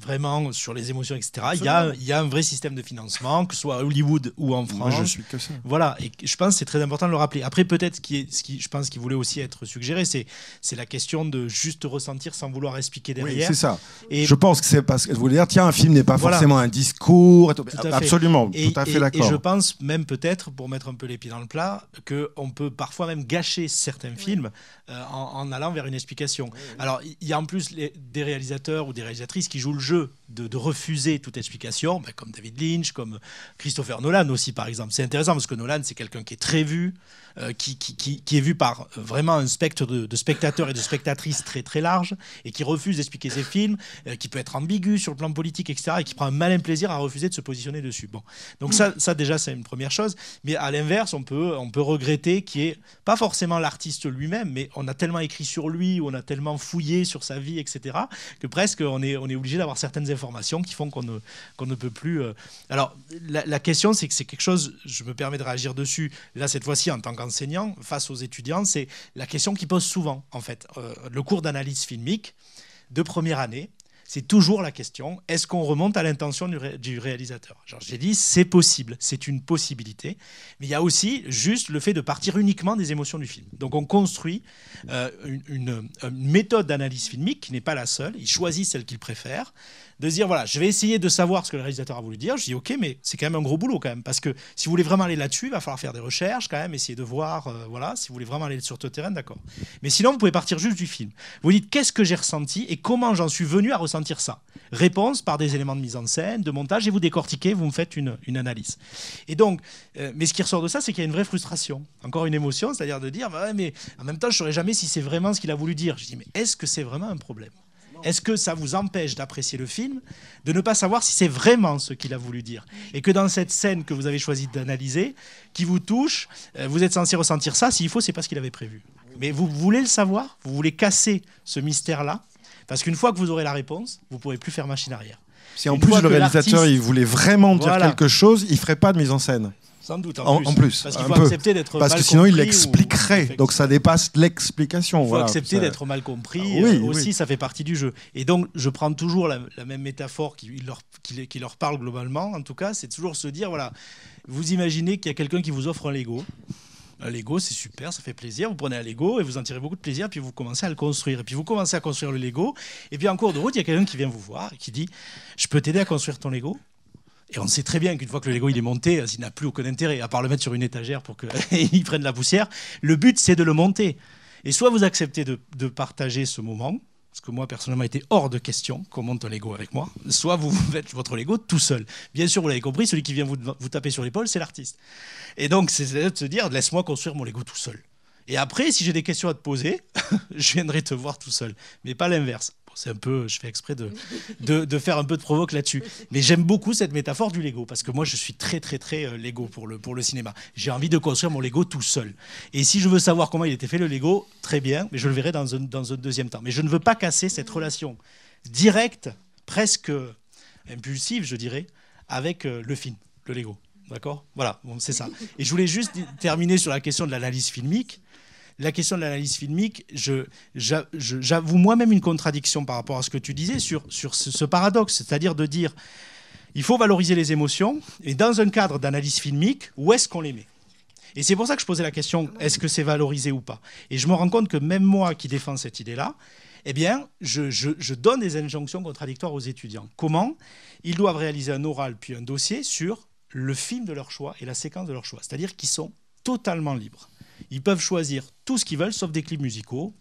vraiment sur les émotions, etc. Il y, a, il y, a, un vrai système de financement, que ce soit à Hollywood ou en France. Moi, je suis que ça. Voilà, et je pense que c'est très important de le rappeler. Après, peut-être ce qui, est, ce qui, je pense qu'il voulait aussi être suggéré, c'est, c'est la question de juste ressentir sans vouloir expliquer derrière. Oui, c'est ça. Et je pense que c'est parce que vous voulez dire, tiens, un film n'est pas forcément un discours. Tout Absolument, tout à fait d'accord. Et je pense même peut-être, pour mettre un peu les pieds dans le plat, qu'on peut parfois même gâcher certains films euh, en, allant vers une explication. Alors, il y a en plus les, des réalisateurs ou des réalisatrices qui jouent le jeu de, refuser toute explication, ben, comme David Lynch, comme Christopher Nolan aussi, par exemple. C'est intéressant parce que Nolan, c'est quelqu'un qui est très vu, euh, qui, qui, est vu par euh, vraiment un spectre de, spectateurs et de spectatrices très très large, et qui refuse d'expliquer ses films, euh, qui peut être ambigu sur le plan politique, etc., et qui prend un malin plaisir à refuser de se positionner dessus. Bon. Donc ça, déjà, c'est une première chose. Mais à l'inverse, on peut, on peut regretter qu'il est pas forcément l'artiste lui-même, mais on a tellement écrit sur lui, on a tellement fouillé sur sa vie, etc., que presque on est, on est obligé d'avoir certaines informations qui font qu'on ne, qu'on ne peut plus... Alors, la, la question, c'est que c'est quelque chose, je me permets de réagir dessus, là, cette fois-ci, en tant que enseignants face aux étudiants, c'est la question qu'ils posent souvent, en fait. Euh, le cours d'analyse filmique de première année, c'est toujours la question est-ce qu'on remonte à l'intention du, réalisateur? J'ai dit c'est possible, c'est une possibilité, mais il y a aussi juste le fait de partir uniquement des émotions du film. Donc on construit euh, une, méthode d'analyse filmique qui n'est pas la seule, il choisit celle qu'il préfère, de dire voilà, je vais essayer de savoir ce que le réalisateur a voulu dire. Je dis ok, mais c'est quand même un gros boulot quand même, parce que si vous voulez vraiment aller là-dessus, il va falloir faire des recherches quand même, essayer de voir, euh, voilà, si vous voulez vraiment aller sur le terrain, d'accord. Mais sinon, vous pouvez partir juste du film. Vous dites qu'est-ce que j'ai ressenti et comment j'en suis venu à ressentir ça? Réponse par des éléments de mise en scène, de montage, et vous décortiquez, vous me faites une, analyse. Et donc, euh, mais ce qui ressort de ça, c'est qu'il y a une vraie frustration, encore une émotion, c'est-à-dire de dire, bah mais en même temps, je saurais jamais si c'est vraiment ce qu'il a voulu dire. Je dis, mais est-ce que c'est vraiment un problème? Est-ce que ça vous empêche d'apprécier le film, de ne pas savoir si c'est vraiment ce qu'il a voulu dire Et que dans cette scène que vous avez choisi d'analyser, qui vous touche, euh, vous êtes censé ressentir ça, s'il faut, c'est pas ce qu'il avait prévu. Mais vous voulez le savoir, vous voulez casser ce mystère-là, parce qu'une fois que vous aurez la réponse, vous ne pourrez plus faire machine arrière. Si en plus le réalisateur il voulait vraiment dire quelque chose, il ferait pas de mise en scène. Sans doute, en, plus. Parce qu'il faut accepter d'être Parce que sinon, il l'expliquerait. Donc, ça dépasse l'explication. Il faut accepter d'être mal compris. Ah oui, euh, aussi, ça fait partie du jeu. Et donc, je prends toujours la, même métaphore qui leur, qui, leur, parle globalement. En tout cas, c'est toujours se dire voilà, vous imaginez qu'il y a quelqu'un qui vous offre un Lego. Un Lego, c'est super, ça fait plaisir. Vous prenez un Lego et vous en tirez beaucoup de plaisir, puis vous commencez à le construire. Et puis vous commencez à construire le Lego. Et puis en cours de route, il y a quelqu'un qui vient vous voir et qui dit Je peux t'aider à construire ton Lego? Et on sait très bien qu'une fois que le Lego il est monté, il n'a plus aucun intérêt, à part le mettre sur une étagère pour qu'il prenne la poussière. Le but, c'est de le monter. Et soit vous acceptez de, partager ce moment, parce que moi, personnellement, était hors de question qu'on monte un Lego avec moi, soit vous faites votre Lego tout seul. Bien sûr, vous l'avez compris, celui qui vient vous, vous taper sur l'épaule, c'est l'artiste. Et donc, c'est de se dire, laisse-moi construire mon Lego tout seul. Et après, si j'ai des questions à te poser, je viendrai te voir tout seul, mais pas l'inverse. C'est un peu, je fais exprès de, de, faire un peu de provoque là-dessus. Mais j'aime beaucoup cette métaphore du Lego parce que moi, je suis très, très, très euh, Lego pour le, pour le cinéma. J'ai envie de construire mon Lego tout seul. Et si je veux savoir comment il était fait le Lego, très bien, mais je le verrai dans un, dans un deuxième temps. Mais je ne veux pas casser cette relation directe, presque impulsive, je dirais, avec euh, le film, le Lego. D'accord? Voilà, bon, c'est ça. Et je voulais juste terminer sur la question de l'analyse filmique la question de l'analyse filmique, j'avoue moi-même une contradiction par rapport à ce que tu disais sur, sur ce, paradoxe, c'est-à-dire de dire il faut valoriser les émotions, et dans un cadre d'analyse filmique, où est-ce qu'on les met? Et c'est pour ça que je posais la question est-ce que c'est valorisé ou pas? Et je me rends compte que même moi qui défends cette idée-là, eh bien, je, je, donne des injonctions contradictoires aux étudiants. Comment? Ils doivent réaliser un oral puis un dossier sur le film de leur choix et la séquence de leur choix, c'est-à-dire qu'ils sont totalement libres. Ils peuvent choisir tout ce qu'ils veulent, sauf des clips musicaux.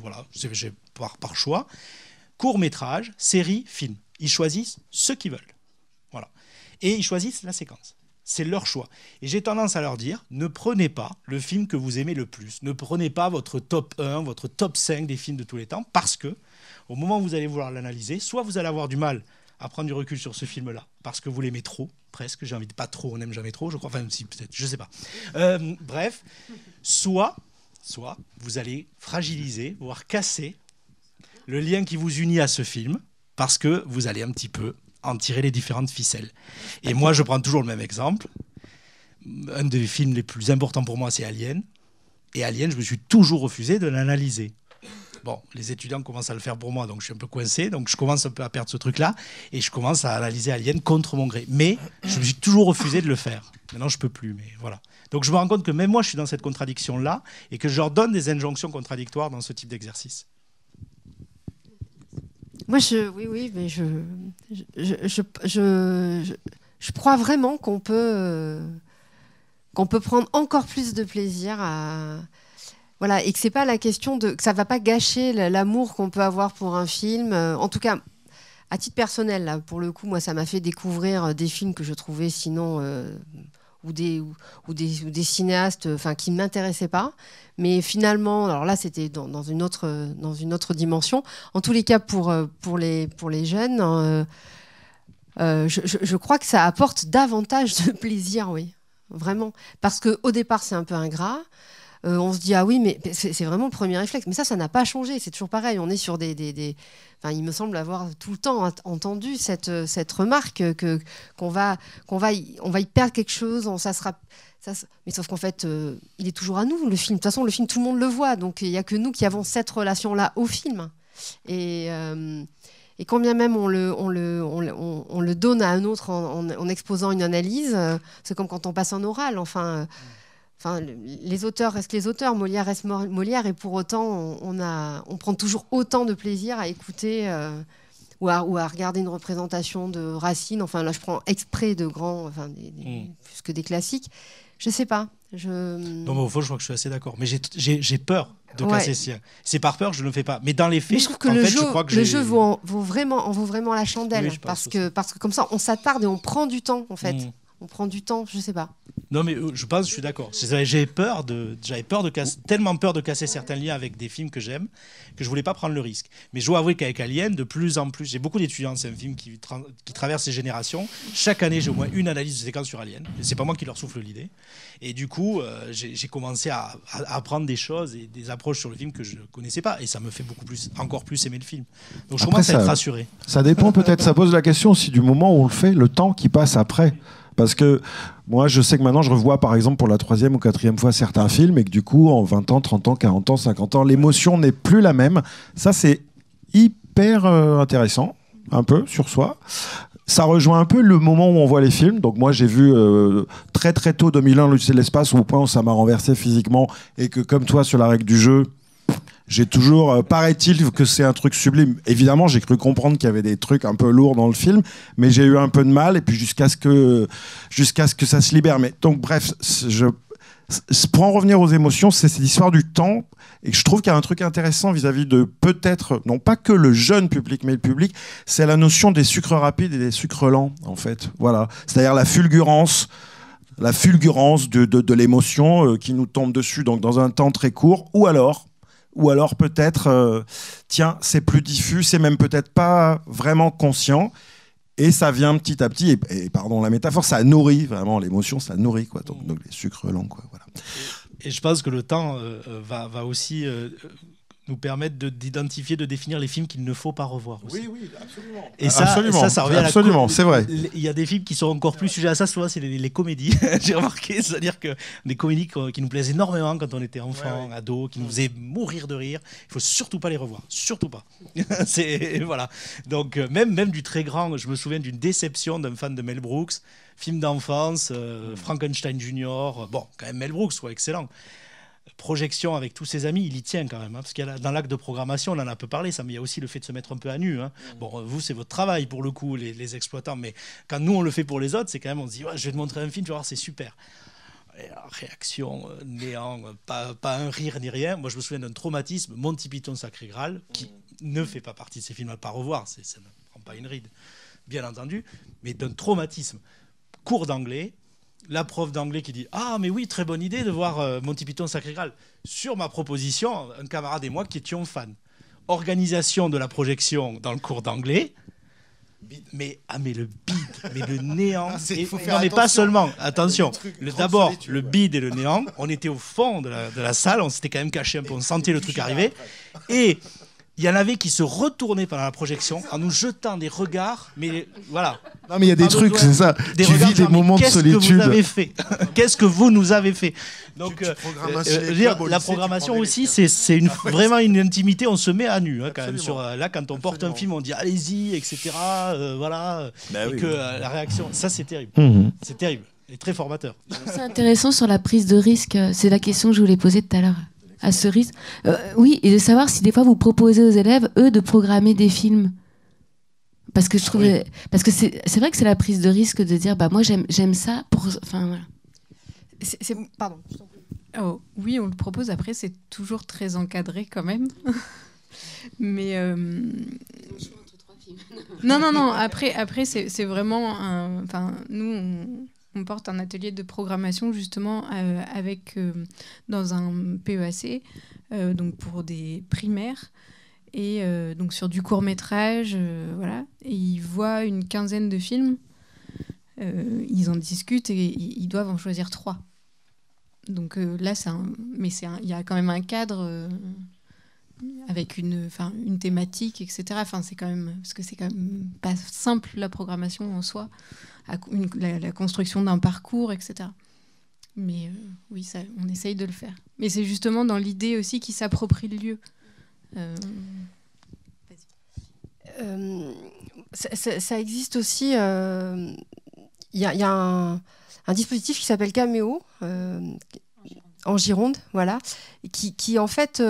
Voilà, c'est par, par choix. Court métrage, série, film. Ils choisissent ce qu'ils veulent. Voilà. Et ils choisissent la séquence. C'est leur choix. Et j'ai tendance à leur dire, ne prenez pas le film que vous aimez le plus. Ne prenez pas votre top 1, votre top 5 des films de tous les temps, parce que au moment où vous allez vouloir l'analyser, soit vous allez avoir du mal à prendre du recul sur ce film-là, parce que vous l'aimez trop, presque, j'ai envie de pas trop, on n'aime jamais trop, je crois, enfin si peut-être, je sais pas. Euh, bref, soit, soit vous allez fragiliser, voire casser le lien qui vous unit à ce film, parce que vous allez un petit peu en tirer les différentes ficelles. Et moi, je prends toujours le même exemple. Un des films les plus importants pour moi, c'est Alien. Et Alien, je me suis toujours refusé de l'analyser. Bon, les étudiants commencent à le faire pour moi, donc je suis un peu coincé. Donc je commence un peu à perdre ce truc-là. Et je commence à analyser Alien contre mon gré. Mais je me suis toujours refusé de le faire. Maintenant, je peux plus, mais voilà. Donc je me rends compte que même moi, je suis dans cette contradiction-là et que je leur donne des injonctions contradictoires dans ce type d'exercice. Moi, je, oui, oui, mais je, je, je, je, je crois vraiment qu'on peut, euh, qu'on peut prendre encore plus de plaisir à, voilà, et que c'est pas la question de que ça va pas gâcher l'amour qu'on peut avoir pour un film. Euh, en tout cas, à titre personnel, là, pour le coup, moi, ça m'a fait découvrir euh, des films que je trouvais sinon euh, ou des ou, des, cinéastes, enfin, qui m'intéressaient pas. Mais finalement, alors là, c'était dans, une autre dans une autre dimension. En tous les cas, pour pour les pour les jeunes, je, je, je crois que ça apporte davantage de plaisir, oui, vraiment, parce que au départ, c'est un peu ingrat. Euh, on se dit ah oui, mais c'est vraiment le premier réflexe. Mais ça, ça n'a pas changé. C'est toujours pareil. On est sur des, des, Enfin, il me semble avoir tout le temps entendu cette, cette remarque que qu'on va qu'on va y, on va y perdre quelque chose. On, ça sera ça, mais sauf qu'en fait, euh, il est toujours à nous le film. De toute façon, le film, tout le monde le voit. Donc il n'y a que nous qui avons cette relation-là au film. Et euh, et quand bien même on le, on le, on, le donne à un autre en, en exposant une analyse, c'est comme quand on passe un oral. Enfin, Enfin, les auteurs restent les auteurs, Molière reste Molière, et pour autant, on, a, on prend toujours autant de plaisir à écouter euh, ou, à, ou, à, regarder une représentation de Racine. Enfin, là, je prends exprès de grands, enfin, mm. plus que des classiques. Je sais pas. Je... Non, mais au fond, je crois que je suis assez d'accord. Mais j'ai peur de casser. C'est par peur que je ne le fais pas. Mais dans les faits, je trouve que, le, jeu, le jeu vaut, vraiment, en vaut vraiment la chandelle. parce, que, parce que comme ça, on s'attarde et on prend du temps, en fait. Mm on prend du temps, je sais pas. Non, mais euh, je pense, je suis d'accord. J'avais peur de, j'avais peur de casser, tellement peur de casser certains liens avec des films que j'aime que je voulais pas prendre le risque. Mais je dois avouer qu'avec Alien, de plus en plus, j'ai beaucoup d'étudiants. C'est un film qui, qui traverse les générations. Chaque année, j'ai au moins une analyse de séquence sur Alien. C'est pas moi qui leur souffle l'idée. Et du coup, euh, j'ai commencé à, apprendre des choses et des approches sur le film que je connaissais pas. Et ça me fait beaucoup plus, encore plus aimer le film. Donc je commence à être rassuré. Ça dépend peut-être. Ça pose la question aussi du moment où on le fait, le temps qui passe après. Parce que moi, je sais que maintenant, je revois par exemple pour la troisième ou quatrième fois certains films et que du coup, en 20 ans, 30 ans, 40 ans, 50 ans, l'émotion n'est plus la même. Ça, c'est hyper euh, intéressant, un peu, sur soi. Ça rejoint un peu le moment où on voit les films. Donc moi, j'ai vu euh, très très tôt 2001 l'Odyssée de l'espace au point où ça m'a renversé physiquement et que comme toi sur la règle du jeu, j'ai toujours, euh, paraît-il que c'est un truc sublime. Évidemment, j'ai cru comprendre qu'il y avait des trucs un peu lourds dans le film, mais j'ai eu un peu de mal, et puis jusqu'à ce que, jusqu'à ce que ça se libère. Mais donc, bref, je, pour en revenir aux émotions, c'est cette histoire du temps, et je trouve qu'il y a un truc intéressant vis-à-vis de peut-être, non pas que le jeune public, mais le public, c'est la notion des sucres rapides et des sucres lents, en fait. Voilà. C'est-à-dire la fulgurance, la fulgurance de, de, de l'émotion euh, qui nous tombe dessus donc dans un temps très court, ou alors ou alors peut-être, tiens, c'est plus diffus, c'est même peut-être pas vraiment conscient. Et ça vient petit à petit, et, pardon la métaphore, ça nourrit vraiment l'émotion, ça nourrit quoi. Donc, les sucres lents quoi. Et, je pense que le temps va, va, aussi nous permettent d'identifier, de, définir les films qu'il ne faut pas revoir. Aussi. Oui, oui, absolument. Et ça, absolument, ça, ça revient absolument, c'est vrai. Il y a des films qui sont encore plus sujets à ça, souvent c'est les, comédies, j'ai remarqué, c'est-à-dire que des comédies qui nous plaisent énormément quand on était enfant, ado, qui nous faisaient mourir de rire, il faut surtout pas les revoir, surtout pas. c'est voilà. Donc euh, même même du très grand, je me souviens d'une déception d'un fan de Mel Brooks, film d'enfance, euh, Frankenstein Junior, bon, quand même Mel Brooks, soit excellent projection avec tous ses amis, il y tient quand même. Hein, parce qu'il dans l'acte de programmation, on en a un peu parlé, ça, mais il y a aussi le fait de se mettre un peu à nu. Hein. Mm. Bon, vous, c'est votre travail pour le coup, les, exploitants, mais quand nous, on le fait pour les autres, c'est quand même, on se dit, je vais te montrer un film, tu vas voir, c'est super. réaction, euh, néant, pas, pas, un rire ni rien. Moi, je me souviens d'un traumatisme, Monty Python Sacré Graal, qui mm. ne fait pas partie de ces films à pas revoir, ça ne prend pas une ride, bien entendu, mais d'un traumatisme. Cours d'anglais, la prof d'anglais qui dit Ah, mais oui, très bonne idée de voir euh, Monty Python Sacré Graal. Sur ma proposition, un camarade et moi qui étions fans. Organisation de la projection dans le cours d'anglais. Mais, ah, mais le bide, mais le néant. Ah, non, mais pas seulement. Attention, d'abord, le bide et le néant. On était au fond de la, de la salle, on s'était quand même caché un peu, on sentait le truc arriver. Et il y en avait qui se retournaient pendant la projection en nous jetant des regards, mais voilà. Non, mais il y a des trucs, c'est ça. tu vis des moments de solitude. Qu'est-ce que vous avez fait? Qu'est-ce que vous nous avez fait? Donc, euh, euh, la programmation aussi, c'est une, vraiment une intimité. On se met à nu, hein, quand même. Sur, euh, là, quand on porte un film, on dit allez-y, etc. voilà. Bah et que la réaction, ça, c'est terrible. Mhm. C'est terrible et très formateur. C'est intéressant sur la prise de risque. C'est la question que je voulais poser tout à l'heure à ce risque. Euh, oui, et de savoir si des fois vous proposez aux élèves, eux, de programmer des films. Parce que je trouvais, parce que c'est vrai que c'est la prise de risque de dire, bah moi j'aime ça pour, enfin voilà. Pardon. Oh, oui, on le propose. Après, c'est toujours très encadré quand même. Mais euh... non, non, non. Après, après, c'est vraiment, enfin, nous. On on porte un atelier de programmation justement euh, avec euh, dans un PEAC, euh, donc pour des primaires et donc sur du court métrage, voilà. Et ils voient une quinzaine de films, ils en discutent et ils doivent en choisir trois. Donc là, c'est mais c'est il y a quand même un cadre avec une, une thématique, etc. Enfin, c'est quand même parce que c'est quand même pas simple la programmation en soi la, construction d'un parcours, etc. Mais euh, oui, on essaye de le faire. Mais c'est justement dans l'idée aussi qui s'approprie le lieu. Euh, euh, ça, existe aussi. Il y a, un, dispositif qui s'appelle Cameo en Gironde, voilà, qui en fait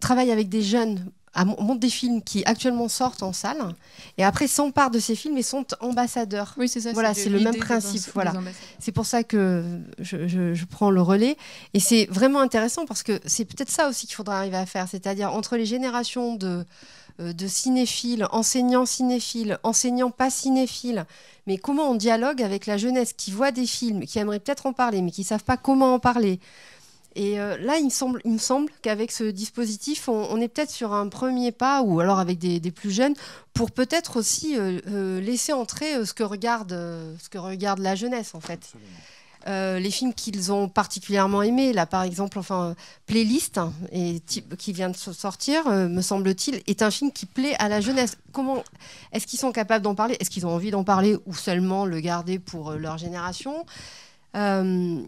travaille avec des jeunes montre des films qui actuellement sortent en salle et après s'emparent de ces films et sont ambassadeurs. Oui, c'est ça. Voilà, c'est le même principe. Voilà, c'est pour ça que je, prends le relais et c'est vraiment intéressant parce que c'est peut-être ça aussi qu'il faudra arriver à faire, c'est-à-dire entre les générations de euh, de cinéphiles, enseignants cinéphiles, enseignants pas cinéphiles, mais comment on dialogue avec la jeunesse qui voit des films, qui aimerait peut-être en parler, mais qui savent pas comment en parler. Et euh, là, il me semble, il me semble qu'avec ce dispositif, on, est peut-être sur un premier pas, ou alors avec des, plus jeunes, pour peut-être aussi euh, euh, laisser entrer ce, que regarde, ce que regarde la jeunesse, en fait. les films qu'ils ont particulièrement aimés, là par exemple, enfin, Playlist, hein, et qui vient de sortir, me semble-t-il, est un film qui plaît à la jeunesse. Comment est-ce qu'ils sont capables d'en parler? Est-ce qu'ils ont envie d'en parler ou seulement le garder pour leur génération? Euh,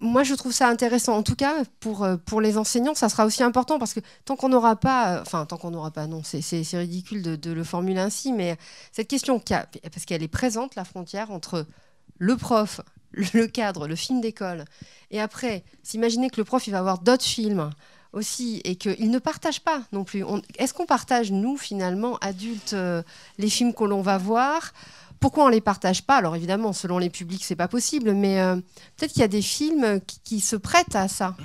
moi, je trouve ça intéressant. En tout cas, pour, euh, pour les enseignants, ça sera aussi important parce que tant qu'on n'aura pas, euh, enfin, tant qu'on n'aura pas, non, c'est ridicule de, le formuler ainsi, mais cette question, parce qu'elle est présente, la frontière entre le prof, le cadre, le film d'école, et après, s'imaginer que le prof, il va avoir d'autres films aussi et qu'il ne partage pas non plus. Est-ce qu'on partage, nous, finalement, adultes, les films que l'on va voir pourquoi on les partage pas? Alors évidemment, selon les publics, c'est pas possible, mais euh, peut-être qu'il y a des films qui, se prêtent à ça mm.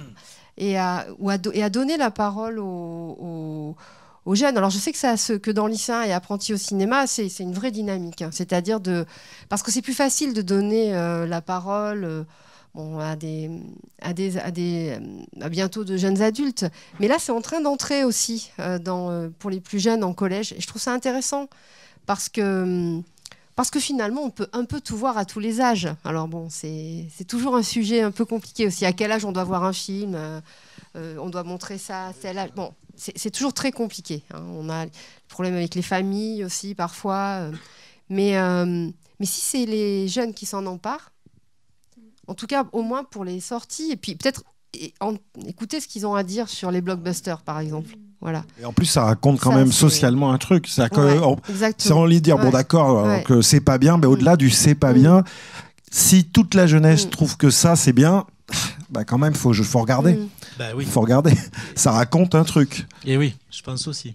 et, à, ou et à donner la parole aux, jeunes. Alors je sais que, ça, ce, que dans lycéen et apprenti au cinéma, c'est une vraie dynamique. Hein. C'est-à-dire de... Parce que c'est plus facile de donner euh, la parole... Euh, bon, à, des, à, des, à, des, à bientôt de jeunes adultes. Mais là, c'est en train d'entrer aussi dans, pour les plus jeunes en collège. Et je trouve ça intéressant parce que parce que finalement, on peut un peu tout voir à tous les âges. Alors bon, c'est toujours un sujet un peu compliqué aussi. À quel âge on doit voir un film euh, euh, On doit montrer ça à tel âge. Bon, c'est toujours très compliqué. Hein. On a des problèmes avec les familles aussi parfois. Euh. mais, mais si c'est les jeunes qui s'en emparent, en tout cas au moins pour les sorties, et puis peut-être écouter ce qu'ils ont à dire sur les blockbusters par exemple. Voilà. Et en plus, ça raconte quand même socialement un truc. C'est on lit dire, bon d'accord, que c'est pas bien, mais mm. au-delà du c'est pas mm. bien, si toute la jeunesse mm. trouve que ça c'est bien, bah quand même, faut, faut regarder. Bah oui. faut regarder. ça raconte un truc. Et oui, je pense aussi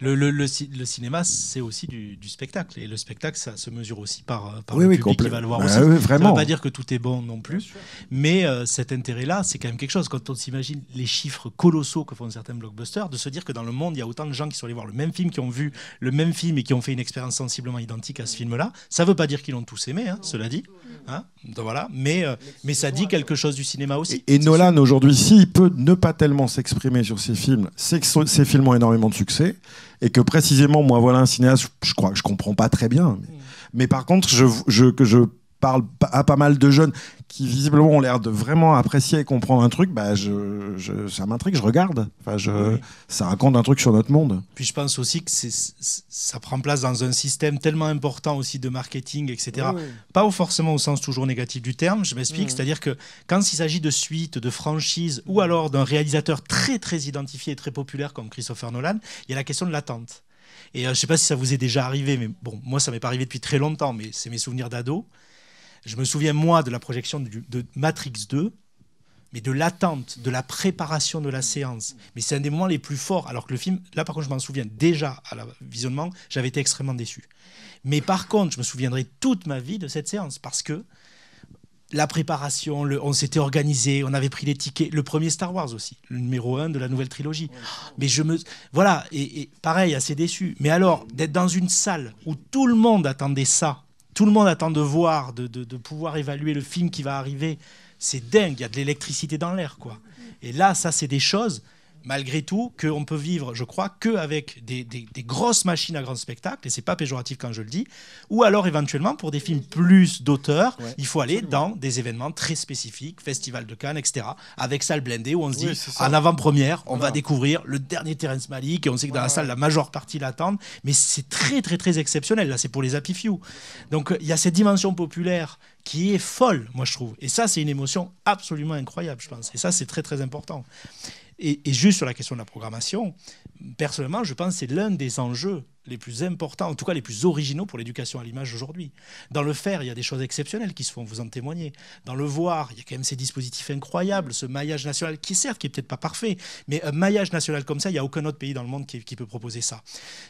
le, le, le, cinéma, c'est aussi du, spectacle. Et le spectacle, ça se mesure aussi par, par le public qui va le voir bah aussi. vraiment. Ça ne veut pas dire que tout est bon non plus. Mais euh, cet intérêt-là, c'est quand même quelque chose. Quand on s'imagine les chiffres colossaux que font certains blockbusters, de se dire que dans le monde, il y a autant de gens qui sont allés voir le même film, qui ont vu le même film et qui ont fait une expérience sensiblement identique à ce film-là. Ça ne veut pas dire qu'ils l'ont tous aimé, hein, cela dit. Hein voilà. Mais, euh, mais ça dit quelque chose du cinéma aussi. Et, Nolan, aujourd'hui, s'il peut ne pas tellement s'exprimer sur ses films, c'est que ses films ont énormément de succès et que précisément, moi, voilà un cinéaste, je crois que je comprends pas très bien. Mais, par contre, je, je, que je parle à pas mal de jeunes qui visiblement ont l'air de vraiment apprécier et comprendre un truc, bah je, je ça m'intrigue, je regarde. Enfin, je, Ça raconte un truc sur notre monde. Puis je pense aussi que ça prend place dans un système tellement important aussi de marketing, etc. Pas forcément au sens toujours négatif du terme, je m'explique. C'est-à-dire que quand il s'agit de suites, de franchises, ou alors d'un réalisateur très très identifié et très populaire comme Christopher Nolan, il y a la question de l'attente. Et euh, je ne sais pas si ça vous est déjà arrivé, mais bon, moi ça m'est pas arrivé depuis très longtemps, mais c'est mes souvenirs d'ado. Je me souviens, moi, de la projection de Matrix 2, mais de l'attente, de la préparation de la séance. Mais c'est un des moments les plus forts. Alors que le film, là par contre, je m'en souviens déjà à la visionnement, j'avais été extrêmement déçu. Mais par contre, je me souviendrai toute ma vie de cette séance parce que la préparation, on s'était organisé, on avait pris les tickets. Le premier Star Wars aussi, le numéro 1 de la nouvelle trilogie. Mais je me. Voilà, et, et pareil, assez déçu. Mais alors, d'être dans une salle où tout le monde attendait ça, tout le monde attend de voir, de, pouvoir évaluer le film qui va arriver. C'est dingue, il y a de l'électricité dans l'air, quoi. Et là, ça, c'est des choses, malgré tout, qu'on peut vivre, je crois, qu'avec des, des, grosses machines à grand spectacle, et c'est pas péjoratif quand je le dis, ou alors éventuellement, pour des films plus d'auteur, il faut aller dans des événements très spécifiques, Festival de Cannes, etc., avec salle blindée, où on se dit, en avant-première, on va découvrir le dernier Terrence Malick, et on sait que dans la salle, la majeure partie l'attendent, mais c'est très, très, très exceptionnel. Là, c'est pour les Happy Few. Donc, il y a cette dimension populaire qui est folle, moi, je trouve. Et ça, c'est une émotion absolument incroyable, je pense. Et ça, c'est très, très important. Et, juste sur la question de la programmation, personnellement, je pense que c'est l'un des enjeux les plus importants, en tout cas les plus originaux pour l'éducation à l'image aujourd'hui. Dans le faire, il y a des choses exceptionnelles qui se font, vous en témoigner. Dans le voir, il y a quand même ces dispositifs incroyables, ce maillage national qui certes qui est peut-être pas parfait, mais un maillage national comme ça, il n'y a aucun autre pays dans le monde qui, qui, peut proposer ça.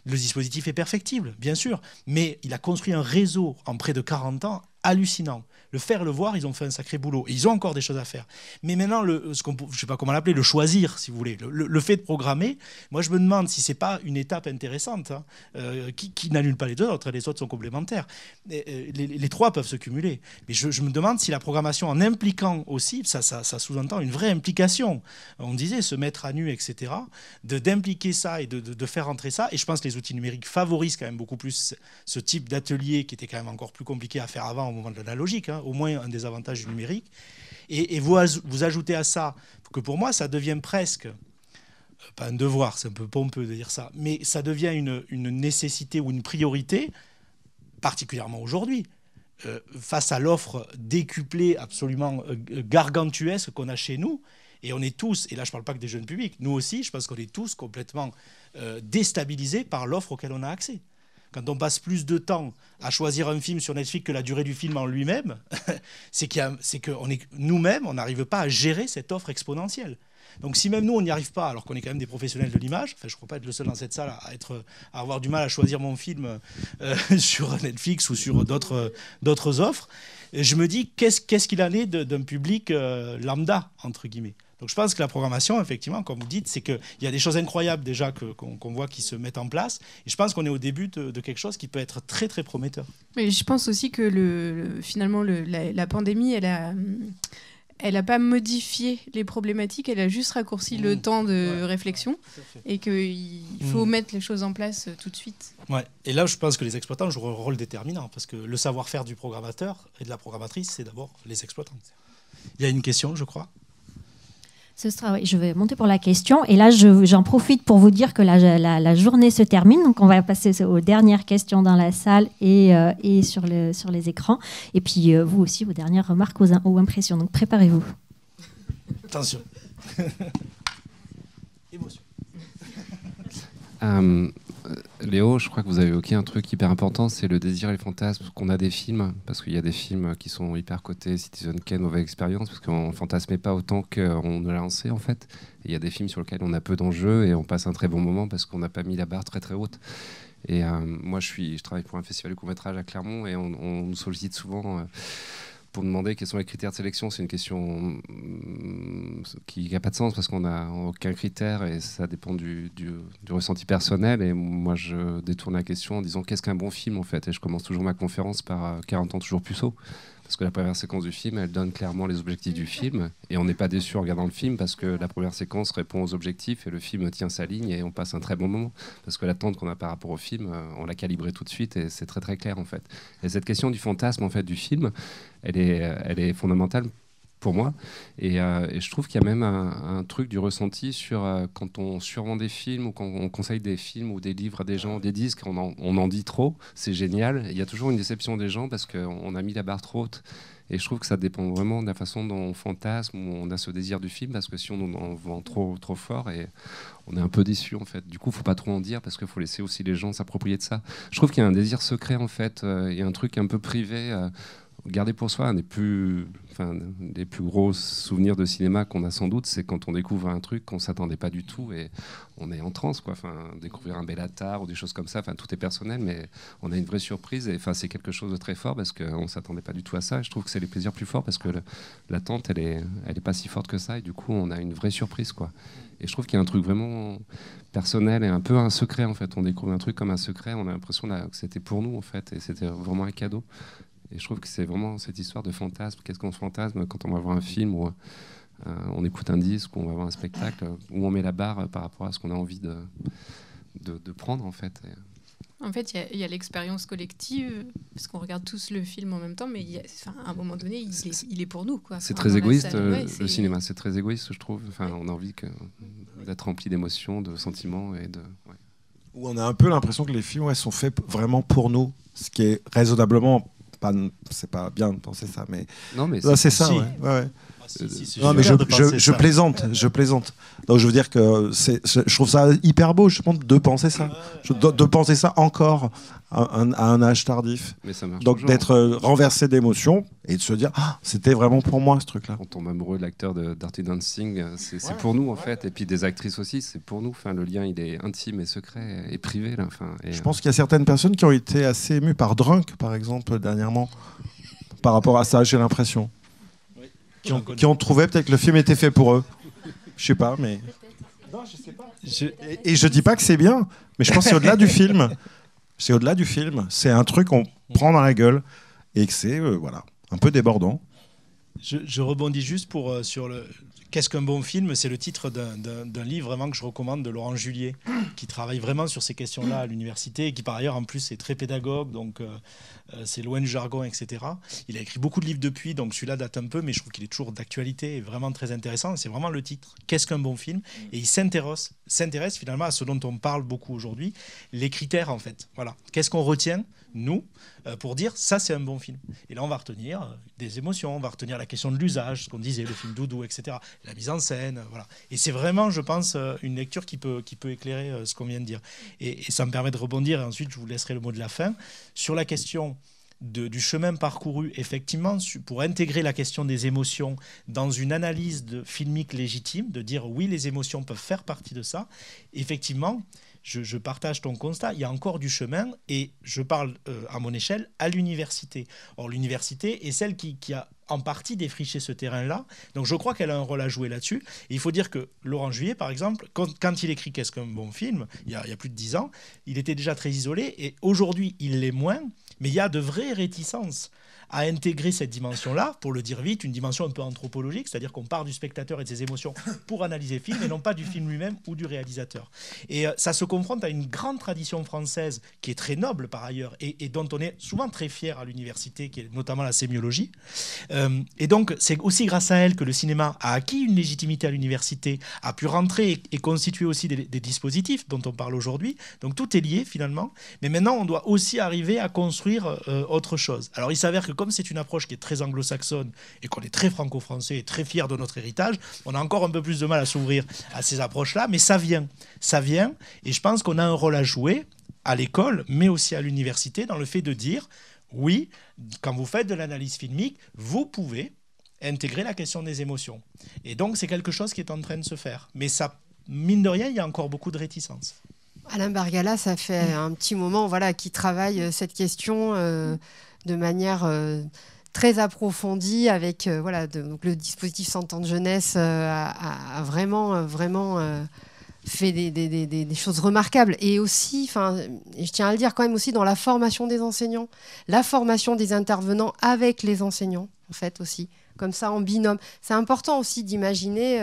Le dispositif est perfectible, bien sûr, mais il a construit un réseau en près de 40 ans hallucinant le faire, le voir, ils ont fait un sacré boulot. Et ils ont encore des choses à faire. Mais maintenant, ce je ne sais pas comment l'appeler, le choisir, si vous voulez, le, fait de programmer, moi je me demande si c'est pas une étape intéressante hein, euh, qui, n'annule pas les deux autres. Les autres sont complémentaires. Les, trois peuvent se cumuler. Mais je, me demande si la programmation, en impliquant aussi, ça, ça, sous-entend une vraie implication. On disait se mettre à nu, etc. D'impliquer ça et de, de, faire entrer ça. Et je pense que les outils numériques favorisent quand même beaucoup plus ce type d'atelier qui était quand même encore plus compliqué à faire avant au moment de l'analogique. Hein. Au moins un des avantages du numérique. Et, vous, vous ajoutez à ça que pour moi, ça devient presque euh, pas un devoir, c'est un peu pompeux de dire ça, mais ça devient une, nécessité ou une priorité, particulièrement aujourd'hui, euh, face à l'offre décuplée, absolument euh, gargantuesque qu'on a chez nous. Et on est tous, et là je ne parle pas que des jeunes publics, nous aussi, je pense qu'on est tous complètement déstabilisés par l'offre auquel on a accès quand on passe plus de temps à choisir un film sur Netflix que la durée du film en lui-même, c'est que nous-mêmes, on n'arrive pas à gérer cette offre exponentielle. Donc si même nous, on n'y arrive pas, alors qu'on est quand même des professionnels de l'image, je ne crois pas être le seul dans cette salle à avoir du mal à choisir mon film euh, sur Netflix ou sur d'autres offres, je me dis, qu'est-ce qu'il en est d'un public euh, lambda, entre guillemets? Donc je pense que la programmation, effectivement, comme vous dites, c'est qu'il y a des choses incroyables déjà qu'on voit qui se mettent en place. Et je pense qu'on est au début de, quelque chose qui peut être très très prometteur. Mais je pense aussi que le, finalement le, la, pandémie, elle a elle n'a pas modifié les problématiques, elle a juste raccourci le mmh. temps de réflexion et qu'il faut mmh. mettre les choses en place euh, tout de suite. Ouais. Et là, je pense que les exploitants jouent un rôle déterminant parce que le savoir-faire du programmateur et de la programmatrice, c'est d'abord les exploitants. Il y a une question, je crois. Ce sera, oui, je vais monter pour la question. Et là, j'en profite pour vous dire que la, la, journée se termine. Donc, on va passer aux dernières questions dans la salle et, euh, et sur, le, sur les écrans. Et puis, euh, vous aussi, vos dernières remarques aux, aux impressions. Donc, préparez-vous. Attention. Émotion. Euh, Léo, je crois que vous avez évoqué un truc hyper important, c'est le désir et les fantasmes qu'on a des films, parce qu'il y a des films qui sont hyper cotés, Citizen Kane, mauvaise expérience, parce qu'on fantasmait pas autant qu'on ne l'a lancé en fait. Il y a des films sur lesquels on a peu d'enjeux et on passe un très bon moment parce qu'on n'a pas mis la barre très très haute. Et euh, moi, je, suis, je travaille pour un festival de court métrage à Clermont et on, nous sollicite souvent. Euh, pour demander quels sont les critères de sélection, c'est une question mm, qui n'a pas de sens parce qu'on n'a aucun critère et ça dépend du, ressenti personnel. Et moi, je détourne la question en disant qu'est-ce qu'un bon film en fait? Et je commence toujours ma conférence par 40 euh, ans toujours plus haut parce que la première séquence du film, elle donne clairement les objectifs du film, et on n'est pas déçu en regardant le film parce que la première séquence répond aux objectifs et le film tient sa ligne et on passe un très bon moment, parce que l'attente qu'on a par rapport au film, euh, on l'a calibré tout de suite et c'est très très clair en fait. Et cette question du fantasme en fait du film, elle est, elle est fondamentale pour moi. Euh, et, je trouve qu'il y a même un, truc du ressenti sur euh, quand on survend des films ou quand on conseille des films ou des livres à des gens, des disques, on en, dit trop, c'est génial. Il y a toujours une déception des gens parce qu'on a mis la barre trop haute. Et je trouve que ça dépend vraiment de la façon dont on fantasme, ou on a ce désir du film, parce que si on en vend trop, trop fort, et on est un peu déçu en fait. Du coup, faut pas trop en dire parce qu'il faut laisser aussi les gens s'approprier de ça. Je trouve qu'il y a un désir secret en fait, euh, il y a un truc un peu privé garder pour soi un des plus, gros souvenirs de cinéma qu'on a sans doute, c'est quand on découvre un truc qu'on s'attendait pas du tout et on est en transe, quoi. Découvrir un bel attar ou des choses comme ça. Tout est personnel, mais on a une vraie surprise et c'est quelque chose de très fort parce qu'on s'attendait pas du tout à ça. Je trouve que c'est les plaisirs plus forts parce que l'attente, elle est, elle est pas si forte que ça et du coup, on a une vraie surprise. Et je trouve qu'il y a un truc vraiment personnel et un peu un secret. On découvre un truc comme un secret, on a l'impression que c'était pour nous en fait et c'était vraiment un cadeau. Et je trouve que c'est vraiment cette histoire de fantasme. Qu'est-ce qu'on se fantasme quand on va voir un film ou euh, on écoute un disque ou on va voir un spectacle où on met la barre par rapport à ce qu'on a envie de, de, prendre en fait. En fait, il y a, l'expérience collective, parce qu'on regarde tous le film en même temps, mais à un moment donné, il est, il est pour nous. C'est très égoïste, le cinéma, c'est très égoïste, je trouve. Enfin, On a envie d'être rempli d'émotions, de sentiments. et de. Où on a un peu l'impression que les films sont faits vraiment pour nous, ce qui est raisonnablement pas, c'est pas bien de penser ça, mais. Non, mais c'est ça, ouais. ouais. Ah, non, mais je, je, plaisante, je plaisante. Donc je veux dire que c'est, je trouve ça hyper beau, je pense, de penser ça, de, de, penser ça encore à un, âge tardif. Donc d'être euh, renversé d'émotion et de se dire, ah, c'était vraiment pour moi ce truc-là. On tombe amoureux de l'acteur de Dirty Dancing, euh, c'est, pour nous en fait, et puis des actrices aussi, c'est pour nous. Enfin, le lien, il est intime et secret et privé là. Enfin, je pense qu'il y a certaines personnes qui ont été assez émues par Drunk, par exemple, dernièrement, par rapport à ça, j'ai l'impression qui ont, trouvé peut-être que le film était fait pour eux. Je sais pas, mais. Non, je sais pas. Et, je dis pas que c'est bien, mais je pense que c'est au-delà du film. C'est au-delà du film. C'est un truc qu'on prend dans la gueule et que c'est euh, voilà un peu débordant. Je, rebondis juste pour, euh, sur le, Qu'est-ce qu'un bon film? C'est le titre d'un livre vraiment que je recommande de Laurent Julier, qui travaille vraiment sur ces questions-là à l'université et qui par ailleurs en plus est très pédagogue, donc euh, euh, c'est loin du jargon, etc. Il a écrit beaucoup de livres depuis, donc celui-là date un peu, mais je trouve qu'il est toujours d'actualité et vraiment très intéressant. C'est vraiment le titre. Qu'est-ce qu'un bon film? Et il s'intéresse, s'intéresse finalement à ce dont on parle beaucoup aujourd'hui, les critères en fait. Voilà. Qu'est-ce qu'on retient? Nous, euh, pour dire ça c'est un bon film. Et là on va retenir euh, des émotions, on va retenir la question de l'usage, ce qu'on disait, le film doudou, etc. La mise en scène, voilà. Et c'est vraiment, je pense, euh, une lecture qui peut, qui peut éclairer ce qu'on vient de dire. Et, ça me permet de rebondir, et ensuite je vous laisserai le mot de la fin, sur la question du chemin parcouru, effectivement, pour intégrer la question des émotions dans une analyse de filmique légitime, de dire oui, les émotions peuvent faire partie de ça. Effectivement, je, partage ton constat, il y a encore du chemin et je parle euh, à mon échelle à l'université. Or, l'université est celle qui, a en partie défriché ce terrain-là. Donc je crois qu'elle a un rôle à jouer là-dessus. il faut dire que Laurent Juillet, par exemple, quand, il écrit Qu'est-ce qu'un bon film, il y, a, plus de dix ans, il était déjà très isolé et aujourd'hui il l'est moins, mais il y a de vraies réticences à intégrer cette dimension-là, pour le dire vite, une dimension un peu anthropologique, c'est-à-dire qu'on part du spectateur et de ses émotions pour analyser le film et non pas du film lui-même ou du réalisateur. Et euh, ça se confronte à une grande tradition française qui est très noble par ailleurs et, dont on est souvent très fier à l'université, qui est notamment la sémiologie. Euh, et donc c'est aussi grâce à elle que le cinéma a acquis une légitimité à l'université, a pu rentrer et, constituer aussi des, dispositifs dont on parle aujourd'hui. Donc tout est lié finalement. Mais maintenant on doit aussi arriver à construire euh, autre chose. Alors il s'avère que comme c'est une approche qui est très anglo-saxonne et qu'on est très franco-français et très fier de notre héritage, on a encore un peu plus de mal à s'ouvrir à ces approches-là, mais ça vient. Ça vient, et je pense qu'on a un rôle à jouer à l'école, mais aussi à l'université, dans le fait de dire, oui, quand vous faites de l'analyse filmique, vous pouvez intégrer la question des émotions. Et donc, c'est quelque chose qui est en train de se faire. Mais ça, mine de rien, il y a encore beaucoup de réticences. Alain Bargala, ça fait un petit moment voilà, qu'il travaille euh, cette question. Euh, de manière euh, très approfondie avec euh, voilà donc le dispositif 100 ans de jeunesse euh, a, vraiment vraiment fait des, choses remarquables. Et aussi je tiens à le dire quand même aussi dans la formation des enseignants la formation des intervenants avec les enseignants en fait aussi. Comme ça en binôme. C'est important aussi d'imaginer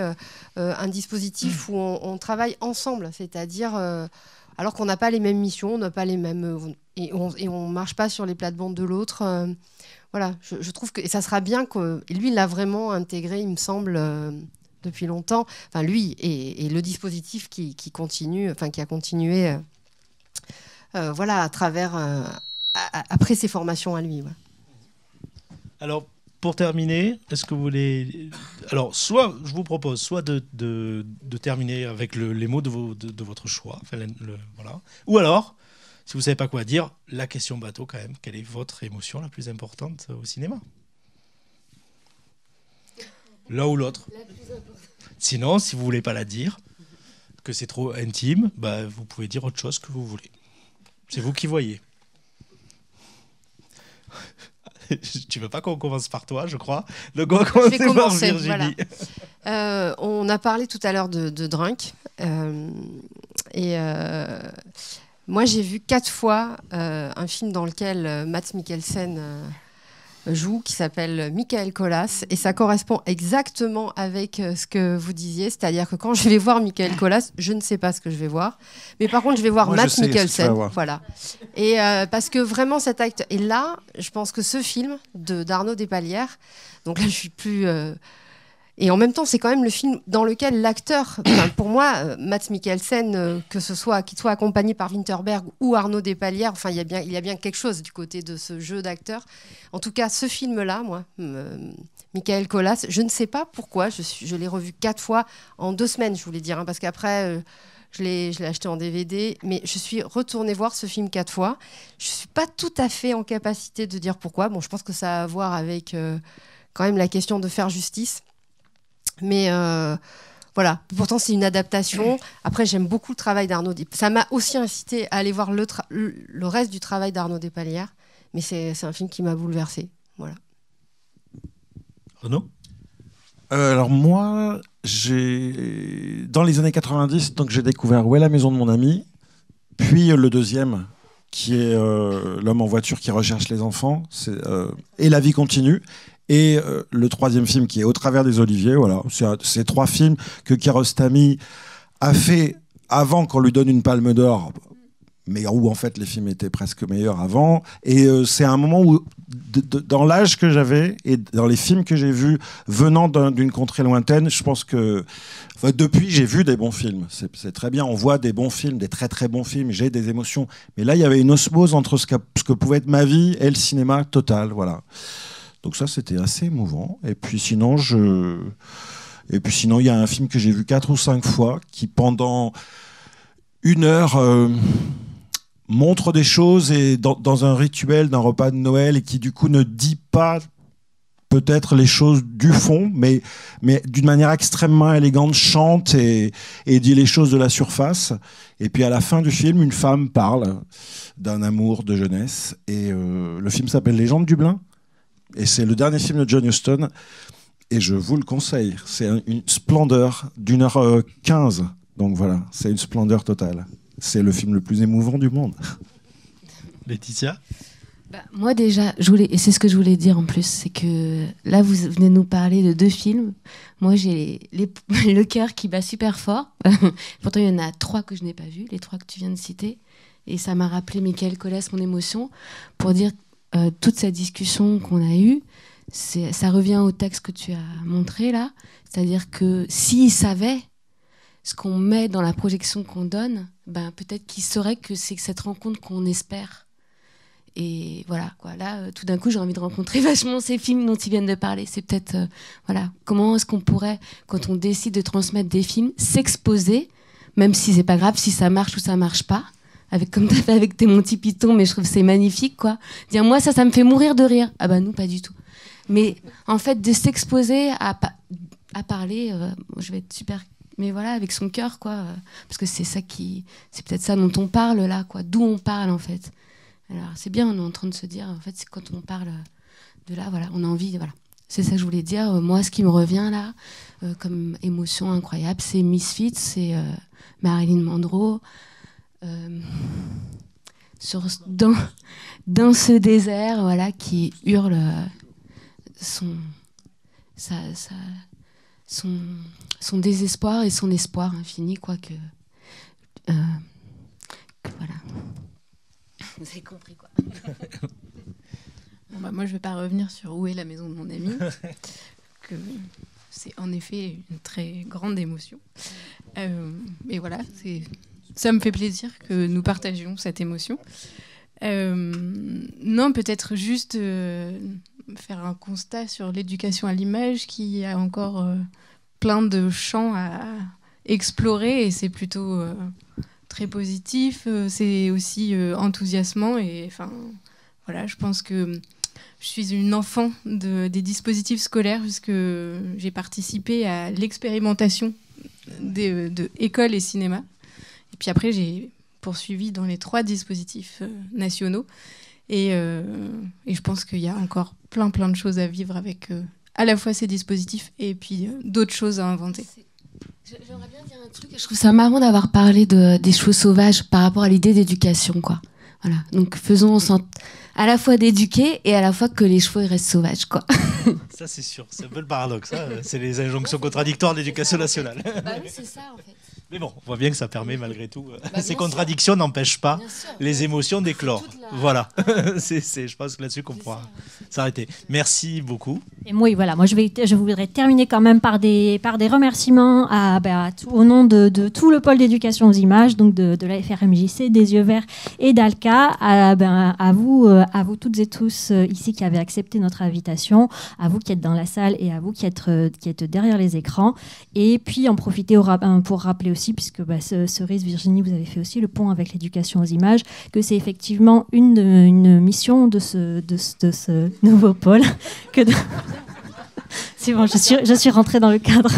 un dispositif où on, travaille ensemble c'est-à-dire alors qu'on n'a pas les mêmes missions on n'a pas les mêmes et on ne marche pas sur les plates-bandes de l'autre. Euh, voilà, je, trouve que et ça sera bien que lui l'a vraiment intégré, il me semble, euh, depuis longtemps. Enfin, lui et, le dispositif qui, continue, enfin qui a continué, euh, voilà, à travers après ses formations à lui. Alors. Pour terminer, est-ce que vous voulez. Alors, soit, je vous propose soit de, de, terminer avec les mots de, de, votre choix, voilà. ou alors si vous ne savez pas quoi dire, la question bateau quand même, quelle est votre émotion la plus importante au cinéma? L'un ou l'autre. Sinon, si vous ne voulez pas la dire, que c'est trop intime, bah, vous pouvez dire autre chose que vous voulez. C'est vous qui voyez. tu veux pas qu'on commence par toi, je crois. Donc on va commencer, par Virginie. Euh, on a parlé tout à l'heure de, Drunk. Euh, et euh, moi, j'ai vu quatre fois un film dans lequel Matt Mikkelsen joue, qui s'appelle Michael Colas, et ça correspond exactement avec ce que vous disiez, c'est-à-dire que quand je vais voir Michael Colas, je ne sais pas ce que je vais voir, mais par contre, je vais voir Matt Mikkelsen, voilà. Et parce que vraiment cet acte, et là, je pense que ce film de d'Arnaud Despalières, donc là, je suis plus et en même temps, c'est quand même le film dans lequel l'acteur, pour moi, euh, Mats Mikkelsen, euh, que ce soit qu'il soit accompagné par Winterberg ou Arnaud Despalières, enfin, il y a bien, quelque chose du côté de ce jeu d'acteur. En tout cas, ce film-là, moi, euh, Michael Colas, je ne sais pas pourquoi, je, l'ai revu quatre fois en deux semaines, je voulais dire, hein, parce qu'après. je l'ai acheté en DVD, mais je suis retournée voir ce film quatre fois. Je ne suis pas tout à fait en capacité de dire pourquoi. Bon, je pense que ça a à voir avec quand même la question de faire justice. Mais euh, voilà, pourtant c'est une adaptation. Après, j'aime beaucoup le travail d'Arnaud. Ça m'a aussi incité à aller voir le, le reste du travail d'Arnaud Despalières. Mais c'est un film qui m'a bouleversé. Voilà. Renaud? Euh, alors moi, j'ai dans les années 90, donc j'ai découvert Où est la maison de mon ami, puis le deuxième qui est euh, L'homme en voiture qui recherche les enfants, et La vie continue. Et euh, le troisième film qui est Au travers des Oliviers, voilà, c'est ces trois films que Kiarostami a fait avant qu'on lui donne une palme d'or, mais où en fait les films étaient presque meilleurs avant. Et euh, c'est un moment où, dans l'âge que j'avais et dans les films que j'ai vus venant d'une contrée lointaine, je pense que depuis j'ai vu des bons films. C'est très bien, on voit des bons films, des très très bons films, j'ai des émotions. Mais là, il y avait une osmose entre ce, ce que pouvait être ma vie et le cinéma total, voilà. Donc ça, c'était assez émouvant. Et puis sinon, je... Et puis sinon, il y a un film que j'ai vu quatre ou cinq fois qui, pendant une heure, euh, montre des choses et dans, un rituel d'un repas de Noël et qui, du coup, ne dit pas peut-être les choses du fond, mais, mais d'une manière extrêmement élégante, chante et, et dit les choses de la surface. Et puis à la fin du film, une femme parle d'un amour de jeunesse. Et euh, le film s'appelle Légende du Blin. Et c'est le dernier film de John Huston. Et je vous le conseille. C'est une splendeur d'une heure euh, quinze. Donc voilà, c'est une splendeur totale. C'est le film le plus émouvant du monde. Laetitia bah, Moi déjà, je voulais, et c'est ce que je voulais dire en plus, c'est que là vous venez nous parler de deux films. Moi j'ai le cœur qui bat super fort. Pourtant il y en a trois que je n'ai pas vus, les trois que tu viens de citer. Et ça m'a rappelé Michael Collas, mon émotion, pour dire euh, toute cette discussion qu'on a eue, ça revient au texte que tu as montré là. C'est-à-dire que s'il savait ce qu'on met dans la projection qu'on donne, ben peut-être qu'il saurait que c'est cette rencontre qu'on espère. Et voilà, quoi. Là, euh, tout d'un coup, j'ai envie de rencontrer vachement ces films dont ils viennent de parler. C'est peut-être, euh, voilà, comment est-ce qu'on pourrait, quand on décide de transmettre des films, s'exposer, même si c'est pas grave, si ça marche ou ça marche pas, avec comme tu as fait avec tes Monty Python, mais je trouve c'est magnifique, quoi. Dire moi ça, ça me fait mourir de rire. Ah bah nous pas du tout. Mais en fait de s'exposer à, parler, euh, je vais être super, mais voilà avec son cœur, quoi, parce que c'est ça qui, c'est peut-être ça dont on parle là, quoi, d'où on parle en fait. Alors c'est bien, on est en train de se dire, en fait c'est quand on parle de là, voilà, on a envie, voilà. C'est ça que je voulais dire. Moi, ce qui me revient là, euh, comme émotion incroyable, c'est Misfits, c'est euh, Marilyn Monroe, euh, sur, dans, dans ce désert voilà, qui hurle son, son, son désespoir et son espoir infini, quoi que, euh, voilà. Vous avez compris quoi. Bah, moi, je ne vais pas revenir sur où est la maison de mon ami. que c'est en effet une très grande émotion. Euh, et voilà, c'est ça me fait plaisir que nous partagions cette émotion. Euh, non, peut-être juste euh, faire un constat sur l'éducation à l'image qui a encore euh, plein de champs à explorer et c'est plutôt très positif. c'est aussi enthousiasmant et enfin voilà, je pense que je suis une enfant de, des dispositifs scolaires puisque j'ai participé à l'expérimentation de, de école et cinéma. Et puis après, j'ai poursuivi dans les trois dispositifs euh, nationaux. Et, euh, et, je pense qu'il y a encore plein, plein de choses à vivre avec euh, à la fois ces dispositifs et puis d'autres choses à inventer. J'aimerais bien dire un truc. Je trouve ça marrant d'avoir parlé de, des chevaux sauvages par rapport à l'idée d'éducation, quoi. Voilà. Donc faisons en sorte à la fois d'éduquer et à la fois que les chevaux restent sauvages, quoi. Ça c'est sûr, c'est un peu le paradoxe. Hein. c'est les injonctions contradictoires de l'éducation nationale. Bah oui, c'est ça en fait. Mais bon, on voit bien que ça permet malgré tout. Euh, bah, ces contradictions n'empêchent pas les émotions d'éclore. Voilà, c'est, je pense que là-dessus qu'on pourra s'arrêter. Merci beaucoup. Et moi, voilà, moi je, vais, je voudrais terminer quand même par des, par des remerciements à, bah, au nom de, de, tout le pôle d'éducation aux images, donc de, de la FRMJC, des Yeux Verts et d'Alca, à, ben, à, vous, euh, à vous toutes et tous euh, ici qui avez accepté notre invitation, à vous qui êtes dans la salle et à vous qui êtes, qui êtes derrière les écrans. Et puis en profiter pour rappeler aussi, puisque bah, Cerise, Virginie, vous avez fait aussi le pont avec l'éducation aux images, que c'est effectivement une, une mission de ce, de, de ce nouveau pôle. de... c'est bon, je suis, je suis rentrée dans le cadre.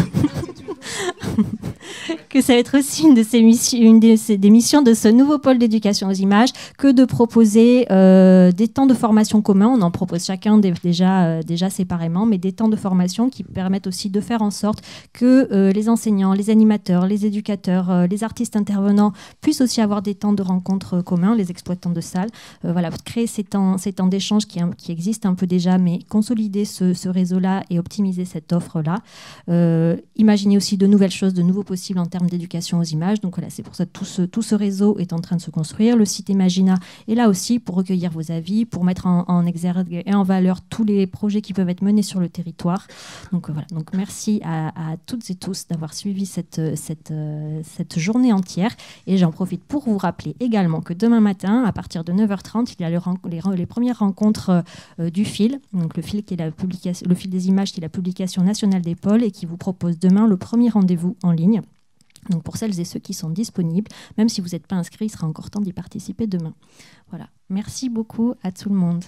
que ça va être aussi une de missions, une des, missions de ce nouveau pôle d'éducation aux images que de proposer euh, des temps de formation communs. On en propose chacun déjà, euh, déjà séparément, mais des temps de formation qui permettent aussi de faire en sorte que euh, les enseignants, les animateurs, les éducateurs, les artistes intervenants puissent aussi avoir des temps de rencontres communs, les exploitants de salles. voilà, créer ces temps, ces temps d'échange qui, qui, existent un peu déjà, mais consolider ce, ce réseau-là et optimiser cette offre-là. imaginer aussi de nouvelles choses, de nouveaux possibles en termes d'éducation aux images. Donc voilà, c'est pour ça que tout ce, tout ce réseau est en train de se construire. Le site Imagina est là aussi pour recueillir vos avis, pour mettre en, exergue et en valeur tous les projets qui peuvent être menés sur le territoire. Donc voilà, donc merci à, toutes et tous d'avoir suivi cette, cette, cette journée entière. Et j'en profite pour vous rappeler également que demain matin, à partir de 9h30, il y a le, les, premières rencontres euh, du fil, donc le fil, qui est la publication, le fil des images qui est la publication nationale des pôles et qui vous propose demain le premier rendez-vous en ligne. Donc pour celles et ceux qui sont disponibles, même si vous n'êtes pas inscrit, il sera encore temps d'y participer demain. Voilà. Merci beaucoup à tout le monde.